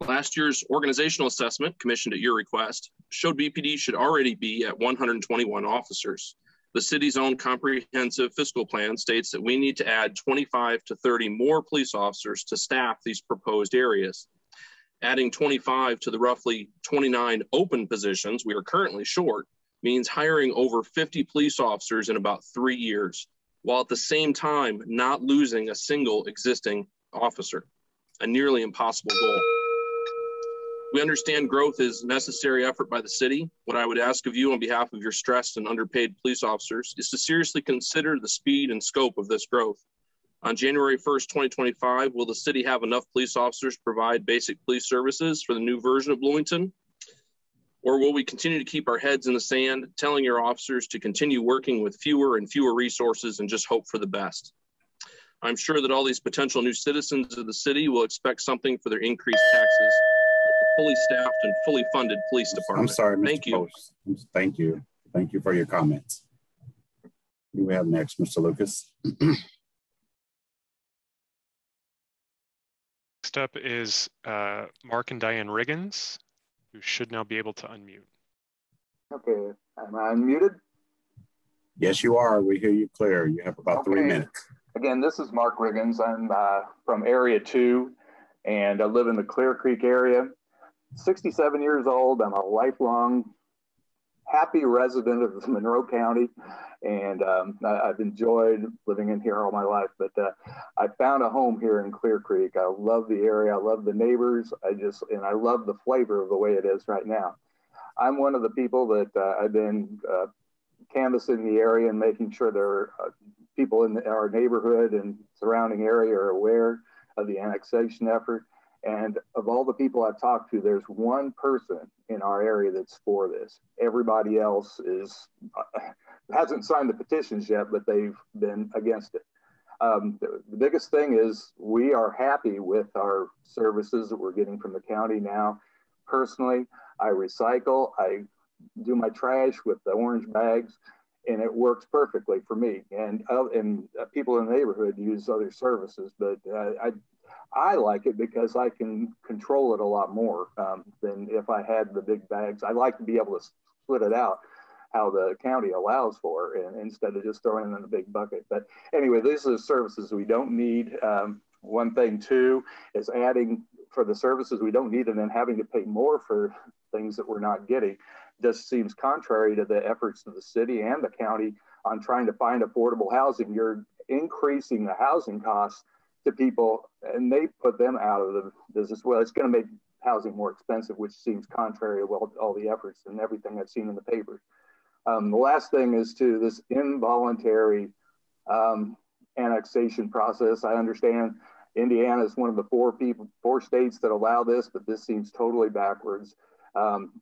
Last year's organizational assessment, commissioned at your request, showed BPD should already be at 121 officers. The city's own comprehensive fiscal plan states that we need to add 25 to 30 more police officers to staff these proposed areas. Adding 25 to the roughly 29 open positions we are currently short means hiring over 50 police officers in about three years, while at the same time not losing a single existing officer, a nearly impossible goal. We understand growth is a necessary effort by the city. What I would ask of you on behalf of your stressed and underpaid police officers is to seriously consider the speed and scope of this growth. On January 1st, 2025, will the city have enough police officers to provide basic police services for the new version of Bloomington? Or will we continue to keep our heads in the sand, telling your officers to continue working with fewer and fewer resources and just hope for the best? I'm sure that all these potential new citizens of the city will expect something for their increased taxes fully staffed and fully funded police department. I'm sorry, Mr. Thank you. Post. Thank you. Thank you for your comments. Who we have next, Mr. Lucas? Next up is uh, Mark and Diane Riggins, who should now be able to unmute. Okay, am I unmuted? Yes, you are. We hear you clear. You have about three minutes. Again, this is Mark Riggins. I'm uh, from Area 2 and I live in the Clear Creek area. 67 years old. I'm a lifelong happy resident of Monroe County and um, I, I've enjoyed living in here all my life. But uh, I found a home here in Clear Creek. I love the area. I love the neighbors. I just, and I love the flavor of the way it is right now. I'm one of the people that uh, I've been uh, canvassing the area and making sure there are uh, people in the, our neighborhood and surrounding area are aware of the annexation effort. And of all the people I've talked to, there's one person in our area that's for this. Everybody else is hasn't signed the petitions yet, but they've been against it. Um, the, the biggest thing is we are happy with our services that we're getting from the county now. Personally, I recycle, I do my trash with the orange bags, and it works perfectly for me. And uh, and uh, people in the neighborhood use other services, but uh, I I like it because I can control it a lot more um, than if I had the big bags. I like to be able to split it out how the county allows for and instead of just throwing it in a big bucket. But anyway, these are the services we don't need. Um, one thing too is adding for the services we don't need and then having to pay more for things that we're not getting just seems contrary to the efforts of the city and the county on trying to find affordable housing. You're increasing the housing costs to people and they put them out of the business. Well, it's going to make housing more expensive, which seems contrary to all, all the efforts and everything I've seen in the papers. Um, the last thing is to this involuntary um, annexation process. I understand Indiana is one of the four people, four states that allow this, but this seems totally backwards. Um,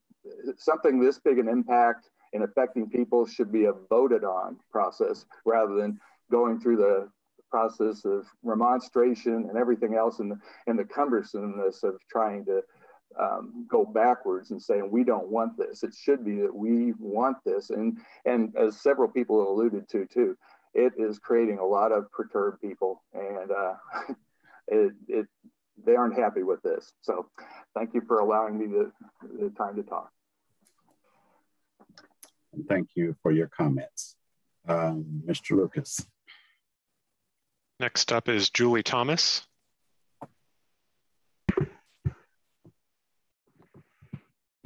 something this big an impact in affecting people should be a voted on process rather than going through the process of remonstration and everything else and the, and the cumbersomeness of trying to um, go backwards and saying we don't want this. It should be that we want this, and and as several people alluded to too, it is creating a lot of perturbed people, and uh, it it they aren't happy with this. So, thank you for allowing me the, the time to talk. And thank you for your comments. Um, Mr. Lucas. Next up is Julie Thomas.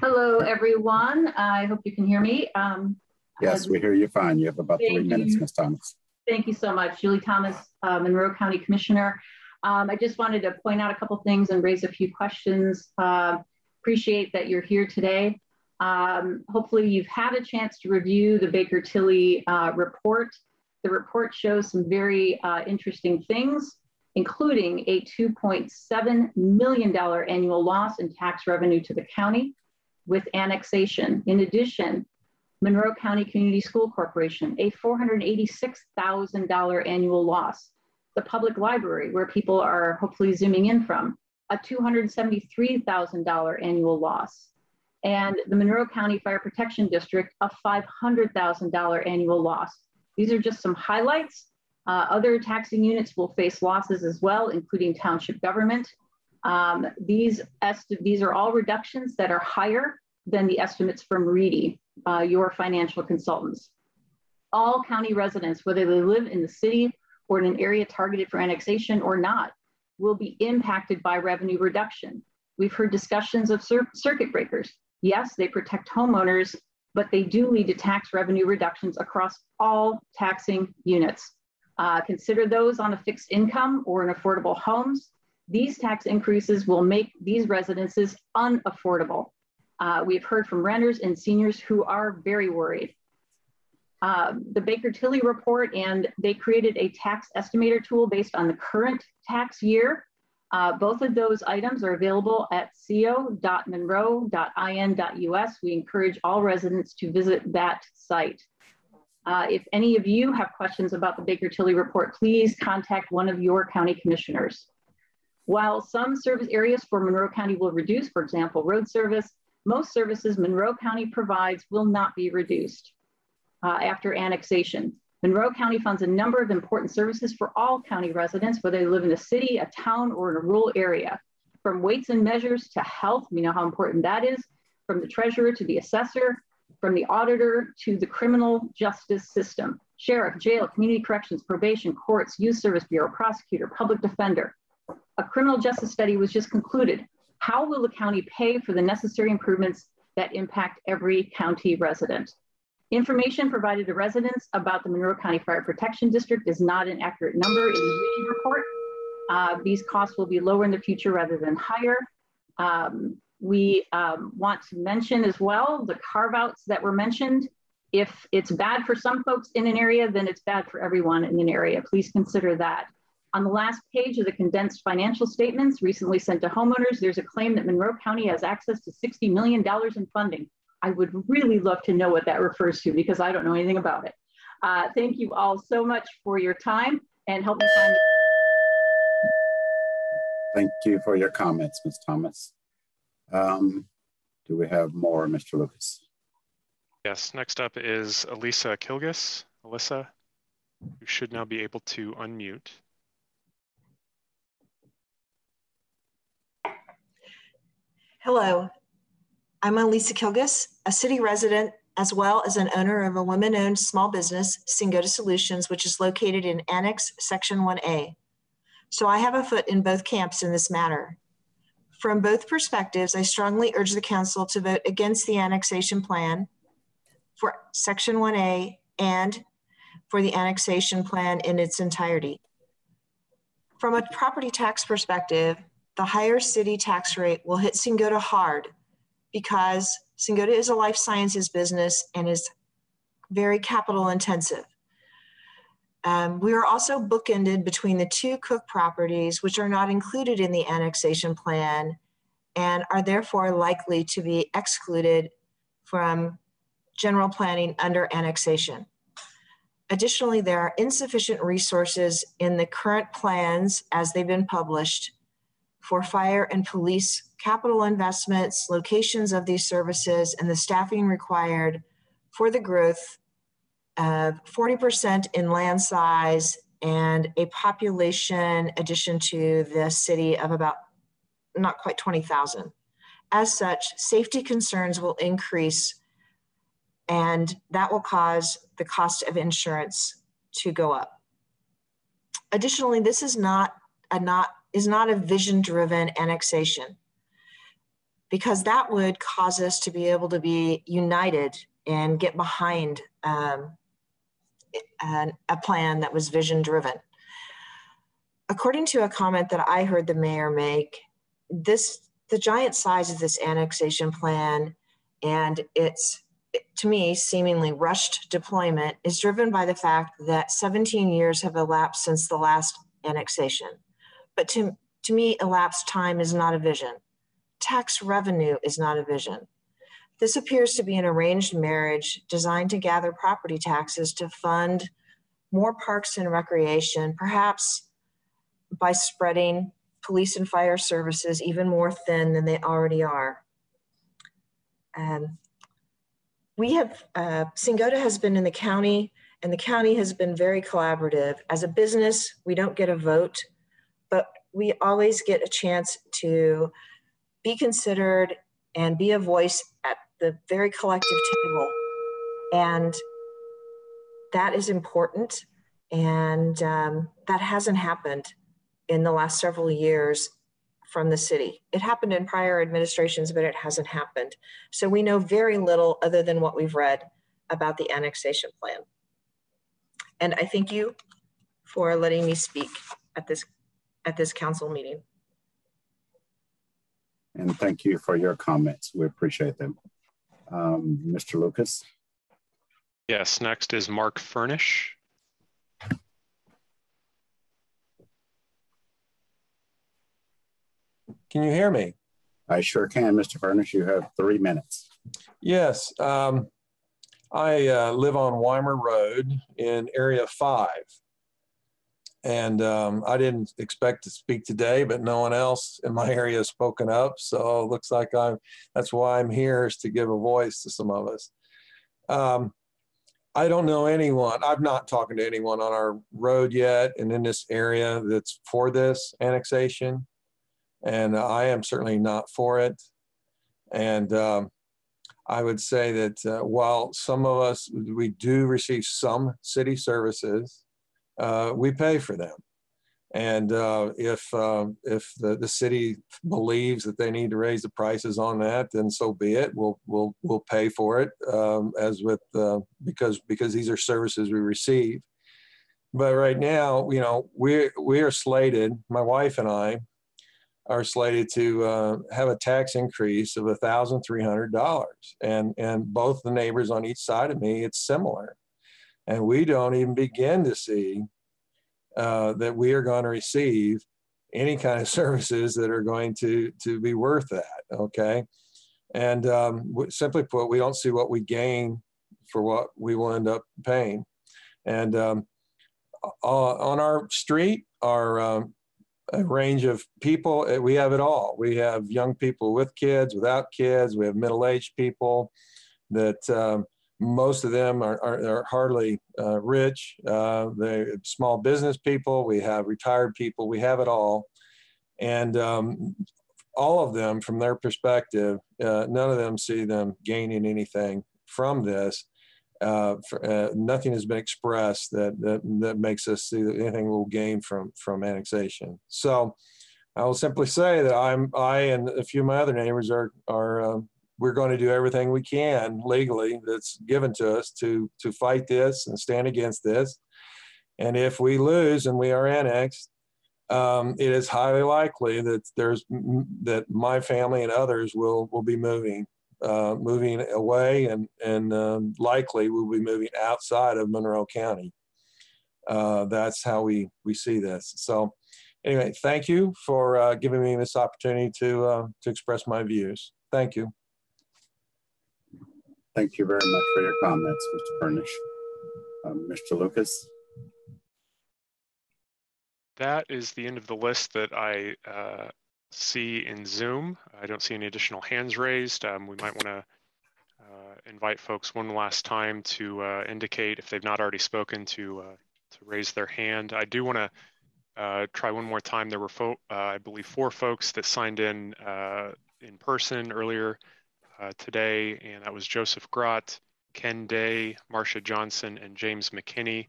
Hello, everyone. I hope you can hear me. Um, Yes, we hear you fine. You have about three minutes. Ms. Thomas. Thank you so much. Julie Thomas, uh, Monroe County Commissioner. Um, I just wanted to point out a couple things and raise a few questions. Uh, appreciate that you're here today. Um, hopefully you've had a chance to review the Baker Tilly uh, report. The report shows some very uh, interesting things, including a $2.7 million annual loss in tax revenue to the county with annexation. In addition, Monroe County Community School Corporation, a $486,000 annual loss. The public library, where people are hopefully zooming in from, a $273,000 annual loss. And the Monroe County Fire Protection District, a $500,000 annual loss. These are just some highlights. Uh, other taxing units will face losses as well, including township government. Um, these, these are all reductions that are higher than the estimates from Reedy, uh, your financial consultants. All county residents, whether they live in the city or in an area targeted for annexation or not, will be impacted by revenue reduction. We've heard discussions of circuit breakers. Yes, they protect homeowners, but they do lead to tax revenue reductions across all taxing units. Uh, consider those on a fixed income or in affordable homes. These tax increases will make these residences unaffordable. Uh, we've heard from renters and seniors who are very worried. Uh, the Baker Tilly report, and they created a tax estimator tool based on the current tax year. Uh, both of those items are available at co.monroe.in.us. We encourage all residents to visit that site. Uh, if any of you have questions about the Baker Tilly report, please contact one of your county commissioners. While some service areas for Monroe County will reduce, for example, road service, most services Monroe County provides will not be reduced uh, after annexation. Monroe County funds a number of important services for all county residents, whether they live in a city, a town, or in a rural area. From weights and measures to health, we know how important that is, from the treasurer to the assessor, from the auditor to the criminal justice system, sheriff, jail, community corrections, probation, courts, youth service bureau, prosecutor, public defender. A criminal justice study was just concluded. How will the county pay for the necessary improvements that impact every county resident? Information provided to residents about the Monroe County Fire Protection District is not an accurate number in the Reedy report. Uh, these costs will be lower in the future rather than higher. Um, we um, want to mention as well the carve outs that were mentioned. If it's bad for some folks in an area, then it's bad for everyone in an area. Please consider that. On the last page of the condensed financial statements recently sent to homeowners, there's a claim that Monroe County has access to $60 million in funding. I would really love to know what that refers to because I don't know anything about it. Uh, thank you all so much for your time and help me find. Thank you for your comments, Ms. Thomas. Um, do we have more, Mr. Lucas? Yes, next up is Elisa Kilgus. Alyssa, you should now be able to unmute. Hello, I'm Elisa Kilgus, a city resident as well as an owner of a women-owned small business, Singota Solutions, which is located in Annex Section 1A. So I have a foot in both camps in this matter. From both perspectives, I strongly urge the council to vote against the annexation plan for Section 1A and for the annexation plan in its entirety. From a property tax perspective, the higher city tax rate will hit Singota hard because Singota is a life sciences business and is very capital intensive. Um, we are also bookended between the two Cook properties, which are not included in the annexation plan and are therefore likely to be excluded from general planning under annexation. Additionally, there are insufficient resources in the current plans as they've been published for fire and police capital investments, locations of these services, and the staffing required for the growth of 40% in land size and a population addition to the city of about not quite 20,000. As such, safety concerns will increase and that will cause the cost of insurance to go up. Additionally, this is not a not is not a vision driven annexation because that would cause us to be able to be united and get behind um, an, a plan that was vision driven. According to a comment that I heard the mayor make, this the giant size of this annexation plan and its, to me, seemingly rushed deployment is driven by the fact that 17 years have elapsed since the last annexation. But to, to me, elapsed time is not a vision. Tax revenue is not a vision. This appears to be an arranged marriage designed to gather property taxes to fund more parks and recreation, perhaps by spreading police and fire services even more thin than they already are. Um, we have, uh, Singota has been in the county and the county has been very collaborative. As a business, we don't get a vote, but we always get a chance to be considered and be a voice at the very collective table. And that is important. And um, that hasn't happened in the last several years from the city. It happened in prior administrations, but it hasn't happened. So we know very little other than what we've read about the annexation plan. And I thank you for letting me speak at this at this council meeting. And thank you for your comments. We appreciate them. Um, Mr. Lucas? Yes, next is Mark Furnish. Can you hear me? I sure can, Mr. Furnish. You have three minutes. Yes. Um, I uh, live on Weimer Road in Area 5. And um, I didn't expect to speak today, but no one else in my area has spoken up. So it looks like I'm, that's why I'm here is to give a voice to some of us. Um, I don't know anyone, I've not talked to anyone on our road yet and in this area that's for this annexation. And I am certainly not for it. And um, I would say that uh, while some of us, we do receive some city services, uh, we pay for them. And uh, if uh, if the, the city believes that they need to raise the prices on that, then so be it. We'll we'll we'll pay for it um, as with uh, because because these are services we receive. But right now, you know, we're, we are slated. My wife and I are slated to uh, have a tax increase of $1,300. And, and both the neighbors on each side of me, it's similar. And we don't even begin to see uh, that we are going to receive any kind of services that are going to, to be worth that. Okay. And um, simply put, we don't see what we gain for what we will end up paying. And um, on our street, our um, a range of people. Uh, we have it all. We have young people with kids, without kids. We have middle-aged people that um, most of them are, are, are hardly uh, rich. Uh, they're small business people. We have retired people. We have it all. And um, all of them, from their perspective, uh, none of them see them gaining anything from this uh, for, uh, nothing has been expressed that, that, that makes us see that anything will gain from, from annexation. So I will simply say that I'm, I and a few of my other neighbors are, are uh, we're going to do everything we can legally that's given to us to, to fight this and stand against this. And if we lose and we are annexed, um, it is highly likely that there's that my family and others will will be moving uh, moving away and, and um, likely we'll be moving outside of Monroe County. Uh, that's how we, we see this. So anyway, thank you for uh, giving me this opportunity to, uh, to express my views. Thank you. Thank you very much for your comments, Mr. Furnish. Um, Mr. Lucas? That is the end of the list that I uh, see in Zoom. I don't see any additional hands raised. Um, we might want to uh, invite folks one last time to uh, indicate if they've not already spoken to uh, to raise their hand. I do want to uh, try one more time. There were, uh, I believe, four folks that signed in in person earlier today, and that was Joseph Grott, Ken Day, Marcia Johnson, and James McKinney.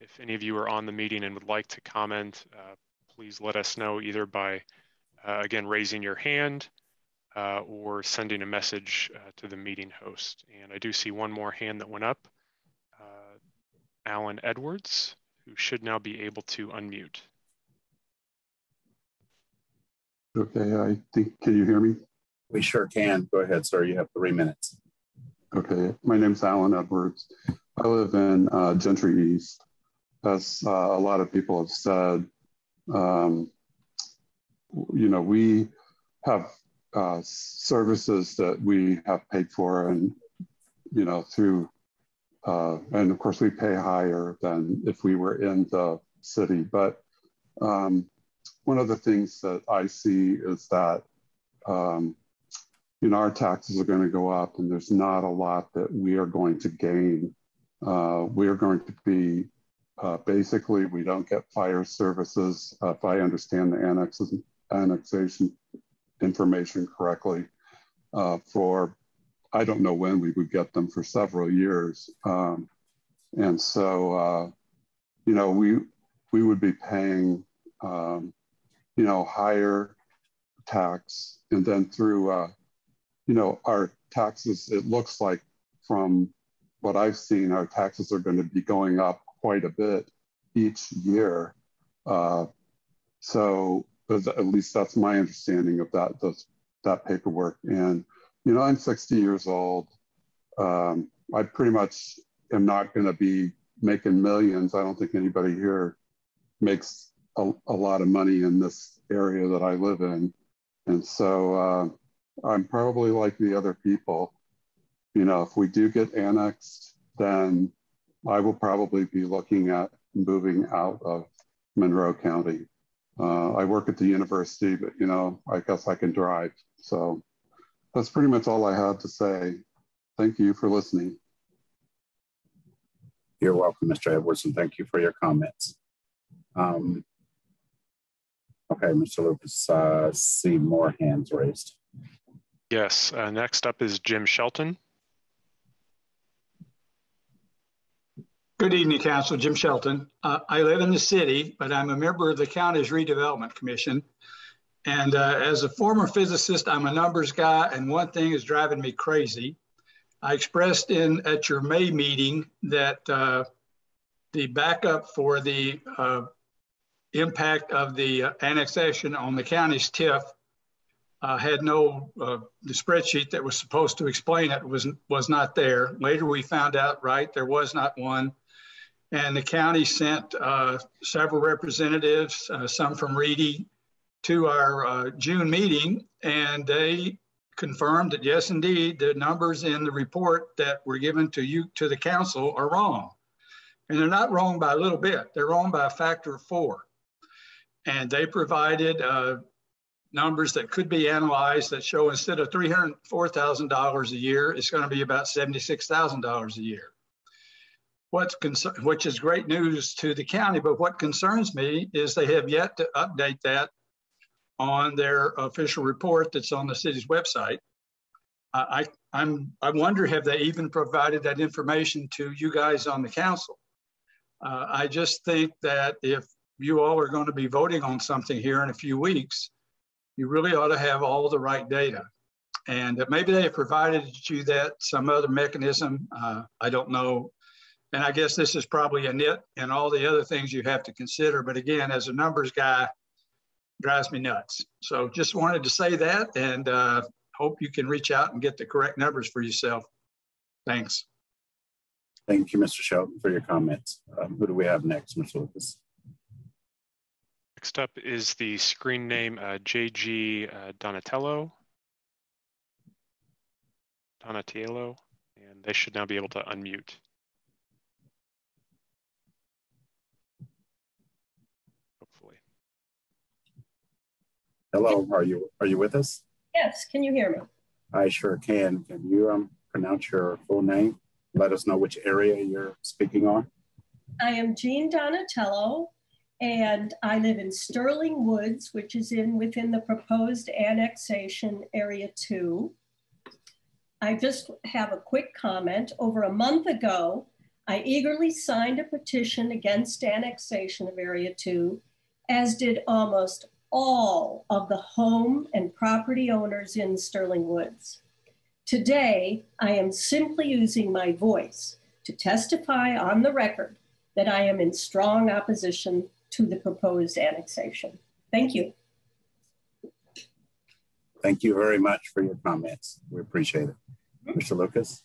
If any of you are on the meeting and would like to comment, please let us know either by uh, again, raising your hand uh, or sending a message uh, to the meeting host. And I do see one more hand that went up. Uh, Alan Edwards, who should now be able to unmute. Okay, I think, can you hear me? We sure can. Go ahead, sir. You have three minutes. Okay, my name's Alan Edwards. I live in uh, Gentry East. As uh, a lot of people have said, um, you know, we have uh, services that we have paid for and, you know, through, uh, and of course we pay higher than if we were in the city. But um, one of the things that I see is that, um, our taxes are going to go up and there's not a lot that we are going to gain. Uh, we are going to be uh, basically, we don't get fire services, uh, if I understand the annexation information correctly, uh, for I don't know when we would get them for several years. Um, and so, uh, you know, we we would be paying, um, you know, higher tax, and then through, uh, you know, our taxes. It looks like from what I've seen, our taxes are going to be going up quite a bit each year. Uh, so at least that's my understanding of that those, that paperwork. And you know, I'm 60 years old. Um, I pretty much am not going to be making millions. I don't think anybody here makes a, a, lot of money in this area that I live in. And so uh, I'm probably like the other people. You know, if we do get annexed, then I will probably be looking at moving out of Monroe County. Uh, I work at the university, but you know, I guess I can drive. So that's pretty much all I had to say. Thank you for listening. You're welcome, Mr. Edwards, and thank you for your comments. Um, okay, Mr. Lucas, uh, see more hands raised. Yes, uh, next up is Jim Shelton. Good evening, Council. Jim Shelton. Uh, I live in the city, but I'm a member of the county's redevelopment commission. And uh, as a former physicist, I'm a numbers guy, and one thing is driving me crazy. I expressed in at your May meeting that uh, the backup for the uh, impact of the uh, annexation on the county's TIF uh, had no the spreadsheet that was supposed to explain it was was not there. Later, we found out right there was not one and the county sent uh, several representatives, uh, some from Reedy, to our uh, June meeting, and they confirmed that yes, indeed, the numbers in the report that were given to you to the council are wrong, and they're not wrong by a little bit. They're wrong by a factor of four, and they provided uh, numbers that could be analyzed that show instead of three hundred four thousand dollars a year, it's going to be about seventy six thousand dollars a year what's which is great news to the county. But what concerns me is they have yet to update that on their official report that's on the city's website. I, I'm, I wonder have they even provided that information to you guys on the council? Uh, I just think that if you all are going to be voting on something here in a few weeks, you really ought to have all the right data. And maybe they have provided you that some other mechanism. Uh, I don't know and I guess this is probably a nit and all the other things you have to consider. But again, as a numbers guy, drives me nuts. So just wanted to say that and uh, hope you can reach out and get the correct numbers for yourself. Thanks. Thank you, Mr. Shelton, for your comments. Um, who do we have next, Mr. Lucas? Next up is the screen name uh, JG uh, Donatello. Donatello, and they should now be able to unmute. Hopefully. Hello, are you are you with us? Yes, can you hear me? I sure can. Can you um, pronounce your full name? Let us know which area you're speaking on. I am Jean Donatello, and I live in Sterling Woods, which is in within the proposed annexation area two. I just have a quick comment. Over a month ago, I eagerly signed a petition against annexation of Area 2, as did almost all of the home and property owners in Sterling Woods. Today, I am simply using my voice to testify on the record that I am in strong opposition to the proposed annexation. Thank you. Thank you very much for your comments. We appreciate it. Mm-hmm. Mr. Lucas?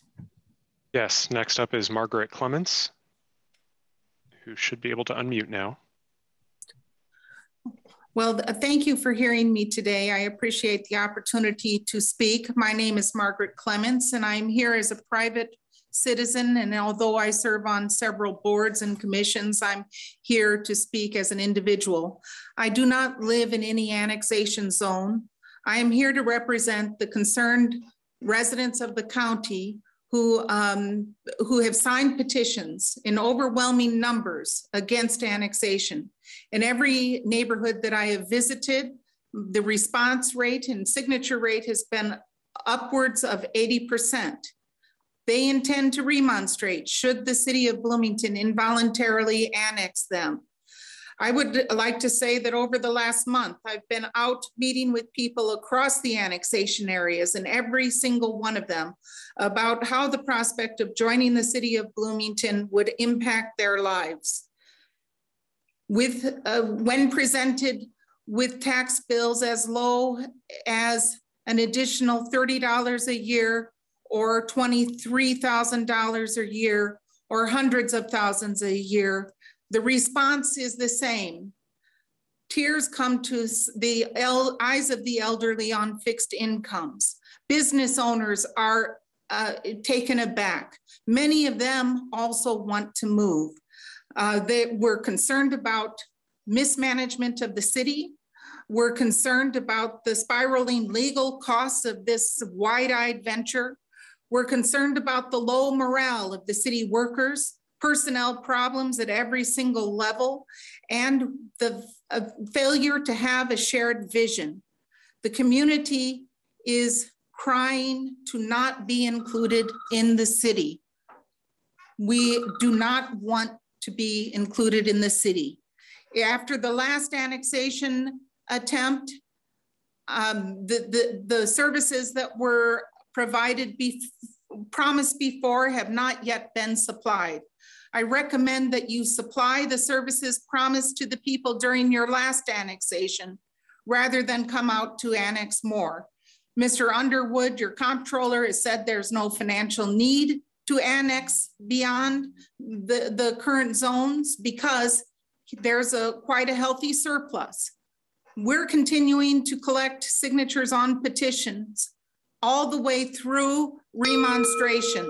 Yes, next up is Margaret Clements, who should be able to unmute now. Well, thank you for hearing me today. I appreciate the opportunity to speak. My name is Margaret Clements, and I'm here as a private citizen. And although I serve on several boards and commissions, I'm here to speak as an individual. I do not live in any annexation zone. I am here to represent the concerned residents of the county who, um, who have signed petitions in overwhelming numbers against annexation. In every neighborhood that I have visited, the response rate and signature rate has been upwards of 80%. They intend to remonstrate should the city of Bloomington involuntarily annex them. I would like to say that over the last month, I've been out meeting with people across the annexation areas and every single one of them about how the prospect of joining the city of Bloomington would impact their lives. With, uh, when presented with tax bills as low as an additional $30 a year or $23,000 a year or hundreds of thousands a year, the response is the same. Tears come to the eyes of the elderly on fixed incomes. Business owners are uh, taken aback. Many of them also want to move. Uh, they were concerned about mismanagement of the city. We're concerned about the spiraling legal costs of this wide-eyed venture. We're concerned about the low morale of the city workers personnel problems at every single level, and the uh, failure to have a shared vision. The community is crying to not be included in the city. We do not want to be included in the city. After the last annexation attempt, um, the, the, the services that were provided, be, promised before have not yet been supplied. I recommend that you supply the services promised to the people during your last annexation rather than come out to annex more. Mr. Underwood, your comptroller has said there's no financial need to annex beyond the, the current zones because there's a quite a healthy surplus. We're continuing to collect signatures on petitions all the way through remonstration.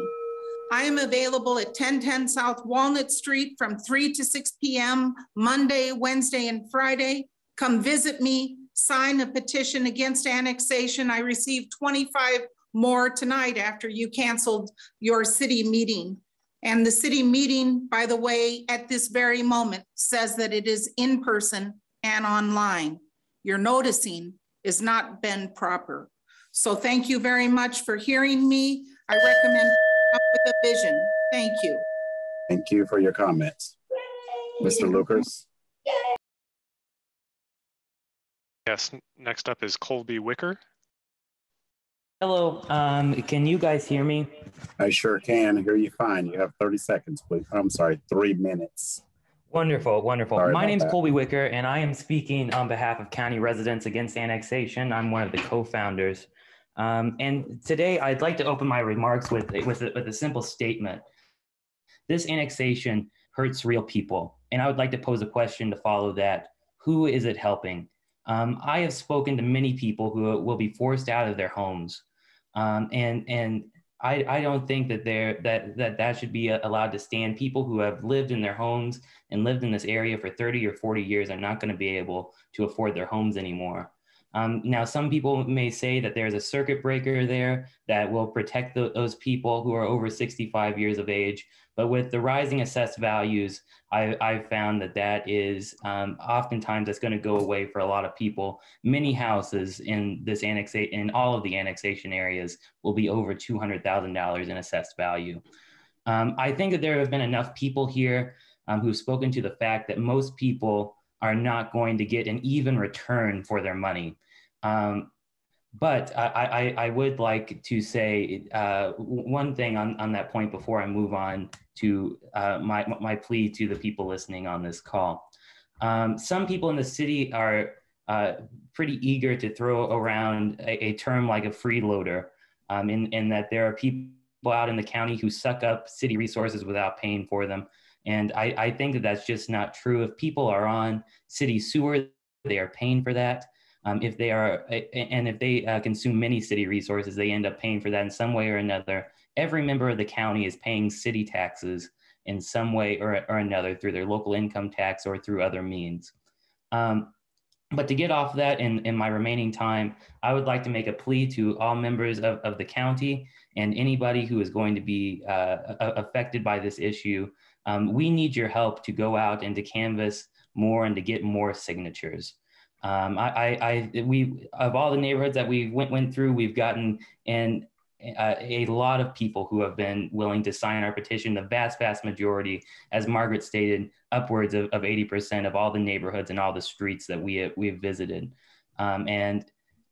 I am available at 1010 South Walnut Street from 3 to 6 p.m. Monday, Wednesday, and Friday. Come visit me, sign a petition against annexation. I received 25 more tonight after you canceled your city meeting. And the city meeting, by the way, at this very moment says that it is in person and online. Your noticing has not been proper. So thank you very much for hearing me. I recommend up with a vision. Thank you. Thank you for your comments. Mr. Lucas. Yes, next up is Colby Wicker. Hello, um, can you guys hear me? I sure can hear you fine. You have 30 seconds, please. I'm sorry, three minutes. Wonderful, wonderful. Sorry My name's that. Colby Wicker, and I am speaking on behalf of County Residents Against Annexation. I'm one of the co-founders. Um, and today I'd like to open my remarks with, with, a, with a simple statement. This annexation hurts real people. And I would like to pose a question to follow that. Who is it helping? Um, I have spoken to many people who will be forced out of their homes. Um, and and I, I don't think that there that, that that should be allowed to stand. People who have lived in their homes and lived in this area for 30 or 40 years are not going to be able to afford their homes anymore. Um, now, some people may say that there's a circuit breaker there that will protect the, those people who are over 65 years of age. But with the rising assessed values, I, I've found that that is um, oftentimes that's going to go away for a lot of people. Many houses in this annexation, in all of the annexation areas, will be over $200,000 in assessed value. Um, I think that there have been enough people here um, who've spoken to the fact that most people are not going to get an even return for their money. Um, but I, I, I, would like to say uh, one thing on, on that point before I move on to uh, my, my plea to the people listening on this call. Um, some people in the city are uh, pretty eager to throw around a, a, term like a freeloader, um, in, in that there are people out in the county who suck up city resources without paying for them. And I, I think that that's just not true. If people are on city sewer, they are paying for that. Um, if they are, and if they uh, consume many city resources, they end up paying for that in some way or another. Every member of the county is paying city taxes in some way or, or another through their local income tax or through other means. Um, but to get off that in, in my remaining time, I would like to make a plea to all members of, of the county and anybody who is going to be uh, affected by this issue. Um, we need your help to go out and to canvass more and to get more signatures. Um, I, I, I, we, of all the neighborhoods that we went, went through, we've gotten in uh, a lot of people who have been willing to sign our petition. The vast, vast majority, as Margaret stated, upwards of, of 80% of all the neighborhoods and all the streets that we have, we've visited. Um, and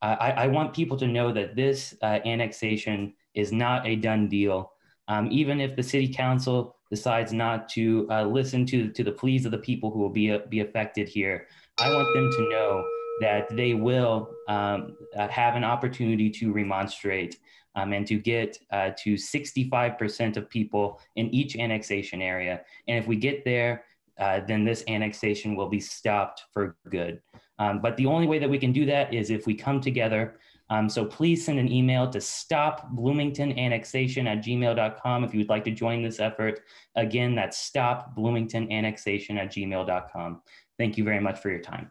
I, I, want people to know that this uh, annexation is not a done deal. Um, even if the city council decides not to uh, listen to, to the pleas of the people who will be, uh, be affected here, I want them to know that they will um, uh, have an opportunity to remonstrate um, and to get uh, to 65% of people in each annexation area. And if we get there, uh, then this annexation will be stopped for good. Um, but the only way that we can do that is if we come together. Um, so please send an email to stopbloomingtonannexation at gmail.com if you would like to join this effort. Again, that's stopbloomingtonannexation at gmail.com. Thank you very much for your time.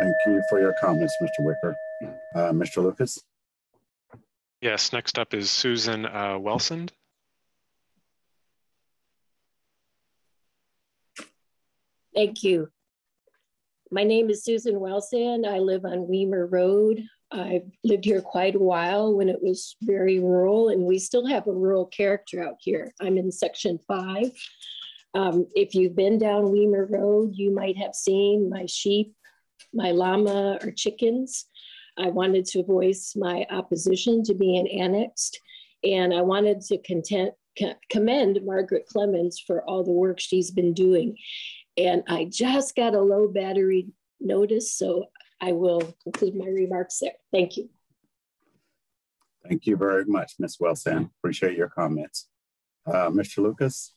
Thank you for your comments, Mr. Wicker. Uh, Mr. Lucas? Yes, next up is Susan uh, Welsand. Thank you. My name is Susan Welsand. I live on Weimer Road. I've lived here quite a while when it was very rural, and we still have a rural character out here. I'm in section five. Um, if you've been down Weimer Road, you might have seen my sheep, my llama, or chickens. I wanted to voice my opposition to being annexed, and I wanted to content, commend Margaret Clements for all the work she's been doing. And I just got a low battery notice, so I will conclude my remarks there. Thank you. Thank you very much, Ms. Wilson. Appreciate your comments. Uh, Mr. Lucas?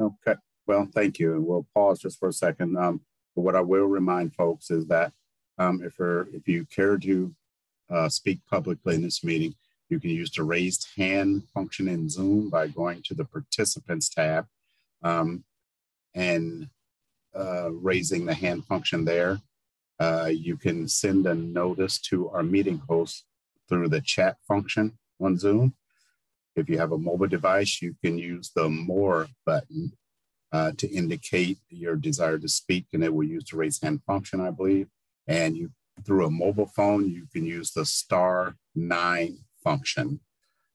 Okay, well, thank you. And we'll pause just for a second. Um, but what I will remind folks is that um, if, if you care to uh, speak publicly in this meeting, you can use the raised hand function in Zoom by going to the participants tab um, and uh, raising the hand function there. Uh, you can send a notice to our meeting host through the chat function on Zoom. If you have a mobile device, you can use the more button uh, to indicate your desire to speak, and it will use the raise hand function, I believe. And you through a mobile phone, you can use the star nine function.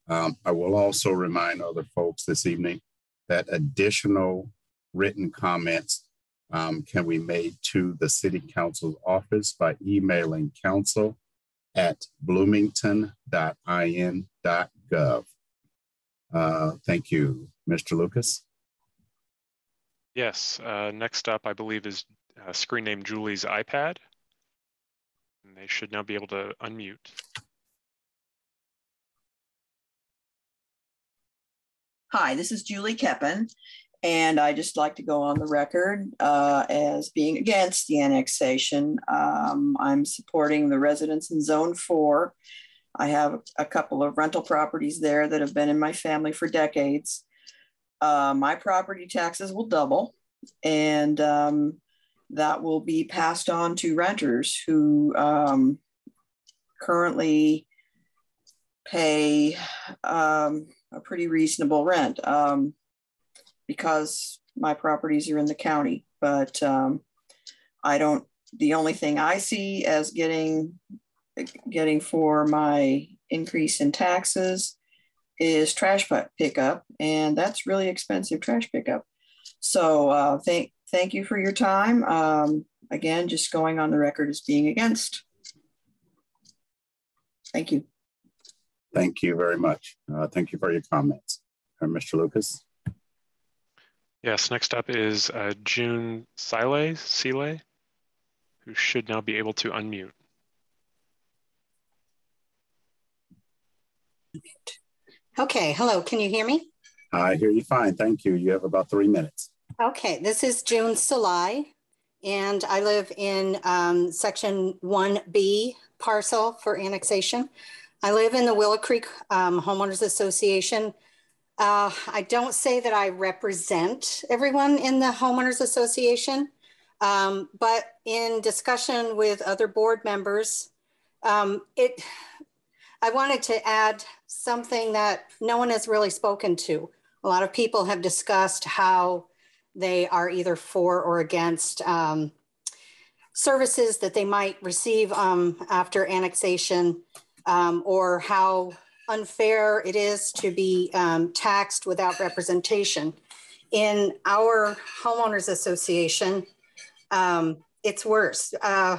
Um, I will also remind other folks this evening that additional written comments um, can be made to the City Council's office by emailing council at bloomington.in.gov. Uh, thank you. Mr. Lucas? Yes. Uh, next up, I believe, is uh, screen name Julie's iPad. And they should now be able to unmute. Hi, this is Julie Keppen, and I just like to go on the record uh, as being against the annexation. Um, I'm supporting the residents in Zone 4. I have a couple of rental properties there that have been in my family for decades. Uh, my property taxes will double, and um, that will be passed on to renters who um, currently pay um, a pretty reasonable rent um, because my properties are in the county. But um, I don't, the only thing I see as getting getting for my increase in taxes is trash pickup, and that's really expensive trash pickup. So uh, thank thank you for your time. Um, again, just going on the record as being against. Thank you. Thank you very much. Uh, thank you for your comments. Uh, Mr. Lucas? Yes, next up is uh, June Sile, Sile, who should now be able to unmute. Okay, hello, can you hear me? I hear you fine. Thank you. You have about three minutes. Okay, this is June Salai, and I live in um, section 1B parcel for annexation. I live in the Willow Creek um, Homeowners Association. Uh, I don't say that I represent everyone in the Homeowners Association, um, but in discussion with other board members, um, it I wanted to add something that no one has really spoken to. A lot of people have discussed how they are either for or against um, services that they might receive um, after annexation um, or how unfair it is to be um, taxed without representation. In our homeowners association, um, it's worse. Uh,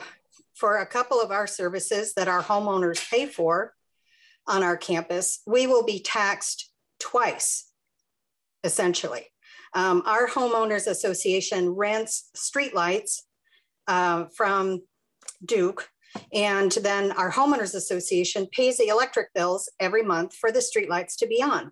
for a couple of our services that our homeowners pay for on our campus, we will be taxed twice, essentially. Um, our homeowners association rents streetlights uh, from Duke, and then our homeowners association pays the electric bills every month for the streetlights to be on.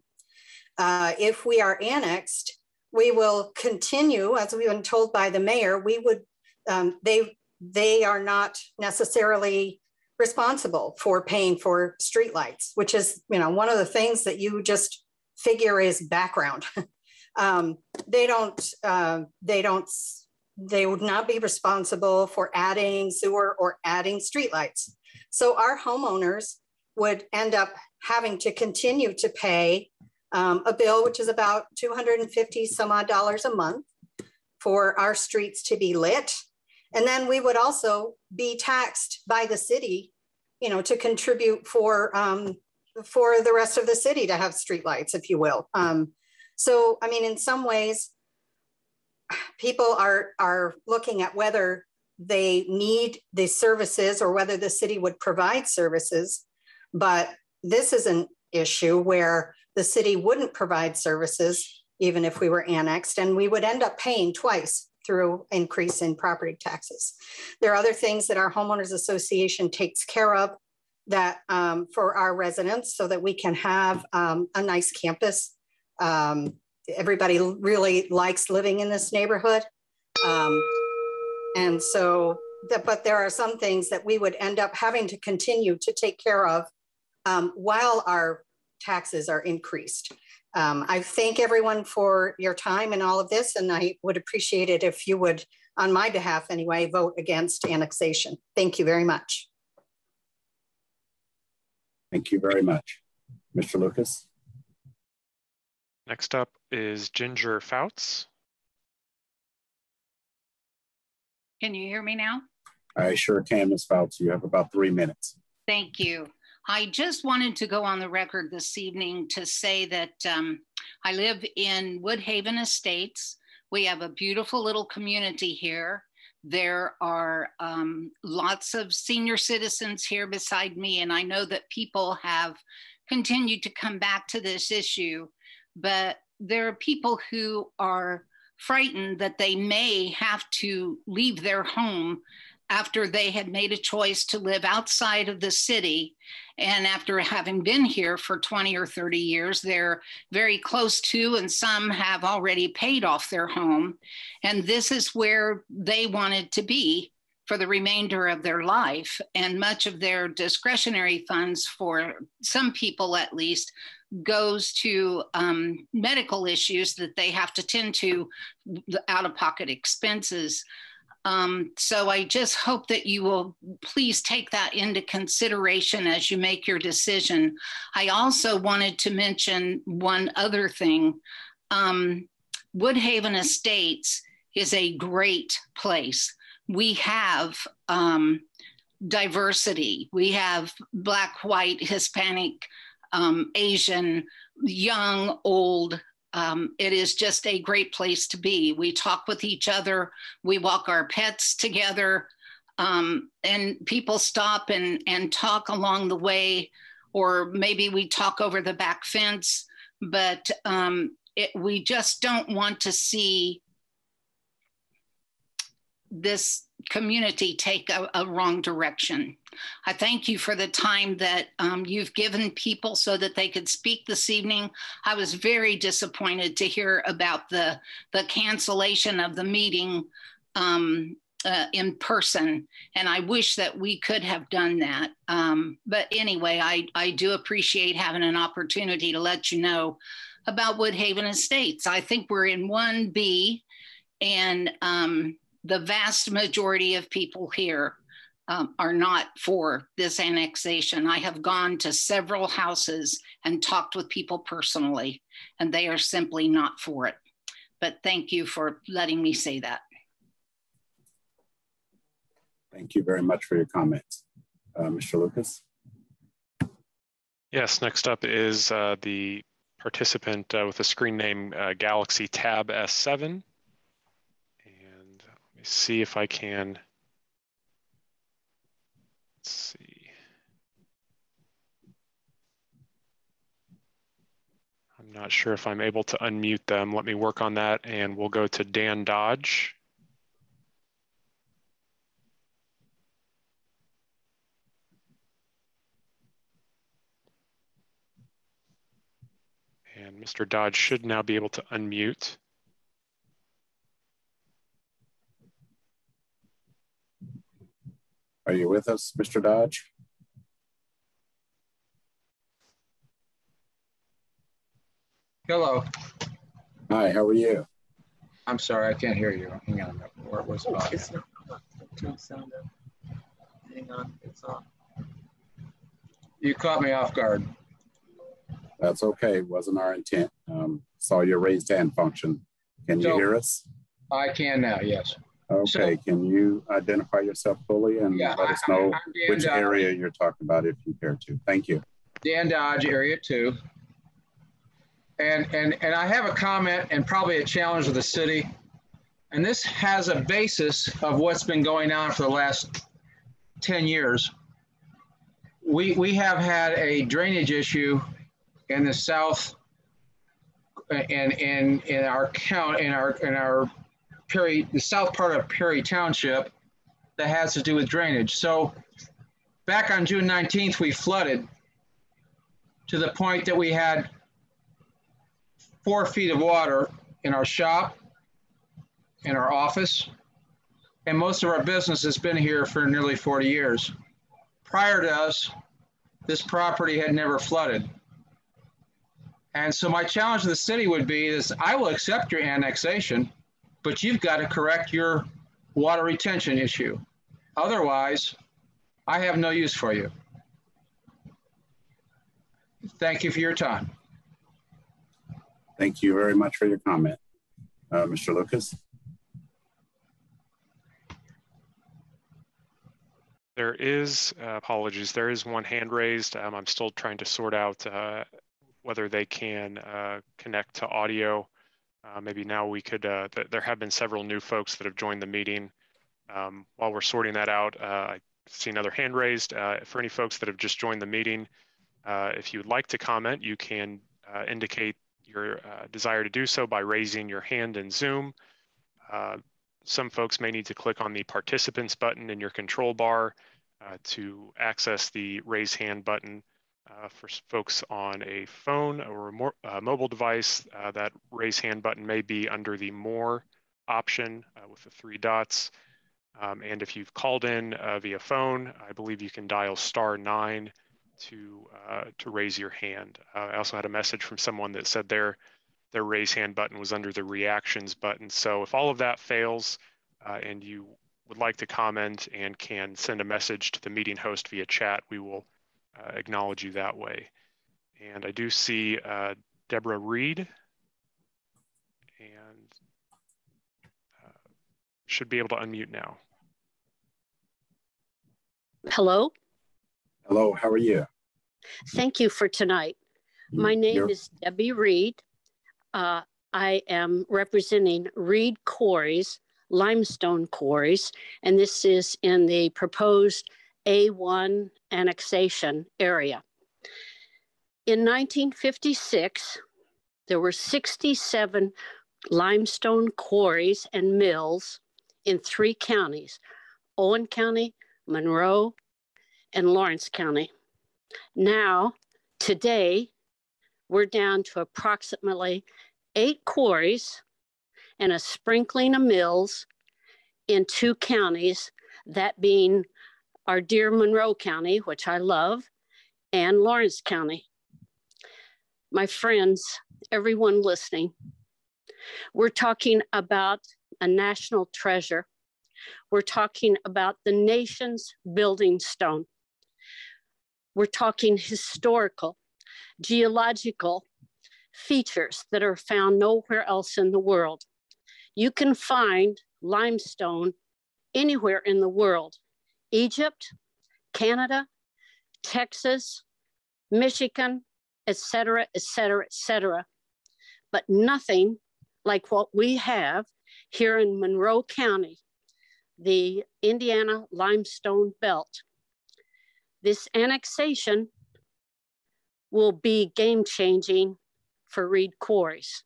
Uh, if we are annexed, we will continue, as we've been told by the mayor, we would, um, they, they are not necessarily responsible for paying for streetlights, which is, you know, one of the things that you just figure is background. um, they don't, uh, they don't, they would not be responsible for adding sewer or adding streetlights. So our homeowners would end up having to continue to pay um, a bill, which is about 250 some odd dollars a month for our streets to be lit. And then we would also be taxed by the city, you know, to contribute for um, for the rest of the city to have streetlights, if you will. Um, so, I mean, in some ways, people are, are looking at whether they need the services or whether the city would provide services. But this is an issue where the city wouldn't provide services even if we were annexed, and we would end up paying twice through increase in property taxes. There are other things that our homeowners association takes care of that um, for our residents so that we can have um, a nice campus um, everybody really likes living in this neighborhood. Um, and so, but there are some things that we would end up having to continue to take care of um, while our taxes are increased. Um, I thank everyone for your time and all of this, and I would appreciate it if you would, on my behalf anyway, vote against annexation. Thank you very much. Thank you very much. Mr. Lucas. Next up is Ginger Fouts. Can you hear me now? I sure can, Ms. Fouts. You have about three minutes. Thank you. I just wanted to go on the record this evening to say that um, I live in Woodhaven Estates. We have a beautiful little community here. There are um, lots of senior citizens here beside me, and I know that people have continued to come back to this issue but there are people who are frightened that they may have to leave their home after they had made a choice to live outside of the city. And after having been here for 20 or 30 years, they're very close to, and some have already paid off their home. And this is where they wanted to be for the remainder of their life. And much of their discretionary funds, for some people at least, goes to um, medical issues that they have to tend to, out of pocket expenses. Um, so I just hope that you will please take that into consideration as you make your decision. I also wanted to mention one other thing. Um, Woodhaven Estates is a great place. We have um, diversity. We have Black, white, Hispanic, um, Asian, young, old. Um, it is just a great place to be. We talk with each other, we walk our pets together, um, and people stop and, and talk along the way, or maybe we talk over the back fence, but um, it, we just don't want to see this community take a, a, wrong direction. I thank you for the time that um, you've given people so that they could speak this evening. I was very disappointed to hear about the, the cancellation of the meeting um, uh, in person, and I wish that we could have done that. Um, but anyway, I, I do appreciate having an opportunity to let you know about Woodhaven Estates. I think we're in 1B, and um, the vast majority of people here um, are not for this annexation. I have gone to several houses and talked with people personally, and they are simply not for it. But thank you for letting me say that. Thank you very much for your comments. Uh, Mr. Lucas? Yes, next up is uh, the participant uh, with the screen name uh, Galaxy Tab S7 me see if I can. Let's see. I'm not sure if I'm able to unmute them. Let me work on that and we'll go to Dan Dodge. And Mr. Dodge should now be able to unmute. Are you with us, Mr. Dodge? Hello. Hi, how are you? I'm sorry, I can't hear you. Hang on. Where was it? It's not, sound Hang on, it's on. You caught me off guard. That's okay. Wasn't our intent. Um, saw your raised hand function. Can you hear us? I can now, yes. Okay, so, can you identify yourself fully and yeah, let us know which Dodge. area you're talking about if you care to? Thank you. Dan Dodge, Area 2. And, and, and I have a comment and probably a challenge of the city. And this has a basis of what's been going on for the last 10 years. We, we have had a drainage issue in the south and in, in our count in our in our Perry, the south part of Perry Township that has to do with drainage. So back on June 19th, we flooded to the point that we had four feet of water in our shop, in our office, and most of our business has been here for nearly 40 years. Prior to us, this property had never flooded. And so my challenge to the city would be is I will accept your annexation but you've got to correct your water retention issue. Otherwise, I have no use for you. Thank you for your time. Thank you very much for your comment. Uh, Mr. Lucas? There is, uh, apologies, there is one hand raised. Um, I'm still trying to sort out uh, whether they can uh, connect to audio. Uh, maybe now we could, uh, th there have been several new folks that have joined the meeting. Um, while we're sorting that out, uh, I see another hand raised. Uh, for any folks that have just joined the meeting, uh, if you'd like to comment, you can uh, indicate your desire to do so by raising your hand in Zoom. some folks may need to click on the participants button in your control bar to access the raise hand button. Uh, for folks on a phone or a more, uh, mobile device, uh, that raise hand button may be under the More option uh, with the three dots. Um, and if you've called in uh, via phone, I believe you can dial star nine to to raise your hand. I also had a message from someone that said their their raise hand button was under the reactions button. So if all of that fails and you would like to comment and can send a message to the meeting host via chat, we will uh, acknowledge you that way. And I do see uh, Deborah Reed and uh, should be able to unmute now. Hello. Hello, how are you? Thank you for tonight. My name You're... is Debbie Reed. Uh, I am representing Reed Quarries, limestone quarries, and this is in the proposed A1 annexation area. In 1956, there were 67 limestone quarries and mills in three counties Owen County, Monroe, and Lawrence County. Now, today, we're down to approximately eight quarries and a sprinkling of mills in two counties, that being our dear Monroe County, which I love, and Lawrence County. My friends, everyone listening, we're talking about a national treasure. We're talking about the nation's building stone. We're talking historical, geological features that are found nowhere else in the world. You can find limestone anywhere in the world Egypt, Canada, Texas, Michigan, etc., etc., etc. But nothing like what we have here in Monroe County, the Indiana Limestone Belt. This annexation will be game changing for Reed Quarries.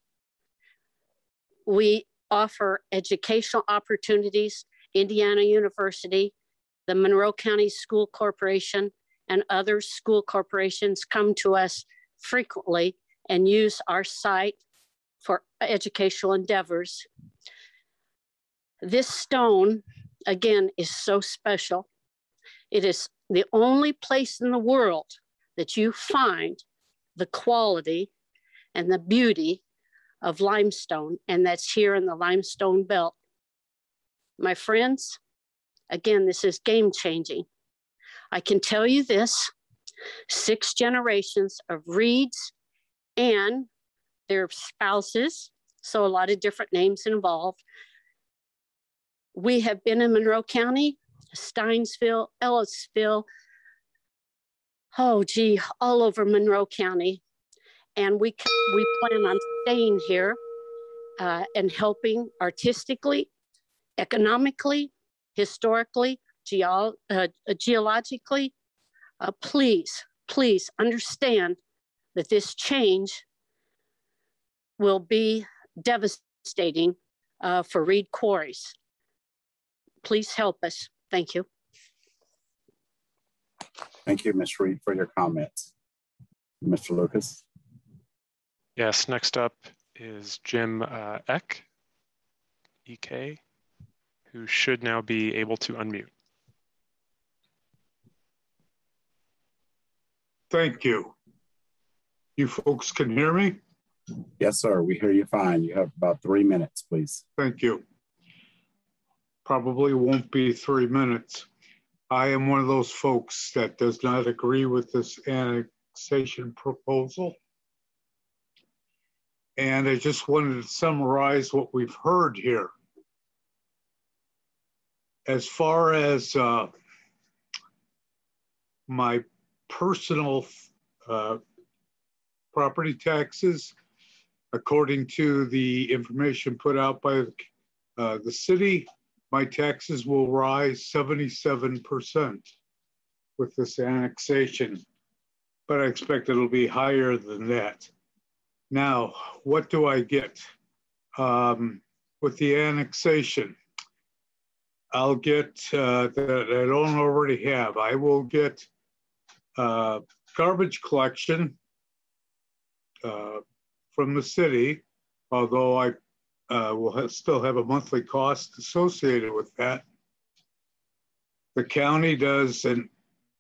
We offer educational opportunities, Indiana University, the Monroe County School Corporation, and other school corporations come to us frequently and use our site for educational endeavors. This stone, again, is so special. It is the only place in the world that you find the quality and the beauty of limestone, and that's here in the limestone belt. My friends, again, this is game changing. I can tell you this six generations of Reeds and their spouses, so a lot of different names involved. We have been in Monroe County, Stinesville, Ellisville, oh gee, all over Monroe County. And we, we plan on staying here uh, and helping artistically, economically, historically, geo uh, geologically. Uh, please, please understand that this change will be devastating uh, for Reed Quarries. Please help us. Thank you. Thank you, Ms. Reed, for your comments. Mr. Lucas. Yes, next up is Jim uh, Eck, EK, who should now be able to unmute. Thank you. You folks can hear me? Yes, sir. We hear you fine. You have about three minutes, please. Thank you. Probably won't be three minutes. I am one of those folks that does not agree with this annexation proposal. And I just wanted to summarize what we've heard here. As far as uh, my personal uh, property taxes, according to the information put out by uh, the city, my taxes will rise 77% with this annexation, but I expect it'll be higher than that. Now, what do I get um, with the annexation? I'll get uh, that I don't already have. I will get uh, garbage collection uh, from the city, although I uh, will have, still have a monthly cost associated with that. The county does a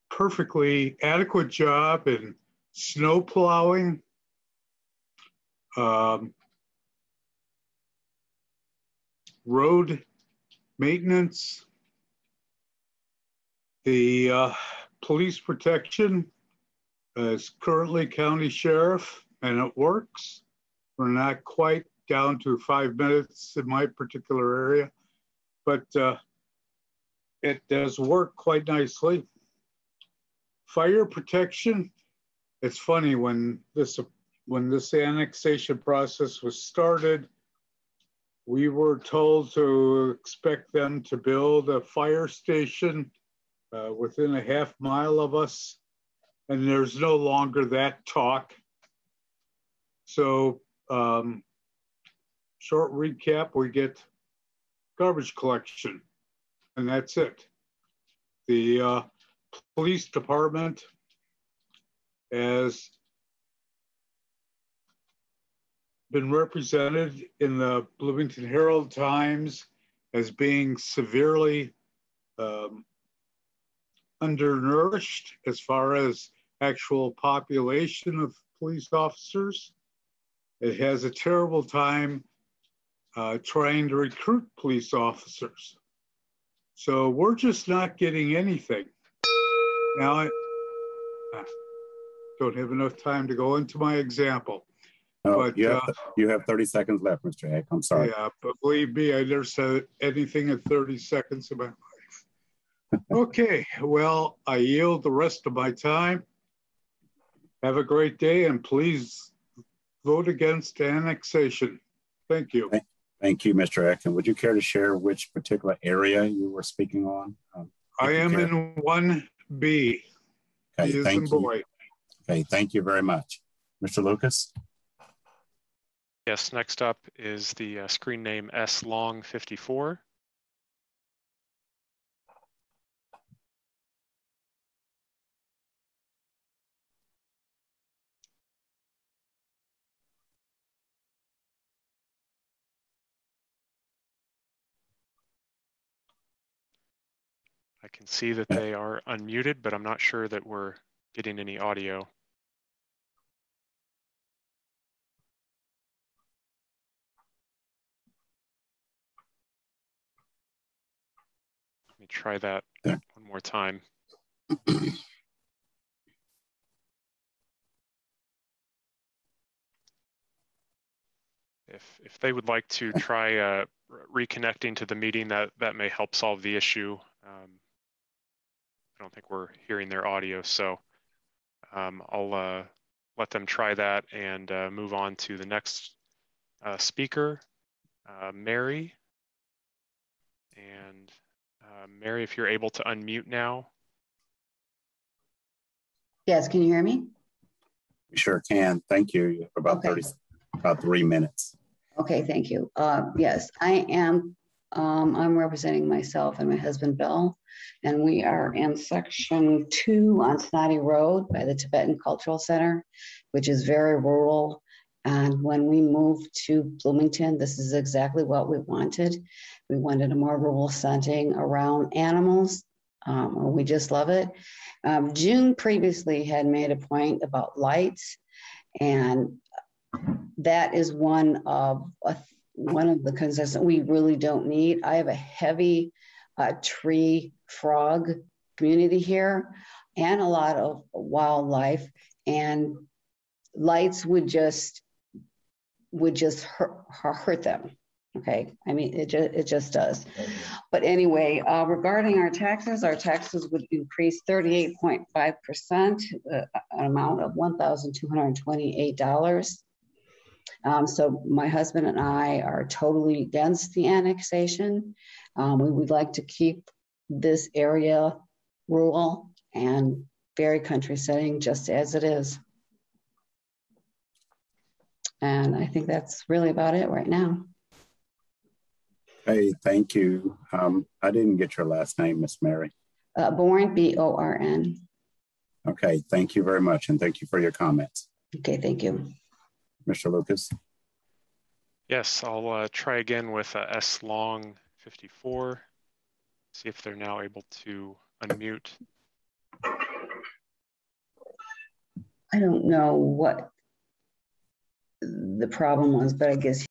perfectly adequate job in snow plowing um, road maintenance, the uh, police protection is currently county sheriff and it works. We're not quite down to five minutes in my particular area, but uh, it does work quite nicely. Fire protection, it's funny when this when this annexation process was started, we were told to expect them to build a fire station uh, within a half mile of us, and there's no longer that talk. So, um, short recap we get garbage collection, and that's it. The uh, police department has been represented in the Bloomington Herald Times as being severely um, undernourished as far as actual population of police officers. It has a terrible time uh, trying to recruit police officers. So we're just not getting anything. Now, I don't have enough time to go into my example. No, But, you have, uh, you have 30 seconds left, Mr. Heck. I'm sorry. Yeah, but believe me, I never said anything in 30 seconds in my life. Okay, well, I yield the rest of my time. Have a great day and please vote against annexation. Thank you. Thank you, Mr. Heck. And would you care to share which particular area you were speaking on? Um, I am care. in 1B. Okay, thank you. boy. Okay, thank you very much. Mr. Lucas? Yes, next up is the uh, screen name S Long 54. I can see that they are unmuted, but I'm not sure that we're getting any audio. Try that one more time. If, if they would like to try uh, re- reconnecting to the meeting, that, that may help solve the issue. Um, I don't think we're hearing their audio, so um, I'll uh, let them try that and uh, move on to the next uh, speaker, uh, Mary. And uh, Mary, if you're able to unmute now. Yes, can you hear me? We sure can. Thank you. You have About 30, about three minutes. Okay, thank you. Uh, yes, I am, um, I'm representing myself and my husband Bill, and we are in section two on Snoddy Road by the Tibetan Cultural Center, which is very rural. And when we moved to Bloomington, this is exactly what we wanted. We wanted a more rural setting around animals. Um, we just love it. Um, June previously had made a point about lights, and that is one of a, one of the concerns that we really don't need. I have a heavy uh, tree frog community here, and a lot of wildlife, and lights would just would just hurt, hurt them. Okay, I mean it just it just does. But anyway, uh, regarding our taxes, our taxes would increase 38.5 percent, uh, an amount of 1,228 dollars. Um, so my husband and I are totally against the annexation. Um, we would like to keep this area rural and very country setting just as it is. And I think that's really about it right now. Hey, thank you. Um, I didn't get your last name, Miss Mary. Uh, Born, B O R N. Okay, thank you very much, and thank you for your comments. Okay, thank you. Mr. Lucas? Yes, I'll uh, try again with uh, S Long 54. See if they're now able to unmute. I don't know what the problem was, but I guess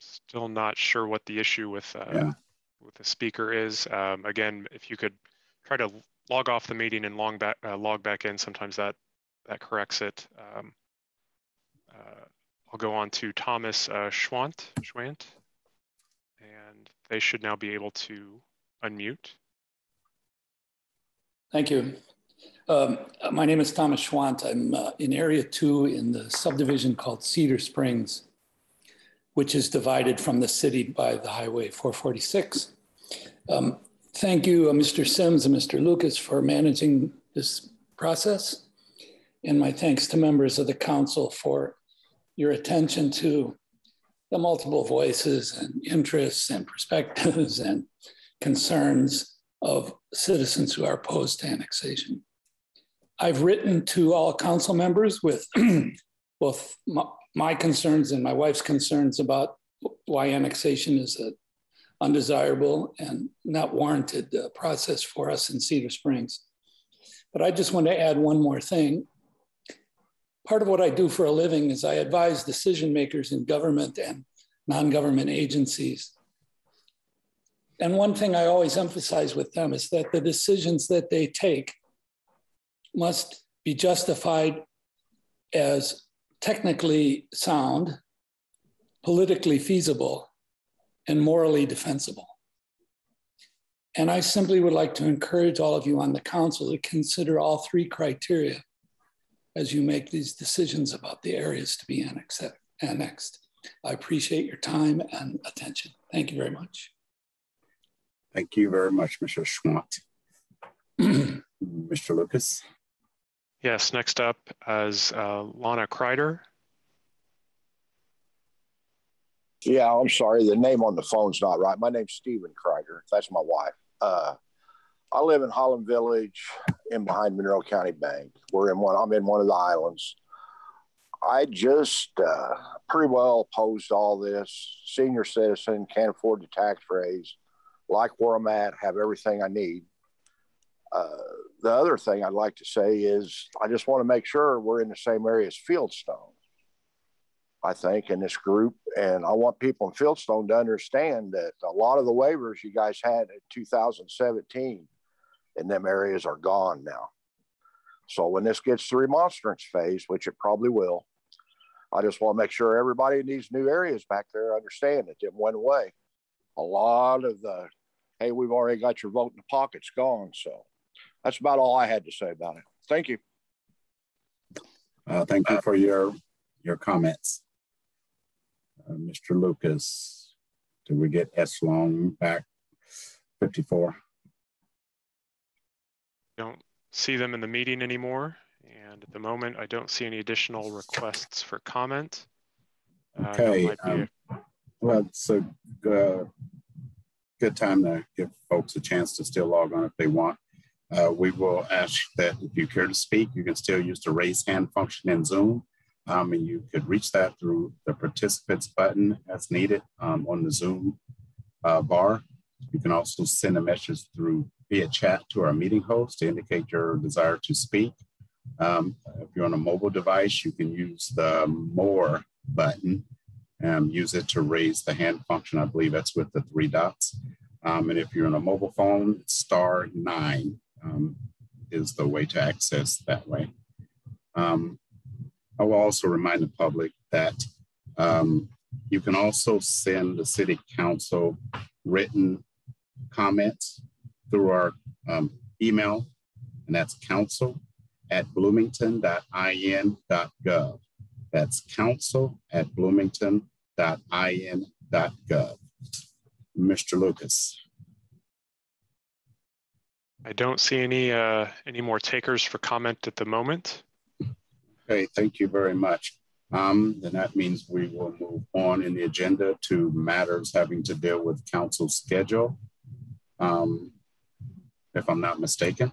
Still not sure what the issue with uh, Yeah. with the speaker is. Um, again, if you could try to log off the meeting and log back uh, log back in, sometimes that that corrects it. Um, uh, I'll go on to Thomas uh, Schwant, Schwant, and they should now be able to unmute. Thank you. Um, my name is Thomas Schwant. I'm uh, in Area 2 in the subdivision called Cedar Springs, which is divided from the city by the Highway 446. Um, thank you, uh, Mr. Sims and Mr. Lucas, for managing this process. And my thanks to members of the council for your attention to the multiple voices and interests and perspectives and concerns of citizens who are opposed to annexation. I've written to all council members with both my, my, concerns and my wife's concerns about why annexation is an undesirable and not warranted uh, process for us in Cedar Springs. But I just want to add one more thing. Part of what I do for a living is I advise decision makers in government and non-government agencies and one thing I always emphasize with them is that the decisions that they take must be justified as technically sound, politically feasible, and morally defensible. And I simply would like to encourage all of you on the council to consider all three criteria as you make these decisions about the areas to be annexed. I appreciate your time and attention. Thank you very much. Thank you very much, Mr. Schwant. Mr. Lucas. Yes, next up is uh, Lana Kreider. Yeah, I'm sorry. The name on the phone's not right. My name's Stephen Kreider. That's my wife. Uh, I live in Holland Village in behind Monroe County Bank. We're in one, I'm in one of the islands. I just uh, pretty well opposed all this. Senior citizen, can't afford the tax raise like where I'm at, have everything I need. Uh, the other thing I'd like to say is I just want to make sure we're in the same area as Fieldstone. I think in this group, and I want people in Fieldstone to understand that a lot of the waivers you guys had in 2017 in them areas are gone now. So when this gets to remonstrance phase, which it probably will, I just want to make sure everybody in these new areas back there understand that it went away. A lot of the hey, we've already got your vote in the pocket's gone. So that's about all I had to say about it. Thank you. Uh, thank you for your your comments. Uh, Mr. Lucas, did we get S Long back 54? Don't see them in the meeting anymore. And at the moment, I don't see any additional requests for comment. Uh, okay. Um, well, so uh, good time to give folks a chance to still log on if they want. Uh, we will ask that if you care to speak, you can still use the raise hand function in Zoom. Um, and you could reach that through the participants button as needed um, on the Zoom uh, bar. You can also send a message through via chat to our meeting host to indicate your desire to speak. Um, if you're on a mobile device, you can use the more button um, use it to raise the hand function. I believe that's with the three dots. Um, and if you're on a mobile phone, star nine um, is the way to access that way. Um, I will also remind the public that um, you can also send the city council written comments through our um, email, and that's council at bloomington.in.gov. That's council at bloomington.in.gov. Mr. Lucas. I don't see any uh, any more takers for comment at the moment. Okay, thank you very much. Um, then that means we will move on in the agenda to matters having to deal with council schedule, um, if I'm not mistaken.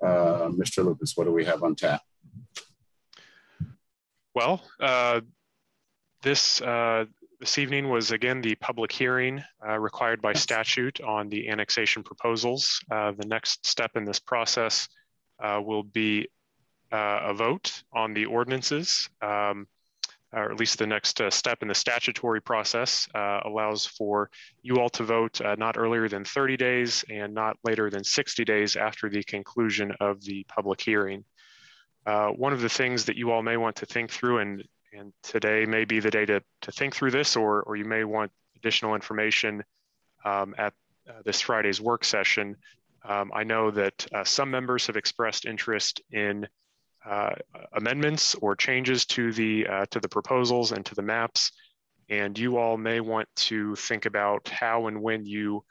Uh, Mr. Lucas, what do we have on tap? Well, uh, this uh, this evening was again the public hearing uh, required by statute on the annexation proposals. Uh, the next step in this process uh, will be uh, a vote on the ordinances, um, or at least the next step in the statutory process allows for you all to vote not earlier than 30 days and not later than 60 days after the conclusion of the public hearing. Uh, one of the things that you all may want to think through, and, and today may be the day to, to think through this, or, or you may want additional information um, at uh, this Friday's work session. Um, I know that uh, some members have expressed interest in uh, amendments or changes to the uh, to the proposals and to the maps, and you all may want to think about how and when you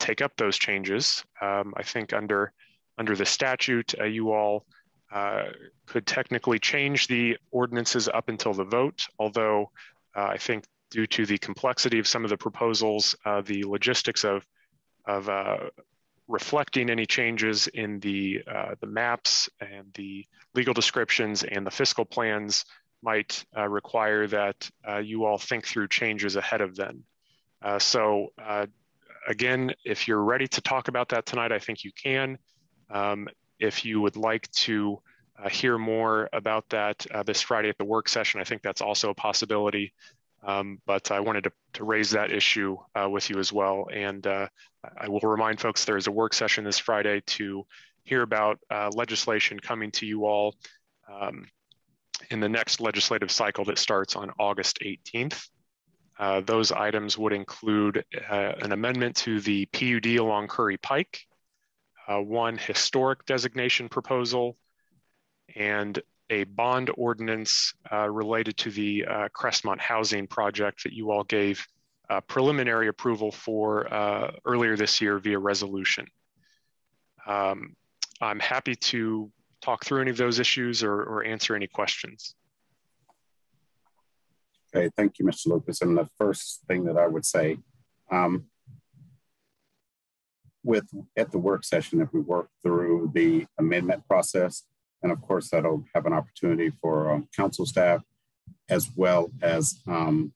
take up those changes. Um, I think under under the statute, you all uh, could technically change the ordinances up until the vote, although uh, I think due to the complexity of some of the proposals, uh, the logistics of, of uh, reflecting any changes in the, uh, the maps and the legal descriptions and the fiscal plans might require that you all think through changes ahead of then. so again, if you're ready to talk about that tonight, I think you can. Um, if you would like to uh, hear more about that uh, this Friday at the work session, I think that's also a possibility. Um, but I wanted to, to raise that issue uh, with you as well. And uh, I will remind folks there is a work session this Friday to hear about uh, legislation coming to you all um, in the next legislative cycle that starts on August 18th. Uh, those items would include an amendment to the PUD along Curry Pike, uh, one historic designation proposal, and a bond ordinance uh, related to the uh, Crestmont housing project that you all gave uh, preliminary approval for uh, earlier this year via resolution. Um, I'm happy to talk through any of those issues or, or answer any questions. Okay, thank you, Mr. Lucas. And the first thing that I would say, um, with at the work session if we work through the amendment process. And of course, that'll have an opportunity for um, council staff as well as um,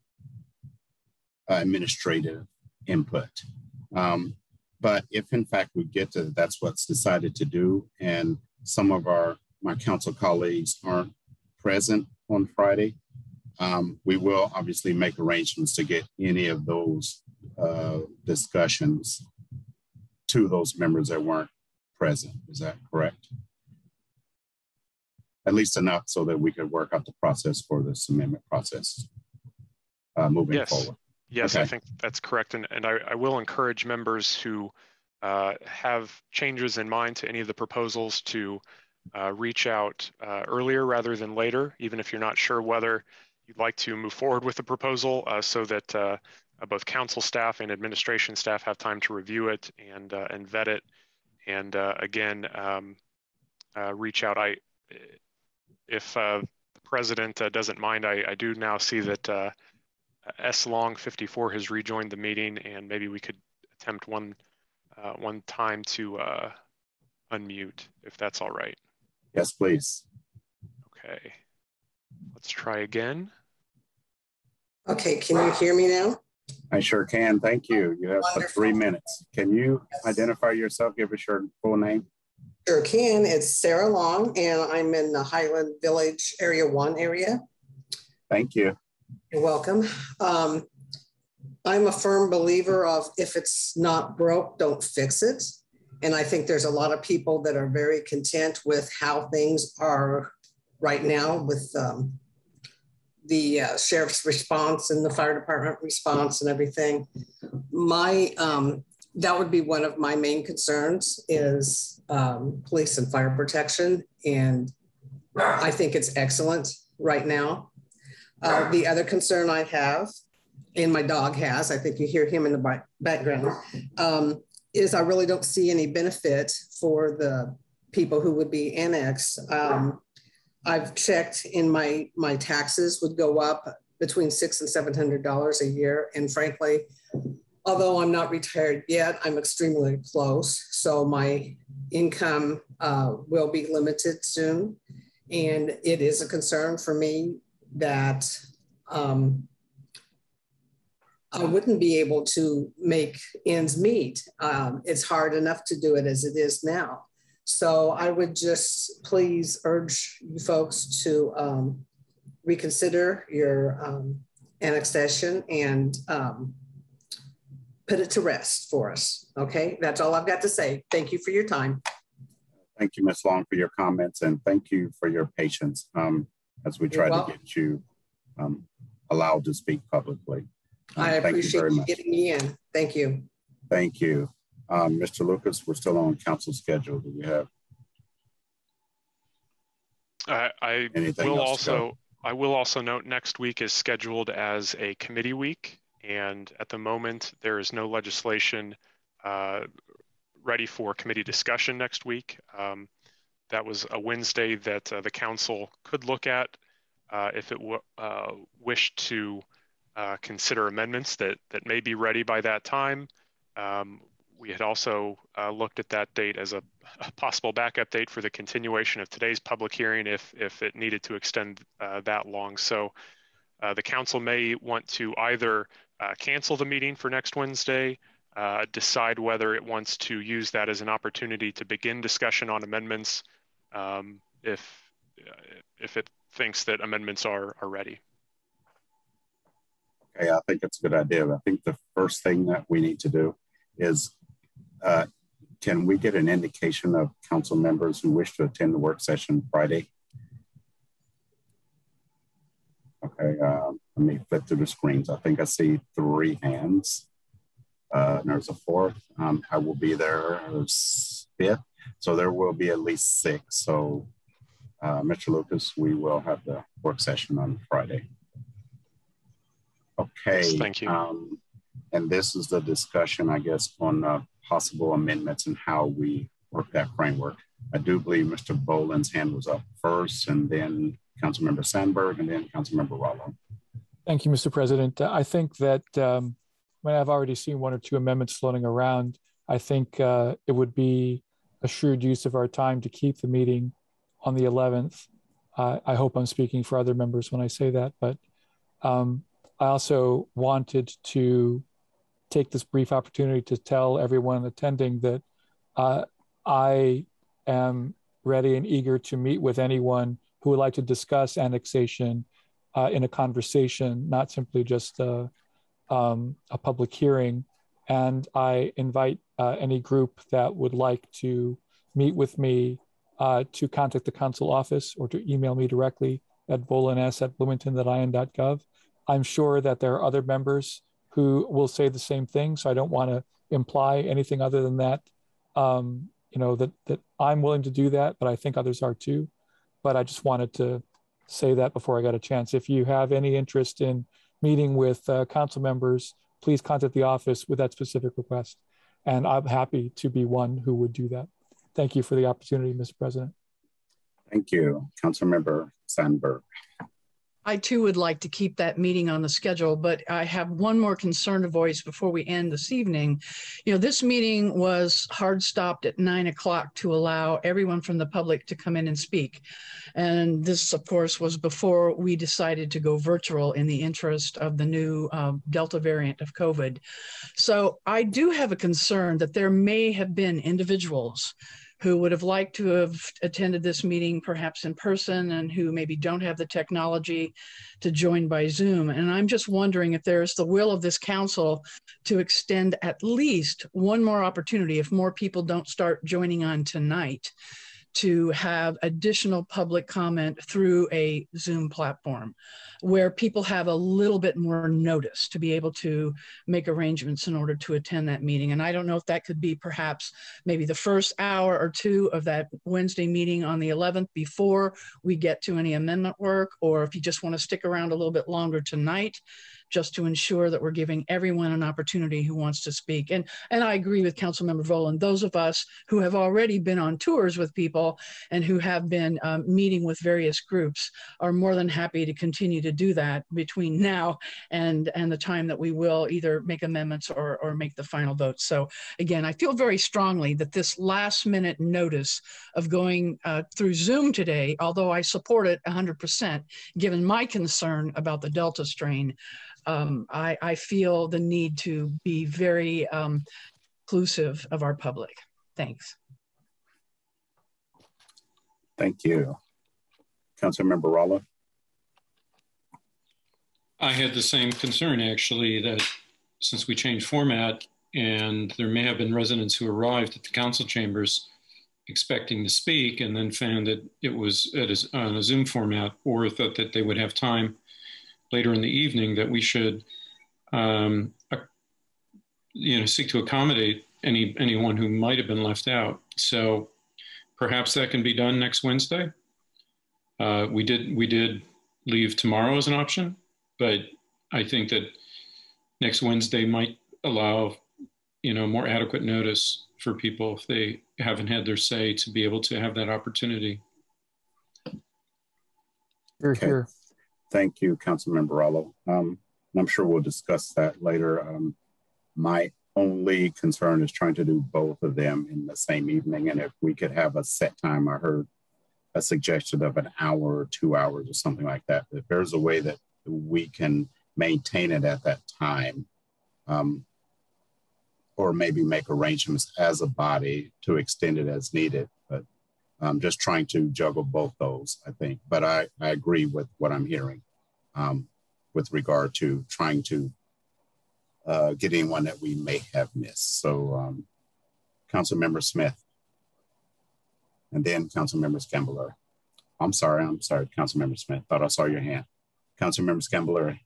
administrative input. Um, but if in fact we get to that's what's decided to do, and some of our my council colleagues aren't present on Friday, um, we will obviously make arrangements to get any of those uh, discussions to those members that weren't present. Is that correct? At least enough so that we could work out the process for this amendment process uh, moving yes. forward. Yes, okay. I think that's correct. And, and I, I will encourage members who uh, have changes in mind to any of the proposals to uh, reach out uh, earlier rather than later, even if you're not sure whether you'd like to move forward with the proposal uh, so that uh, both council staff and administration staff have time to review it and uh, and vet it. And uh, again, um, uh, reach out. I, if uh, the president uh, doesn't mind, I, I, do now see that S Long 54 has rejoined the meeting, and maybe we could attempt one one time to unmute, if that's all right. Yes, please. Okay. Let's try again. Okay, can you hear me now? I sure can. Thank you. You have three minutes. Can you identify yourself? Give us your full name. Sure can. It's Sarah Long, and I'm in the Highland Village Area 1 area. Thank you. You're welcome. Um, I'm a firm believer of if it's not broke, don't fix it. And I think there's a lot of people that are very content with how things are right now with um, the uh, sheriff's response and the fire department response and everything. My um, that would be one of my main concerns is um, police and fire protection, and I think it's excellent right now. Uh, the other concern I have, and my dog has, I think you hear him in the background, um, is I really don't see any benefit for the people who would be annexed. Um, I've checked in my my taxes would go up between six and seven hundred dollars a year. And frankly, although I'm not retired yet, I'm extremely close. So my income uh, will be limited soon. And it is a concern for me that um, I wouldn't be able to make ends meet. Um, it's hard enough to do it as it is now. So I would just please urge you folks to um, reconsider your um, annexation and um, put it to rest for us. Okay, that's all I've got to say. Thank you for your time. Thank you, Ms. Long, for your comments, and thank you for your patience um, as we try to get you um, allowed to speak publicly. I um, appreciate you, you getting me in. Thank you. Thank you. Um, Mr. Lucas, we're still on council schedule. Do we have? I, I will also I will also note next week is scheduled as a committee week, and at the moment there is no legislation uh, ready for committee discussion next week. Um, that was a Wednesday that uh, the council could look at uh, if it uh, wished to uh, consider amendments that, that may be ready by that time. Um, we had also uh, looked at that date as a, a, possible backup date for the continuation of today's public hearing if, if it needed to extend uh, that long. So the council may want to either cancel the meeting for next Wednesday, decide whether it wants to use that as an opportunity to begin discussion on amendments um, if if it thinks that amendments are are ready. Okay, I think it's a good idea. I think the first thing that we need to do is uh, can we get an indication of council members who wish to attend the work session Friday? Okay, um, let me flip through the screens. I think I see three hands. Uh, there's a fourth. Um, I will be there. There's fifth. So there will be at least six. So, uh, Mr. Lucas, we will have the work session on Friday. Okay. Yes, thank you. Um, and this is the discussion, I guess, on uh, possible amendments and how we work that framework. I do believe Mr. Volan's hand was up first, and then Councilmember Sandberg, and then Councilmember Rollo. Thank you, Mr. President. I think that um, when I've already seen one or two amendments floating around, I think uh, it would be a shrewd use of our time to keep the meeting on the 11th. Uh, I hope I'm speaking for other members when I say that, but um, I also wanted to take this brief opportunity to tell everyone attending that uh, I am ready and eager to meet with anyone who would like to discuss annexation uh, in a conversation, not simply just a, um, a public hearing. And I invite uh, any group that would like to meet with me uh, to contact the council office or to email me directly at volans at bloomington.in.gov. I'm sure that there are other members who will say the same thing, so I don't want to imply anything other than that. Um, you know that that I'm willing to do that, but I think others are too. But I just wanted to say that before I got a chance. If you have any interest in meeting with uh, council members, please contact the office with that specific request. And I'm happy to be one who would do that. Thank you for the opportunity, Mr. President. Thank you. Council Member Sandberg. I too would like to keep that meeting on the schedule, but I have one more concern to voice before we end this evening. You know, this meeting was hard stopped at nine o'clock to allow everyone from the public to come in and speak. And this, of course, was before we decided to go virtual in the interest of the new uh, Delta variant of COVID. So I do have a concern that there may have been individuals who would have liked to have attended this meeting perhaps in person and who maybe don't have the technology to join by Zoom. And I'm just wondering if there's the will of this council to extend at least one more opportunity if more people don't start joining on tonight to have additional public comment through a Zoom platform where people have a little bit more notice to be able to make arrangements in order to attend that meeting. And I don't know if that could be perhaps maybe the first hour or two of that Wednesday meeting on the 11th before we get to any amendment work, or if you just want to stick around a little bit longer tonight just to ensure that we're giving everyone an opportunity who wants to speak. And, and I agree with Councilmember Volan, those of us who have already been on tours with people and who have been um, meeting with various groups are more than happy to continue to do that between now and, and the time that we will either make amendments or, or make the final vote. So again, I feel very strongly that this last minute notice of going uh, through Zoom today, although I support it 100%, given my concern about the Delta strain, um, I, I, feel the need to be very um, inclusive of our public. Thanks. Thank you. Councilmember Rollo. I had the same concern actually that since we changed format and there may have been residents who arrived at the council chambers expecting to speak and then found that it was at a, on a Zoom format or thought that they would have time later in the evening that we should, um, you know, seek to accommodate any anyone who might have been left out. So perhaps that can be done next Wednesday. Uh, we did we did leave tomorrow as an option, but I think that next Wednesday might allow you know, more adequate notice for people if they haven't had their say to be able to have that opportunity. Here, Okay. here. Thank you, Councilmember Rollo. Um, and I'm sure we'll discuss that later. Um, my only concern is trying to do both of them in the same evening. And if we could have a set time, I heard a suggestion of an hour or two hours or something like that. If there's a way that we can maintain it at that time, um, or maybe make arrangements as a body to extend it as needed. But I'm just trying to juggle both those, I think. But I, I agree with what I'm hearing um, with regard to trying to uh, get anyone that we may have missed. So, um, Councilmember Smith, and then Councilmember Sgambelluri. I'm sorry, I'm sorry, Councilmember Smith. Thought I saw your hand. Councilmember Sgambelluri.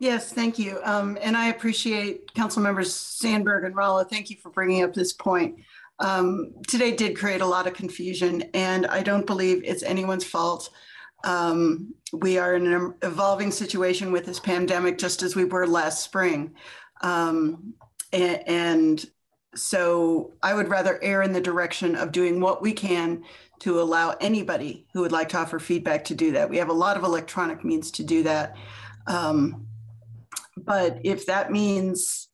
Yes, thank you. Um, and I appreciate Council Members Sandberg and Rollo. Thank you for bringing up this point. Um, today did create a lot of confusion, and I don't believe it's anyone's fault. Um, we are in an evolving situation with this pandemic, just as we were last spring. Um, and, and so I would rather err in the direction of doing what we can to allow anybody who would like to offer feedback to do that. We have a lot of electronic means to do that. Um, but if that means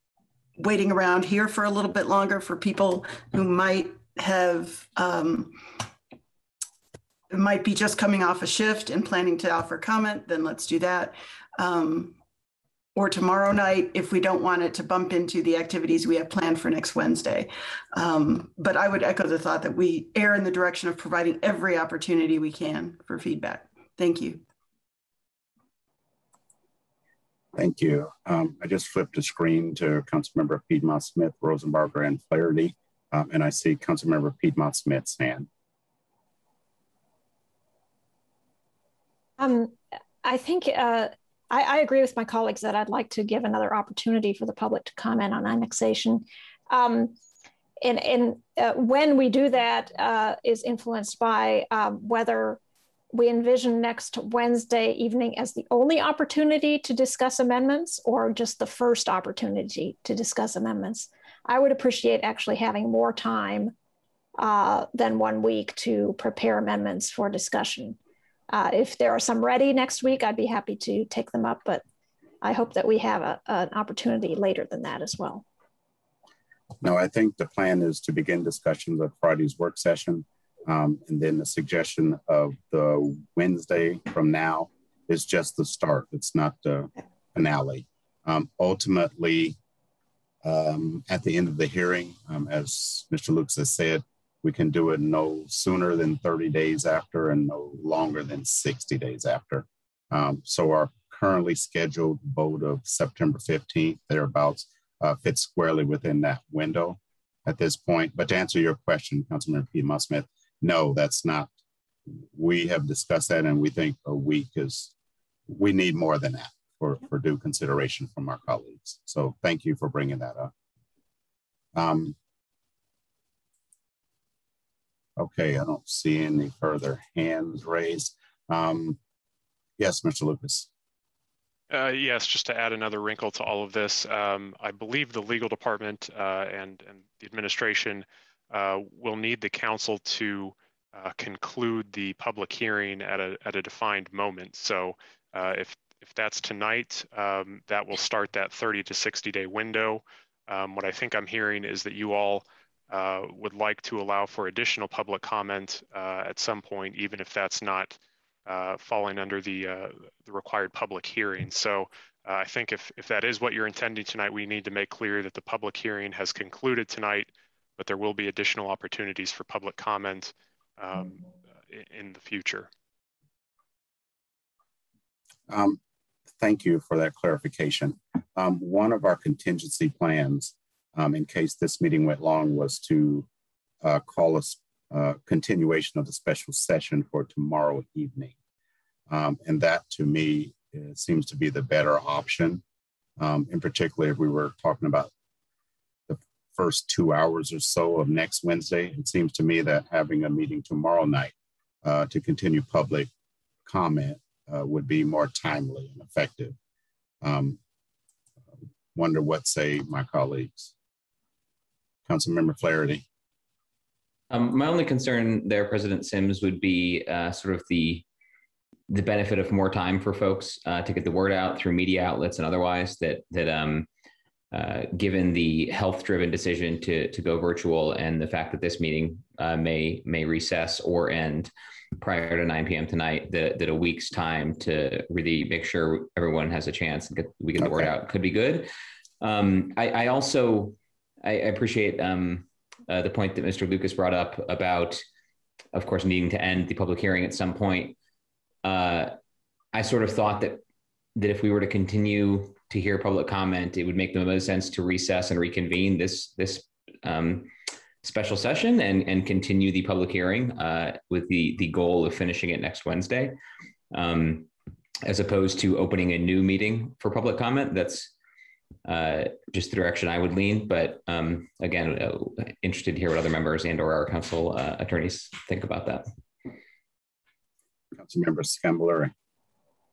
waiting around here for a little bit longer for people who might have um, might be just coming off a shift and planning to offer comment, then let's do that. Um, or tomorrow night if we don't want it to bump into the activities we have planned for next Wednesday. Um, but I would echo the thought that we err in the direction of providing every opportunity we can for feedback. Thank you. Thank you. Um, I just flipped the screen to Councilmember Piedmont Smith, Rosenbarger, and Flaherty, um, and I see Councilmember Piedmont Smith's hand. Um, I think uh, I, I, agree with my colleagues that I'd like to give another opportunity for the public to comment on annexation. Um, and and uh, when we do that uh, is influenced by um, whether we envision next Wednesday evening as the only opportunity to discuss amendments or just the first opportunity to discuss amendments. I would appreciate actually having more time uh, than one week to prepare amendments for discussion. Uh, if there are some ready next week, I'd be happy to take them up, but I hope that we have a, an opportunity later than that as well. No, I think the plan is to begin discussions at Friday's work session. Um, and then the suggestion of the Wednesday from now is just the start. It's not the finale. Um, ultimately, um, at the end of the hearing, um, as Mr. Lucas has said, we can do it no sooner than 30 days after and no longer than 60 days after. Um, so our currently scheduled vote of September 15th, thereabouts, uh, fits squarely within that window at this point. But to answer your question, Councilman Piedmont Smith, no, that's not. We have discussed that and we think a week is, we need more than that for, for due consideration from our colleagues. So thank you for bringing that up. Um, okay, I don't see any further hands raised. Um, yes, Mr. Lucas. Uh, yes, just to add another wrinkle to all of this, um, I believe the legal department uh, and, and the administration uh, will need the council to uh, conclude the public hearing at a, at a defined moment. So uh, if, if that's tonight, um, that will start that 30 to 60 day window. Um, what I think I'm hearing is that you all uh, would like to allow for additional public comment at some point, even if that's not uh, falling under the, uh, the required public hearing. So uh, I think if, if that is what you're intending tonight, we need to make clear that the public hearing has concluded tonight, but there will be additional opportunities for public comment um, in the future. Um, thank you for that clarification. Um, one of our contingency plans, um, in case this meeting went long, was to uh, call a uh, continuation of the special session for tomorrow evening. Um, and that to me seems to be the better option. Um, in particular, if we were talking about the first two hours or so of next Wednesday, it seems to me that having a meeting tomorrow night uh, to continue public comment uh, would be more timely and effective. Um, wonder what say my colleagues. Councilmember Flaherty. Um, my only concern there, President Sims, would be uh, sort of the the benefit of more time for folks uh, to get the word out through media outlets and otherwise. That that um, uh, given the health-driven decision to to go virtual and the fact that this meeting uh, may may recess or end prior to 9 p.m. tonight, that that a week's time to really make sure everyone has a chance and get we get the word out could be good. Um, I, I, also I, appreciate um, uh, the point that Mr. Lucas brought up about, of course, needing to end the public hearing at some point. Uh, I sort of thought that that if we were to continue to hear public comment, it would make the most sense to recess and reconvene this this um, special session and and continue the public hearing uh, with the the goal of finishing it next Wednesday, um, as opposed to opening a new meeting for public comment. That's uh, just the direction I would lean. But um, again, uh, interested to hear what other members and or our council uh, attorneys think about that. Councilmember Sgambelluri.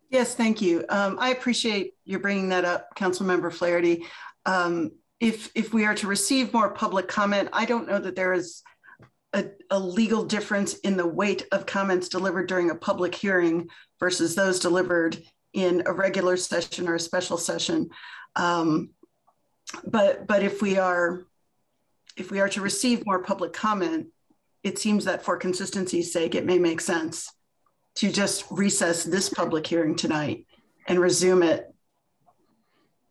Yes, thank you. Um, I appreciate you bringing that up, Councilmember Flaherty. Um, if, if we are to receive more public comment, I don't know that there is a, a, legal difference in the weight of comments delivered during a public hearing versus those delivered in a regular session or a special session. Um, but but if we are if we are to receive more public comment, it seems that for consistency's sake, it may make sense to just recess this public hearing tonight and resume it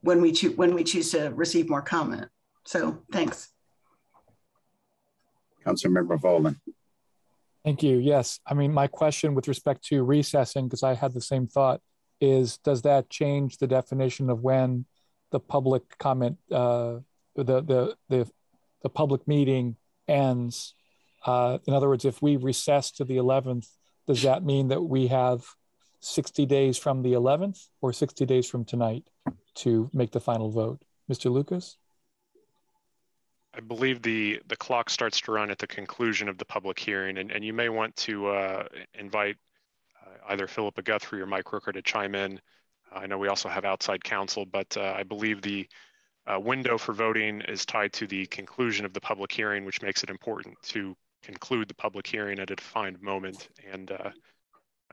when we choose when we choose to receive more comment. So thanks. Councilmember Volan. Thank you. Yes. I mean, my question with respect to recessing, because I had the same thought, is does that change the definition of when the public comment, uh, the, the, the, the public meeting ends. Uh, in other words, if we recess to the 11th, does that mean that we have 60 days from the 11th or 60 days from tonight to make the final vote? Mr. Lucas? I believe the the clock starts to run at the conclusion of the public hearing, and, and you may want to uh, invite uh, either Philippa Guthrie or Mike Rouker to chime in I know we also have outside counsel, but uh, I believe the uh, window for voting is tied to the conclusion of the public hearing, which makes it important to conclude the public hearing at a defined moment. And uh,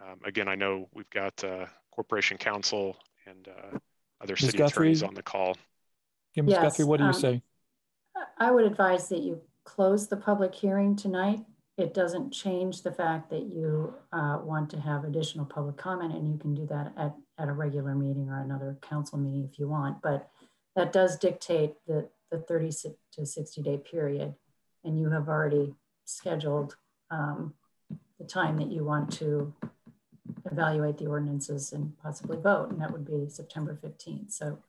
um, again, I know we've got uh, corporation counsel and uh, other Ms. city Guthrie? attorneys on the call. Yeah, Ms. Yes, Guthrie, what do you um, say? I would advise that you close the public hearing tonight. It doesn't change the fact that you uh, want to have additional public comment and you can do that at, at a regular meeting or another council meeting if you want. But that does dictate the, the 30 to 60 day period. And you have already scheduled um, the time that you want to evaluate the ordinances and possibly vote. And that would be September 15th. So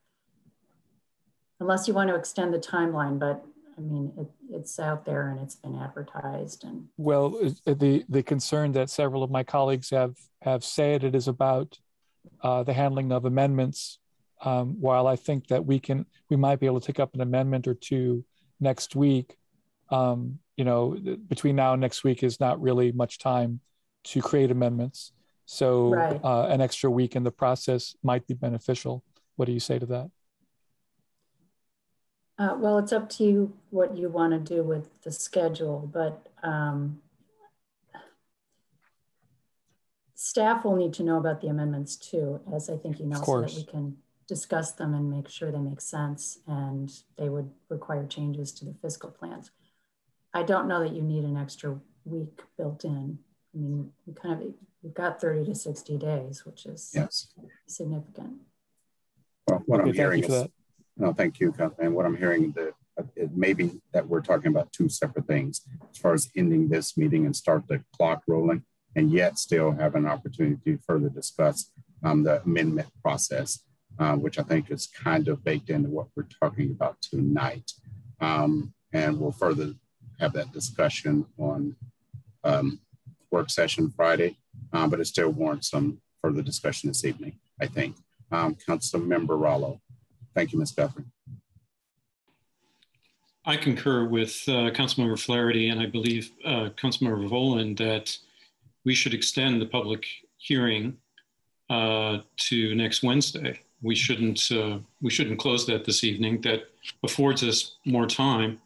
unless you want to extend the timeline, but I mean, it, it's out there and it's been advertised and Well, uh, the, the concern that several of my colleagues have, have said it is about uh, the handling of amendments. Um, while I think that we can, we might be able to take up an amendment or two next week, um, you know, between now and next week is not really much time to create amendments. So Right. uh, an extra week in the process might be beneficial. What do you say to that? Uh, well, it's up to you what you want to do with the schedule, but um, staff will need to know about the amendments too, as I think you know, so that we can discuss them and make sure they make sense and they would require changes to the fiscal plans. I don't know that you need an extra week built in. I mean, we kind of, we've got 30 to 60 days, which is Yes. significant. Well, what Okay, I'm hearing is, that. No, thank you, And What I'm hearing that uh, it may be that we're talking about two separate things as far as ending this meeting and start the clock rolling and yet still have an opportunity to further discuss um, the amendment process, uh, which I think is kind of baked into what we're talking about tonight. Um, and we'll further have that discussion on um, work session Friday, uh, but it still warrants some further discussion this evening, I think. Um, Councilmember Rollo. Thank you, Ms. Guthrie. I concur with uh, Councilmember Flaherty and I believe uh, Councilmember Volan that we should extend the public hearing uh, to next Wednesday. We shouldn't uh, we shouldn't close that this evening. That affords us more time.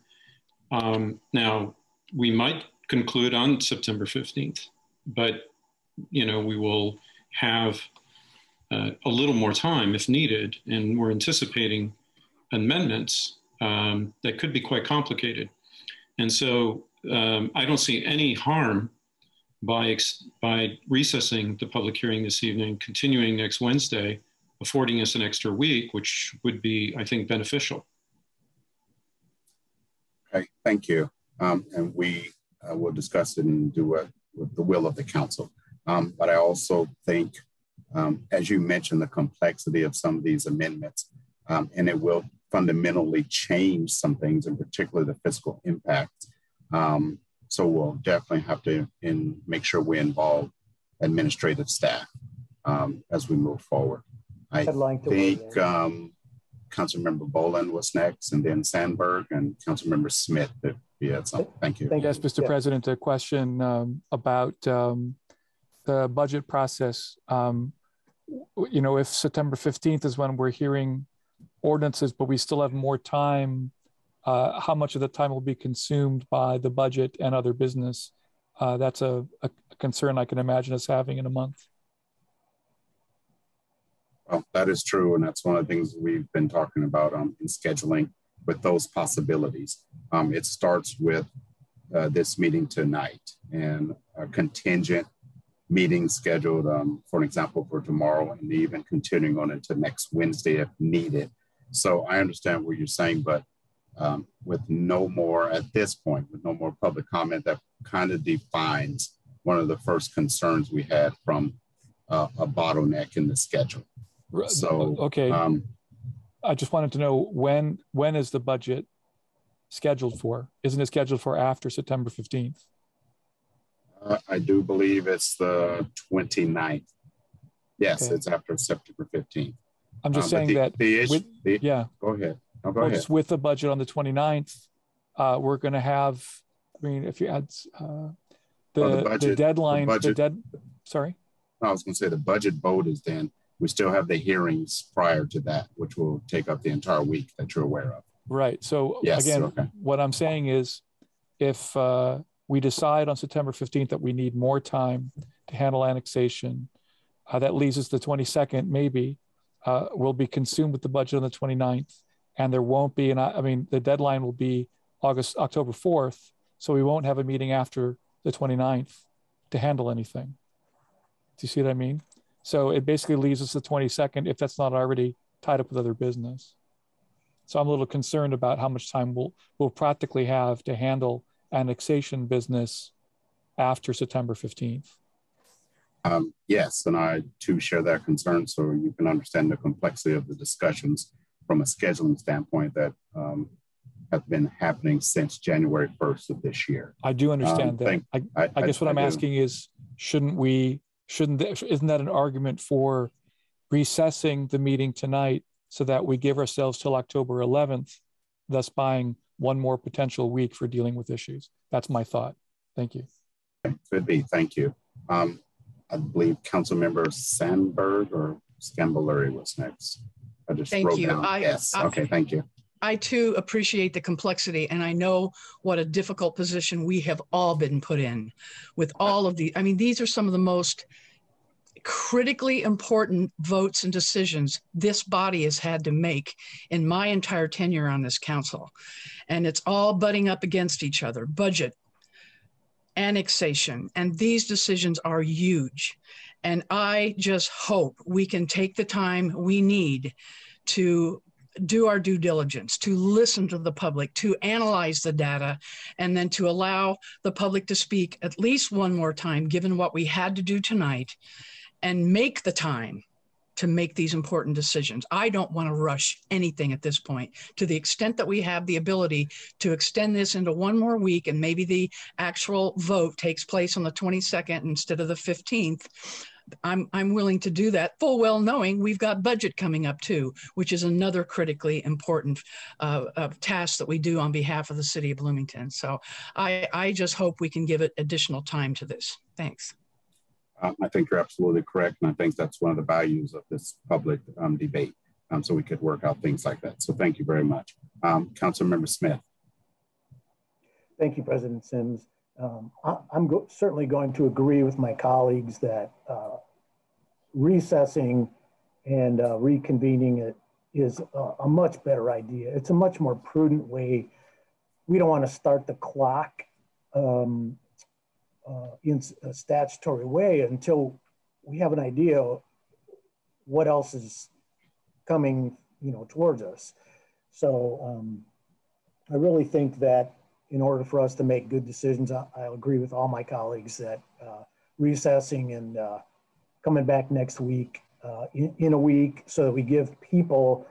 Um, now, we might conclude on September 15th, but you know, we will have uh, a little more time if needed, and we're anticipating amendments um, that could be quite complicated. And so um, I don't see any harm by, by recessing the public hearing this evening, continuing next Wednesday, affording us an extra week, which would be, I think, beneficial. Okay, thank you. Um, and we uh, will discuss it and do it with the will of the council. Um, but I also think, um, as you mentioned, the complexity of some of these amendments, um, and it will fundamentally change some things, in particular the fiscal impact. Um, so we'll definitely have to in, make sure we involve administrative staff um, as we move forward. I like think um, Councilmember Volan was next, and then Sandberg and Councilmember Smith. If you had something, thank you. Yes, Mr. Yeah. President, a question um, about um, the budget process. Um, you know, if September 15th is when we're hearing ordinances, but we still have more time, uh, how much of the time will be consumed by the budget and other business? Uh, that's a, a concern I can imagine us having in a month. Well, that is true. And that's one of the things we've been talking about um, in scheduling with those possibilities. Um, it starts with uh, this meeting tonight and a contingent meeting scheduled, um, for example, for tomorrow and even continuing on into next Wednesday if needed. So I understand what you're saying, but um, with no more at this point, with no more public comment, that kind of defines one of the first concerns we had from uh, a bottleneck in the schedule. So okay, um, I just wanted to know when when is the budget scheduled for? Isn't it scheduled for after September fifteenth? Uh, I do believe it's the 29th. Yes, okay. it's after September 15th. I'm just um, saying the, that. The issue, with, the, yeah. Go ahead. No, go well, ahead. With the budget on the 29th, uh, we're going to have, I mean, if you add uh, the, well, the, budget, the deadline, the, budget, the dead, sorry? I was going to say the budget vote is then. We still have the hearings prior to that, which will take up the entire week that you're aware of. Right. So yes, again, okay. what I'm saying is if uh, we decide on September 15th that we need more time to handle annexation, uh, that leaves us the 22nd, maybe, uh, will be consumed with the budget on the 29th. And there won't be, and I mean, the deadline will be August, October 4th. So we won't have a meeting after the 29th to handle anything. Do you see what I mean? So it basically leaves us the 22nd if that's not already tied up with other business. So I'm a little concerned about how much time we'll, we'll practically have to handle annexation business after September 15th? Um, yes, and I too share that concern. So you can understand the complexity of the discussions from a scheduling standpoint that um, have been happening since January 1st of this year. I do understand um, that. Thank, I, I, I, guess what I, am asking is, shouldn't we, shouldn't, isn't that an argument for recessing the meeting tonight so that we give ourselves till October 11th, thus buying one more potential week for dealing with issues. That's my thought. Thank you. Could be. Thank you. Um, I believe Council Member Sandberg or Sgambelluri was next. I just thank wrote you. down. I, yes. I, okay. Thank you. I too appreciate the complexity, and I know what a difficult position we have all been put in with all of the. I mean, these are some of the most critically important votes and decisions this body has had to make in my entire tenure on this council. And it's all butting up against each other budget, annexation, and these decisions are huge. And I just hope we can take the time we need to do our due diligence, to listen to the public, to analyze the data, and then to allow the public to speak at least one more time, given what we had to do tonight, and make the time to make these important decisions. I don't want to rush anything at this point. To the extent that we have the ability to extend this into one more week and maybe the actual vote takes place on the 22nd instead of the 15th, I'm, I'm willing to do that, full well knowing we've got budget coming up too, which is another critically important uh, uh, task that we do on behalf of the city of Bloomington. So I, I just hope we can give it additional time to this. Thanks. Um, I think you're absolutely correct. And I think that's one of the values of this public um, debate. Um, so we could work out things like that. So thank you very much. Um, Council Member Smith. Thank you, President Sims. Um, I, am go certainly going to agree with my colleagues that uh, recessing and uh, reconvening it is a, a, much better idea. It's a much more prudent way. We don't want to start the clock um, uh, in a statutory way until we have an idea what else is coming, you know, towards us. So um, I really think that in order for us to make good decisions, I, I agree with all my colleagues that uh, recessing and uh, coming back next week uh, in, in, a week so that we give people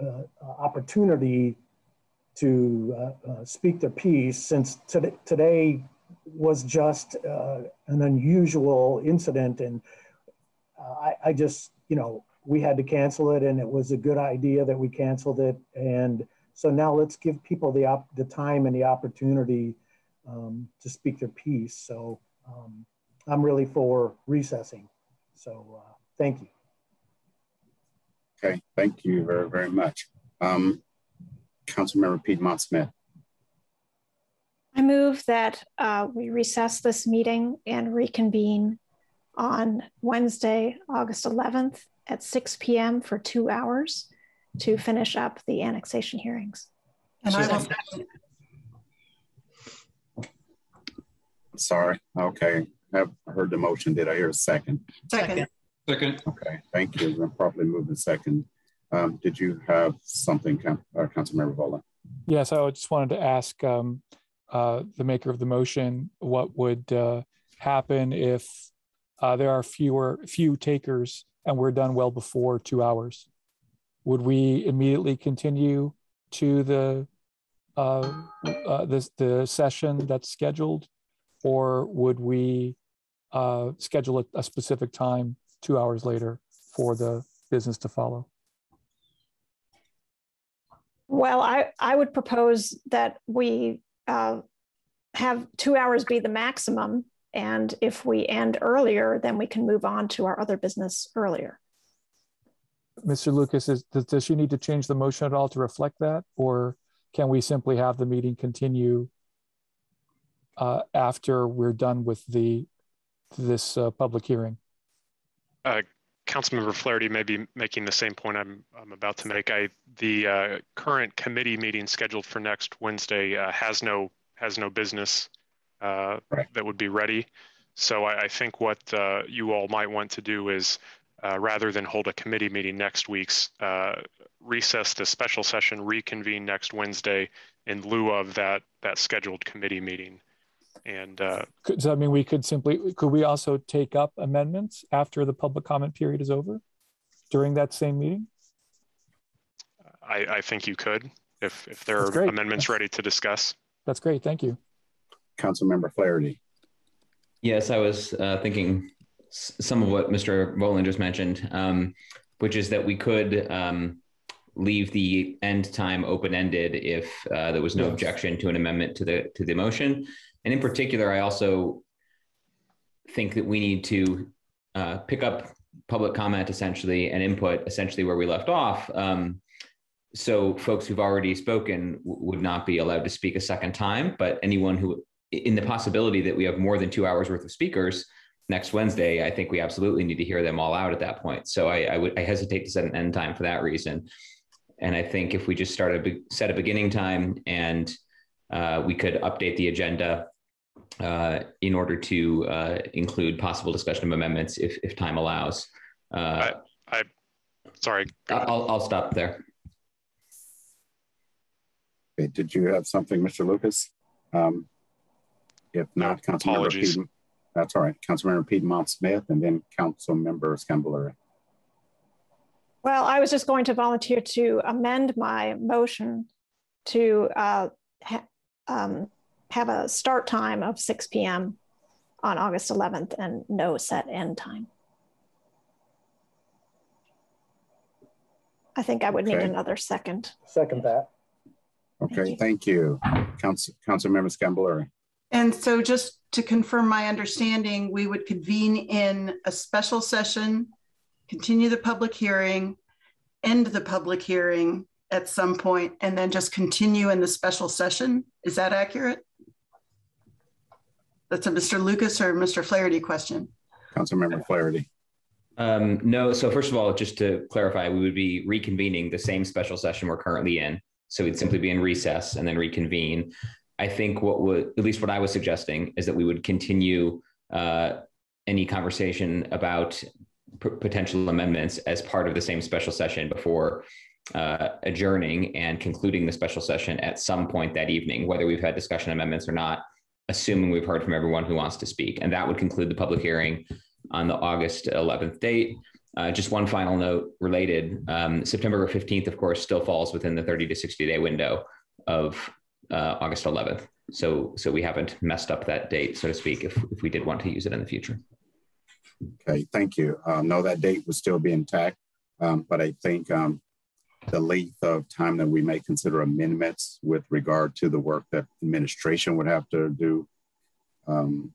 uh, opportunity to uh, uh, speak their piece since today, today was just an unusual incident and I, I just, you know, we had to cancel it and it was a good idea that we canceled it. And so now let's give people the, op- the time and the opportunity um, to speak their piece. So um, I'm really for recessing. So uh, thank you. Okay, thank you very, very much. Um, Councilmember Piedmont Smith. I move that uh, we recess this meeting and reconvene on Wednesday, August 11th at 6 p.m. for two hours to finish up the annexation hearings. And I will Sorry. Okay. I've heard the motion. Did I hear a second? Second. Second. Okay. Thank you. I'm properly moving second. Um, did you have something, uh, Councilmember Vola? Yes, I just wanted to ask um, uh, the maker of the motion what would uh, happen if uh, there are fewer few takers and we're done well before two hours. Would we immediately continue to the uh, uh, this, the session that's scheduled, or would we uh, schedule a, a specific time two hours later for the business to follow? Well, I, I would propose that we uh, have two hours be the maximum and if we end earlier, then we can move on to our other business earlier. Mr. Lucas, is, does, does she need to change the motion at all to reflect that? Or can we simply have the meeting continue uh, after we're done with the this uh, public hearing? Uh, Councilmember Flaherty may be making the same point I'm, I'm about to make. I, the uh, current committee meeting scheduled for next Wednesday uh, has no has no business uh, right. that would be ready. So I, I think what uh, you all might want to do is uh, rather than hold a committee meeting next week's, uh, recess the special session, reconvene next Wednesday in lieu of that that scheduled committee meeting. And uh, does that mean we could simply could we also take up amendments after the public comment period is over during that same meeting? I, I think you could if if there That's are great. amendments That's, ready to discuss. That's great. Thank you. Councilmember Flaherty. Yes, I was uh, thinking some of what Mr. Volan just mentioned, um, which is that we could um, leave the end time open ended if uh, there was no yes. objection to an amendment to the to the motion. And in particular, I also think that we need to uh, pick up public comment essentially and input essentially where we left off. Um, so folks who've already spoken would not be allowed to speak a second time, but anyone who in the possibility that we have more than two hours worth of speakers next Wednesday, I think we absolutely need to hear them all out at that point. So I, I would I hesitate to set an end time for that reason. And I think if we just start a set a beginning time and uh, we could update the agenda uh, in order to uh, include possible discussion of amendments if, if time allows. Uh, I, I, sorry. I'll, I'll stop there. Okay, did you have something, Mr. Lucas? Um, if not, no, Councilmember Piedmont, that's all right. Councilmember Piedmont Smith and then Councilmember Sgambelluri. Well, I was just going to volunteer to amend my motion to uh, ha um, have a start time of 6 p.m. on August 11th and no set end time. I think I would okay. need another second. Second that. Okay, thank you. Thank you. Council, Councilmember Sgambelluri. And so just to confirm my understanding, we would convene in a special session, continue the public hearing, end the public hearing at some point, and then just continue in the special session. Is that accurate? That's a Mr. Lucas or Mr. Flaherty question. Councilmember Flaherty. Um, no, so first of all, just to clarify, we would be reconvening the same special session we're currently in. So we'd simply be in recess and then reconvene. I think what would, at least what I was suggesting, is that we would continue uh, any conversation about p- potential amendments as part of the same special session before uh, adjourning and concluding the special session at some point that evening, whether we've had discussion amendments or not, assuming we've heard from everyone who wants to speak. And that would conclude the public hearing on the August 11th date. Uh, just one final note related um, September 15th, of course, still falls within the 30 to 60 day window of uh, August 11th. So, so we haven't messed up that date, so to speak, if, if we did want to use it in the future. Okay, thank you. Uh, no, that date would still be intact, um, but I think um, the length of time that we may consider amendments with regard to the work that administration would have to do um,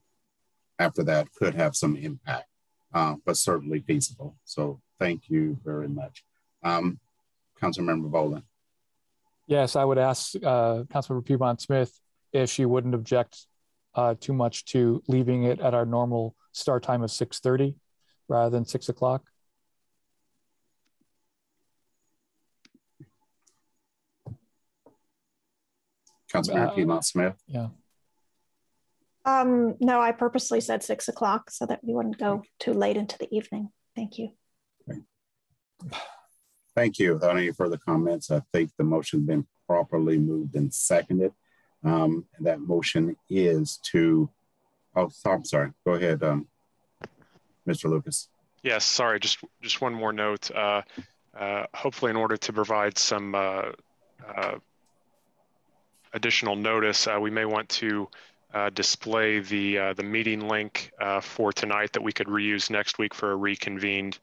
after that could have some impact, uh, but certainly feasible. So thank you very much. Um, Councilmember Volan. Yes, I would ask uh, Councilmember Piedmont Smith if she wouldn't object uh, too much to leaving it at our normal start time of 6.30 rather than 6 o'clock. Councilmember Uh, Piedmont Smith. Yeah. Um, no, I purposely said six o'clock so that we wouldn't go too late into the evening. Thank you. Thank you. Without any further comments, I think the motion's been properly moved and seconded. Um, and that motion is to, oh, I'm sorry. Go ahead, um, Mr. Lucas. Yes, sorry, just just one more note. Uh, uh, hopefully, in order to provide some uh, uh, additional notice, uh, we may want to uh, display the uh, the meeting link for tonight that we could reuse next week for a reconvened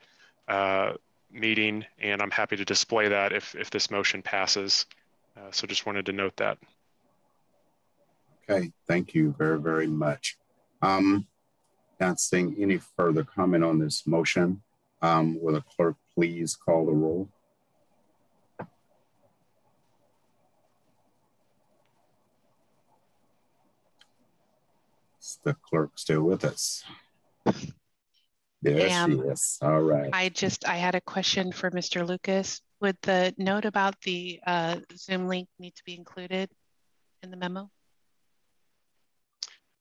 meeting, and I'm happy to display that if if this motion passes. So, just wanted to note that. Okay, thank you very, very much. Um, not seeing any further comment on this motion. Um, will the clerk please call the roll? Is the clerk still with us? There she is. All right. I just, I had a question for Mr. Lucas. Would the note about the uh, Zoom link need to be included in the memo?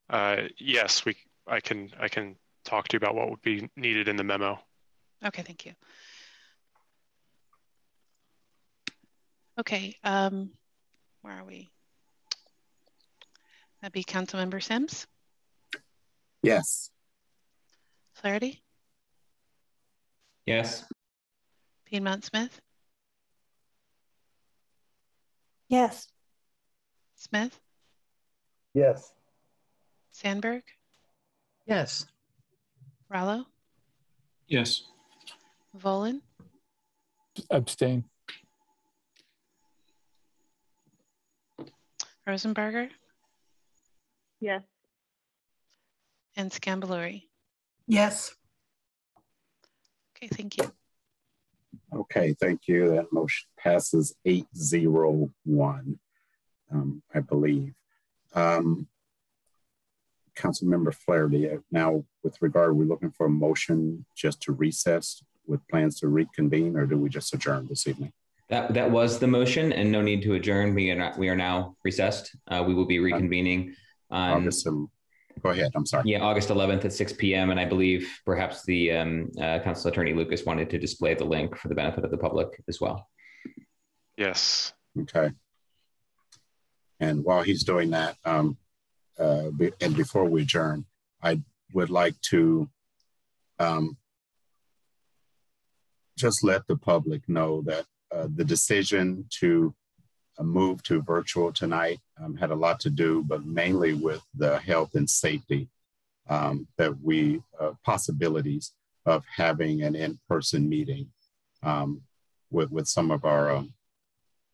Uh, yes, we. I can I can talk to you about what would be needed in the memo. Okay, thank you. Okay, um, where are we? That'd be Councilmember Sims, Yes. Flaherty, Yes. Piedmont Smith, Yes. Smith, Yes. Sandberg, Yes. Rollo, Yes. Volan, Abstain. Rosenbarger, Yes. And Sgambelluri. Yes. Okay, thank you. Okay, thank you. That motion passes eight zero one, um, I believe. Um, Councilmember Flaherty, now with regard, we're looking for a motion just to recess with plans to reconvene, or do we just adjourn this evening? That that was the motion, and no need to adjourn. We are not, we are now recessed. Uh, we will be reconvening on August. Go ahead. I'm sorry. Yeah, August 11th at 6 p.m. And I believe perhaps the um, uh, Council Attorney Lucas wanted to display the link for the benefit of the public as well. Yes. Okay. And while he's doing that, um, uh, be, and before we adjourn, I would like to um, just let the public know that uh, the decision to uh, move to virtual tonight um, had a lot to do, but mainly with the health and safety um, that we uh, possibilities of having an in-person meeting um, with with some of our um,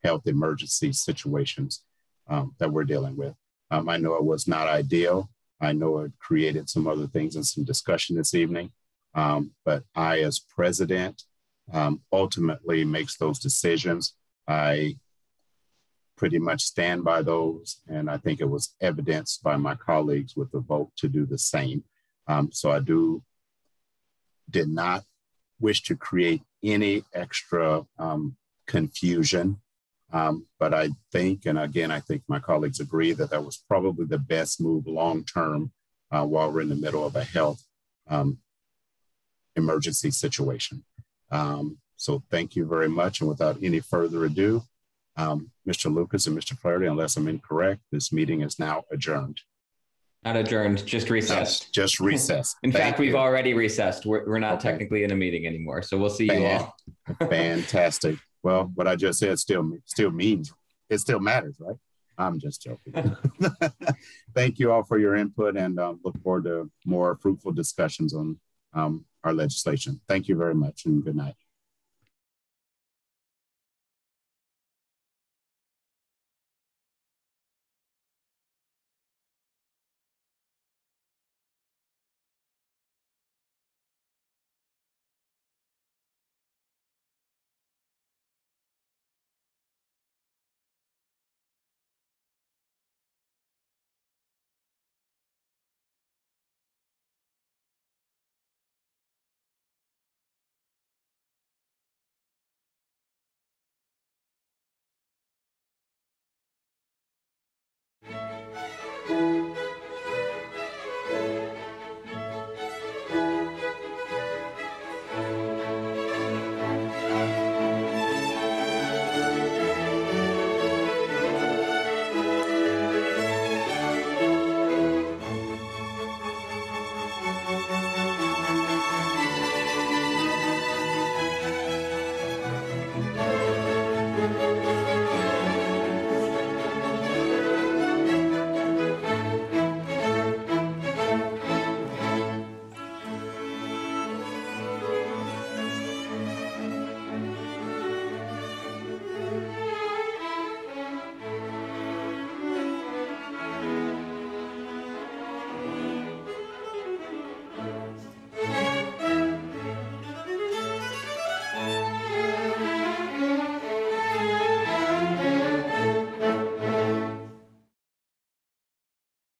health emergency situations um, that we're dealing with. Um, I know it was not ideal. I know it created some other things and some discussion this evening. Um, but I, as president, ultimately makes those decisions. I pretty much stand by those. And I think it was evidenced by my colleagues with the vote to do the same. Um, so I do, did not wish to create any extra um, confusion. Um, but I think, and again, I think my colleagues agree that that was probably the best move long term uh, while we're in the middle of a health um, emergency situation. Um, so thank you very much. And without any further ado, um, Mr. Lucas and Mr. Flaherty, unless I'm incorrect, this meeting is now adjourned. Not adjourned, just recessed. just recessed. in Thank fact, we've already recessed. We're, we're not Okay. technically in a meeting anymore. So we'll see you all. Fantastic. Well, what I just said still still means it still matters, right? I'm just joking. Thank you all for your input and um, look forward to more fruitful discussions on um, our legislation. Thank you very much and good night.